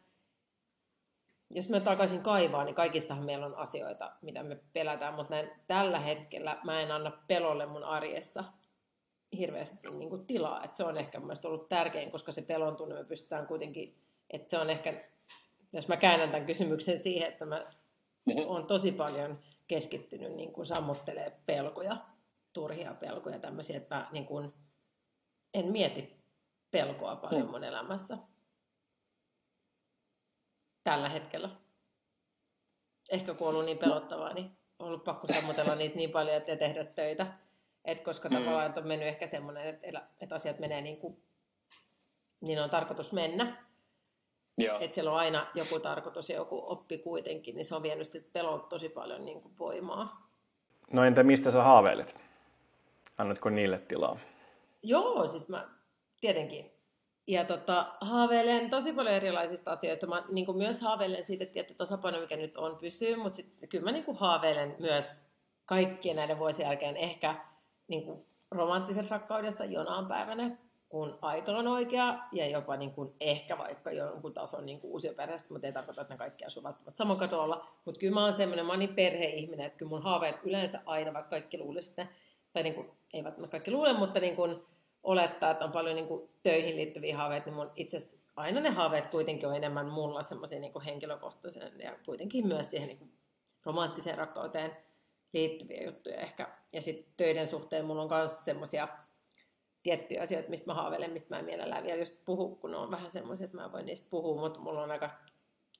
jos mä takaisin kaivaa, niin kaikissahan meillä on asioita, mitä me pelätään, mutta näin, tällä hetkellä mä en anna pelolle mun arjessa hirveästi niin kuin tilaa. Et se on ehkä mun ollut tärkein, koska se pelon tunne me pystytään kuitenkin, että se on ehkä, jos mä käännän tämän kysymyksen siihen, että mä mm-hmm. oon tosi paljon keskittynyt niin kuin sammuttelee pelkoja, turhia pelkoja, tämmöisiä, että mä niin kuin, en mieti pelkoa paljon mm. mun elämässä tällä hetkellä. Ehkä kun on ollut niin pelottavaa, niin on ollut pakko sammutella niitä niin paljon, että tehdä töitä. Et koska mm. tavallaan on mennyt ehkä semmoinen, että, että asiat menee niin kuin niin on tarkoitus mennä. Että siellä on aina joku tarkoitus ja joku oppi kuitenkin, niin se on vienyt sitten pelon tosi paljon niin kuin voimaa. No entä mistä sä haaveilet? Annatko niille tilaa? Joo, siis mä tietenkin ja tota, haaveilen tosi paljon erilaisista asioista. Mä niin kuin myös haaveilen siitä, tietty tasapaino, mikä nyt on, pysyy, mutta sitten kyllä mä niin kuin haaveilen myös kaikkien näiden vuosien jälkeen ehkä niin kuin romanttisesta rakkaudesta jonain päivänä, kun aika on oikea ja jopa niin kuin ehkä vaikka jonkun tason niin uusia perheestä, mutta ei tarkoita, että ne kaikki asuu välttämättä saman katolla. Mutta kyllä mä oon semmoinen, mä oon niin perheihminen, että kyllä mun haaveet yleensä aina, vaikka kaikki luulisivat, tai niin kuin, ei välttämättä kaikki luule, mutta niin kuin, olettaa, että on paljon niin kuin, töihin liittyviä haaveita, niin mun itse aina ne haaveet kuitenkin on enemmän mulla semmoisia niin henkilökohtaisen ja kuitenkin myös siihen niin kuin, romanttiseen rakkauteen liittyviä juttuja ehkä. Ja sitten töiden suhteen mulla on myös semmoisia tiettyjä asioita, mistä mä haaveilen, mistä mä en mielellään vielä just puhu, kun ne on vähän semmoisia, että mä voin niistä puhua, mutta mulla on aika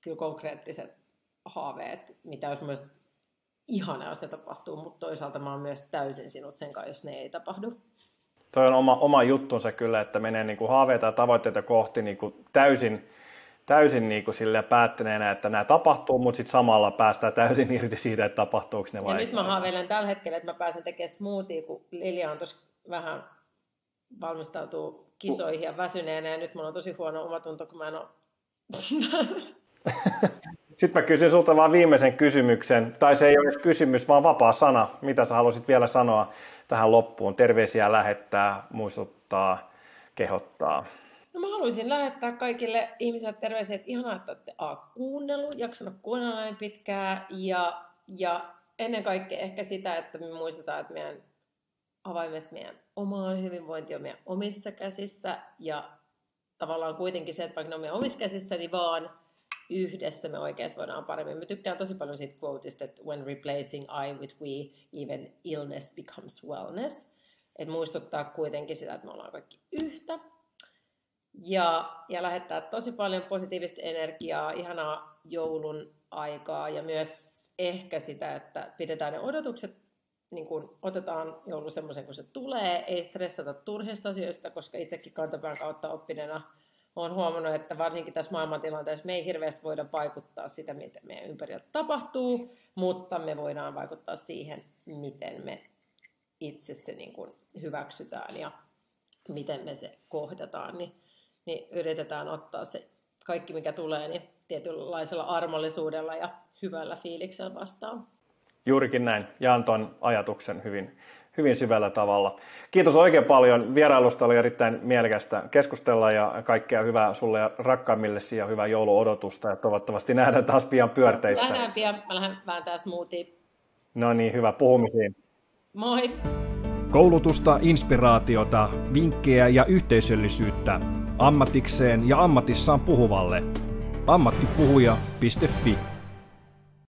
kyllä konkreettiset haaveet, mitä olisi myös ihana, jos ne tapahtuu, mutta toisaalta mä oon myös täysin sinut sen kanssa, jos ne ei tapahdu toi on oma, oma juttunsa kyllä, että menee niin kuin haaveita ja tavoitteita kohti niin kuin täysin, täysin niin kuin sille päättäneenä, että nämä tapahtuu, mutta sitten samalla päästään täysin irti siitä, että tapahtuuko ne vai Ja nyt mä haaveilen tällä hetkellä, että mä pääsen tekemään smoothie, kun Lilja on tuossa vähän valmistautuu kisoihin ja väsyneenä, ja nyt mulla on tosi huono omatunto, kun mä en ole... Sitten mä kysyn sulta vaan viimeisen kysymyksen, tai se ei ole edes kysymys, vaan vapaa sana. Mitä sä haluaisit vielä sanoa tähän loppuun? Terveisiä lähettää, muistuttaa, kehottaa. No mä haluaisin lähettää kaikille ihmisille terveisiä, että ihanaa, että olette A, kuunnellut, jaksanut kuunnella näin pitkään, ja, ja ennen kaikkea ehkä sitä, että me muistetaan, että meidän avaimet meidän omaan hyvinvointiin on meidän omissa käsissä, ja tavallaan kuitenkin se, että vaikka ne on meidän omissa käsissä, niin vaan yhdessä me oikeasti voidaan paremmin. Mä tykkään tosi paljon siitä quoteista, että when replacing I with we, even illness becomes wellness. Että muistuttaa kuitenkin sitä, että me ollaan kaikki yhtä. ja, ja lähettää tosi paljon positiivista energiaa, ihanaa joulun aikaa ja myös ehkä sitä, että pidetään ne odotukset, niin kun otetaan joulu semmoisen kuin se tulee, ei stressata turhista asioista, koska itsekin kantapään kautta oppineena olen huomannut, että varsinkin tässä maailmantilanteessa me ei hirveästi voida vaikuttaa sitä, mitä meidän ympärillä tapahtuu, mutta me voidaan vaikuttaa siihen, miten me itse se niin kuin hyväksytään ja miten me se kohdataan, niin, niin yritetään ottaa se kaikki, mikä tulee, niin tietynlaisella armollisuudella ja hyvällä fiiliksellä vastaan. Juurikin näin. Jaan tuon ajatuksen hyvin, hyvin syvällä tavalla. Kiitos oikein paljon. Vierailusta oli erittäin mielekästä keskustella ja kaikkea hyvää sulle ja rakkaimmillesi ja hyvää jouluodotusta ja toivottavasti nähdään taas pian pyörteissä. Nähdään pian. Mä lähden vääntää smoothie. No niin, hyvä. Puhumisiin. Moi! Koulutusta, inspiraatiota, vinkkejä ja yhteisöllisyyttä ammatikseen ja ammatissaan puhuvalle. ammattipuhuja.fi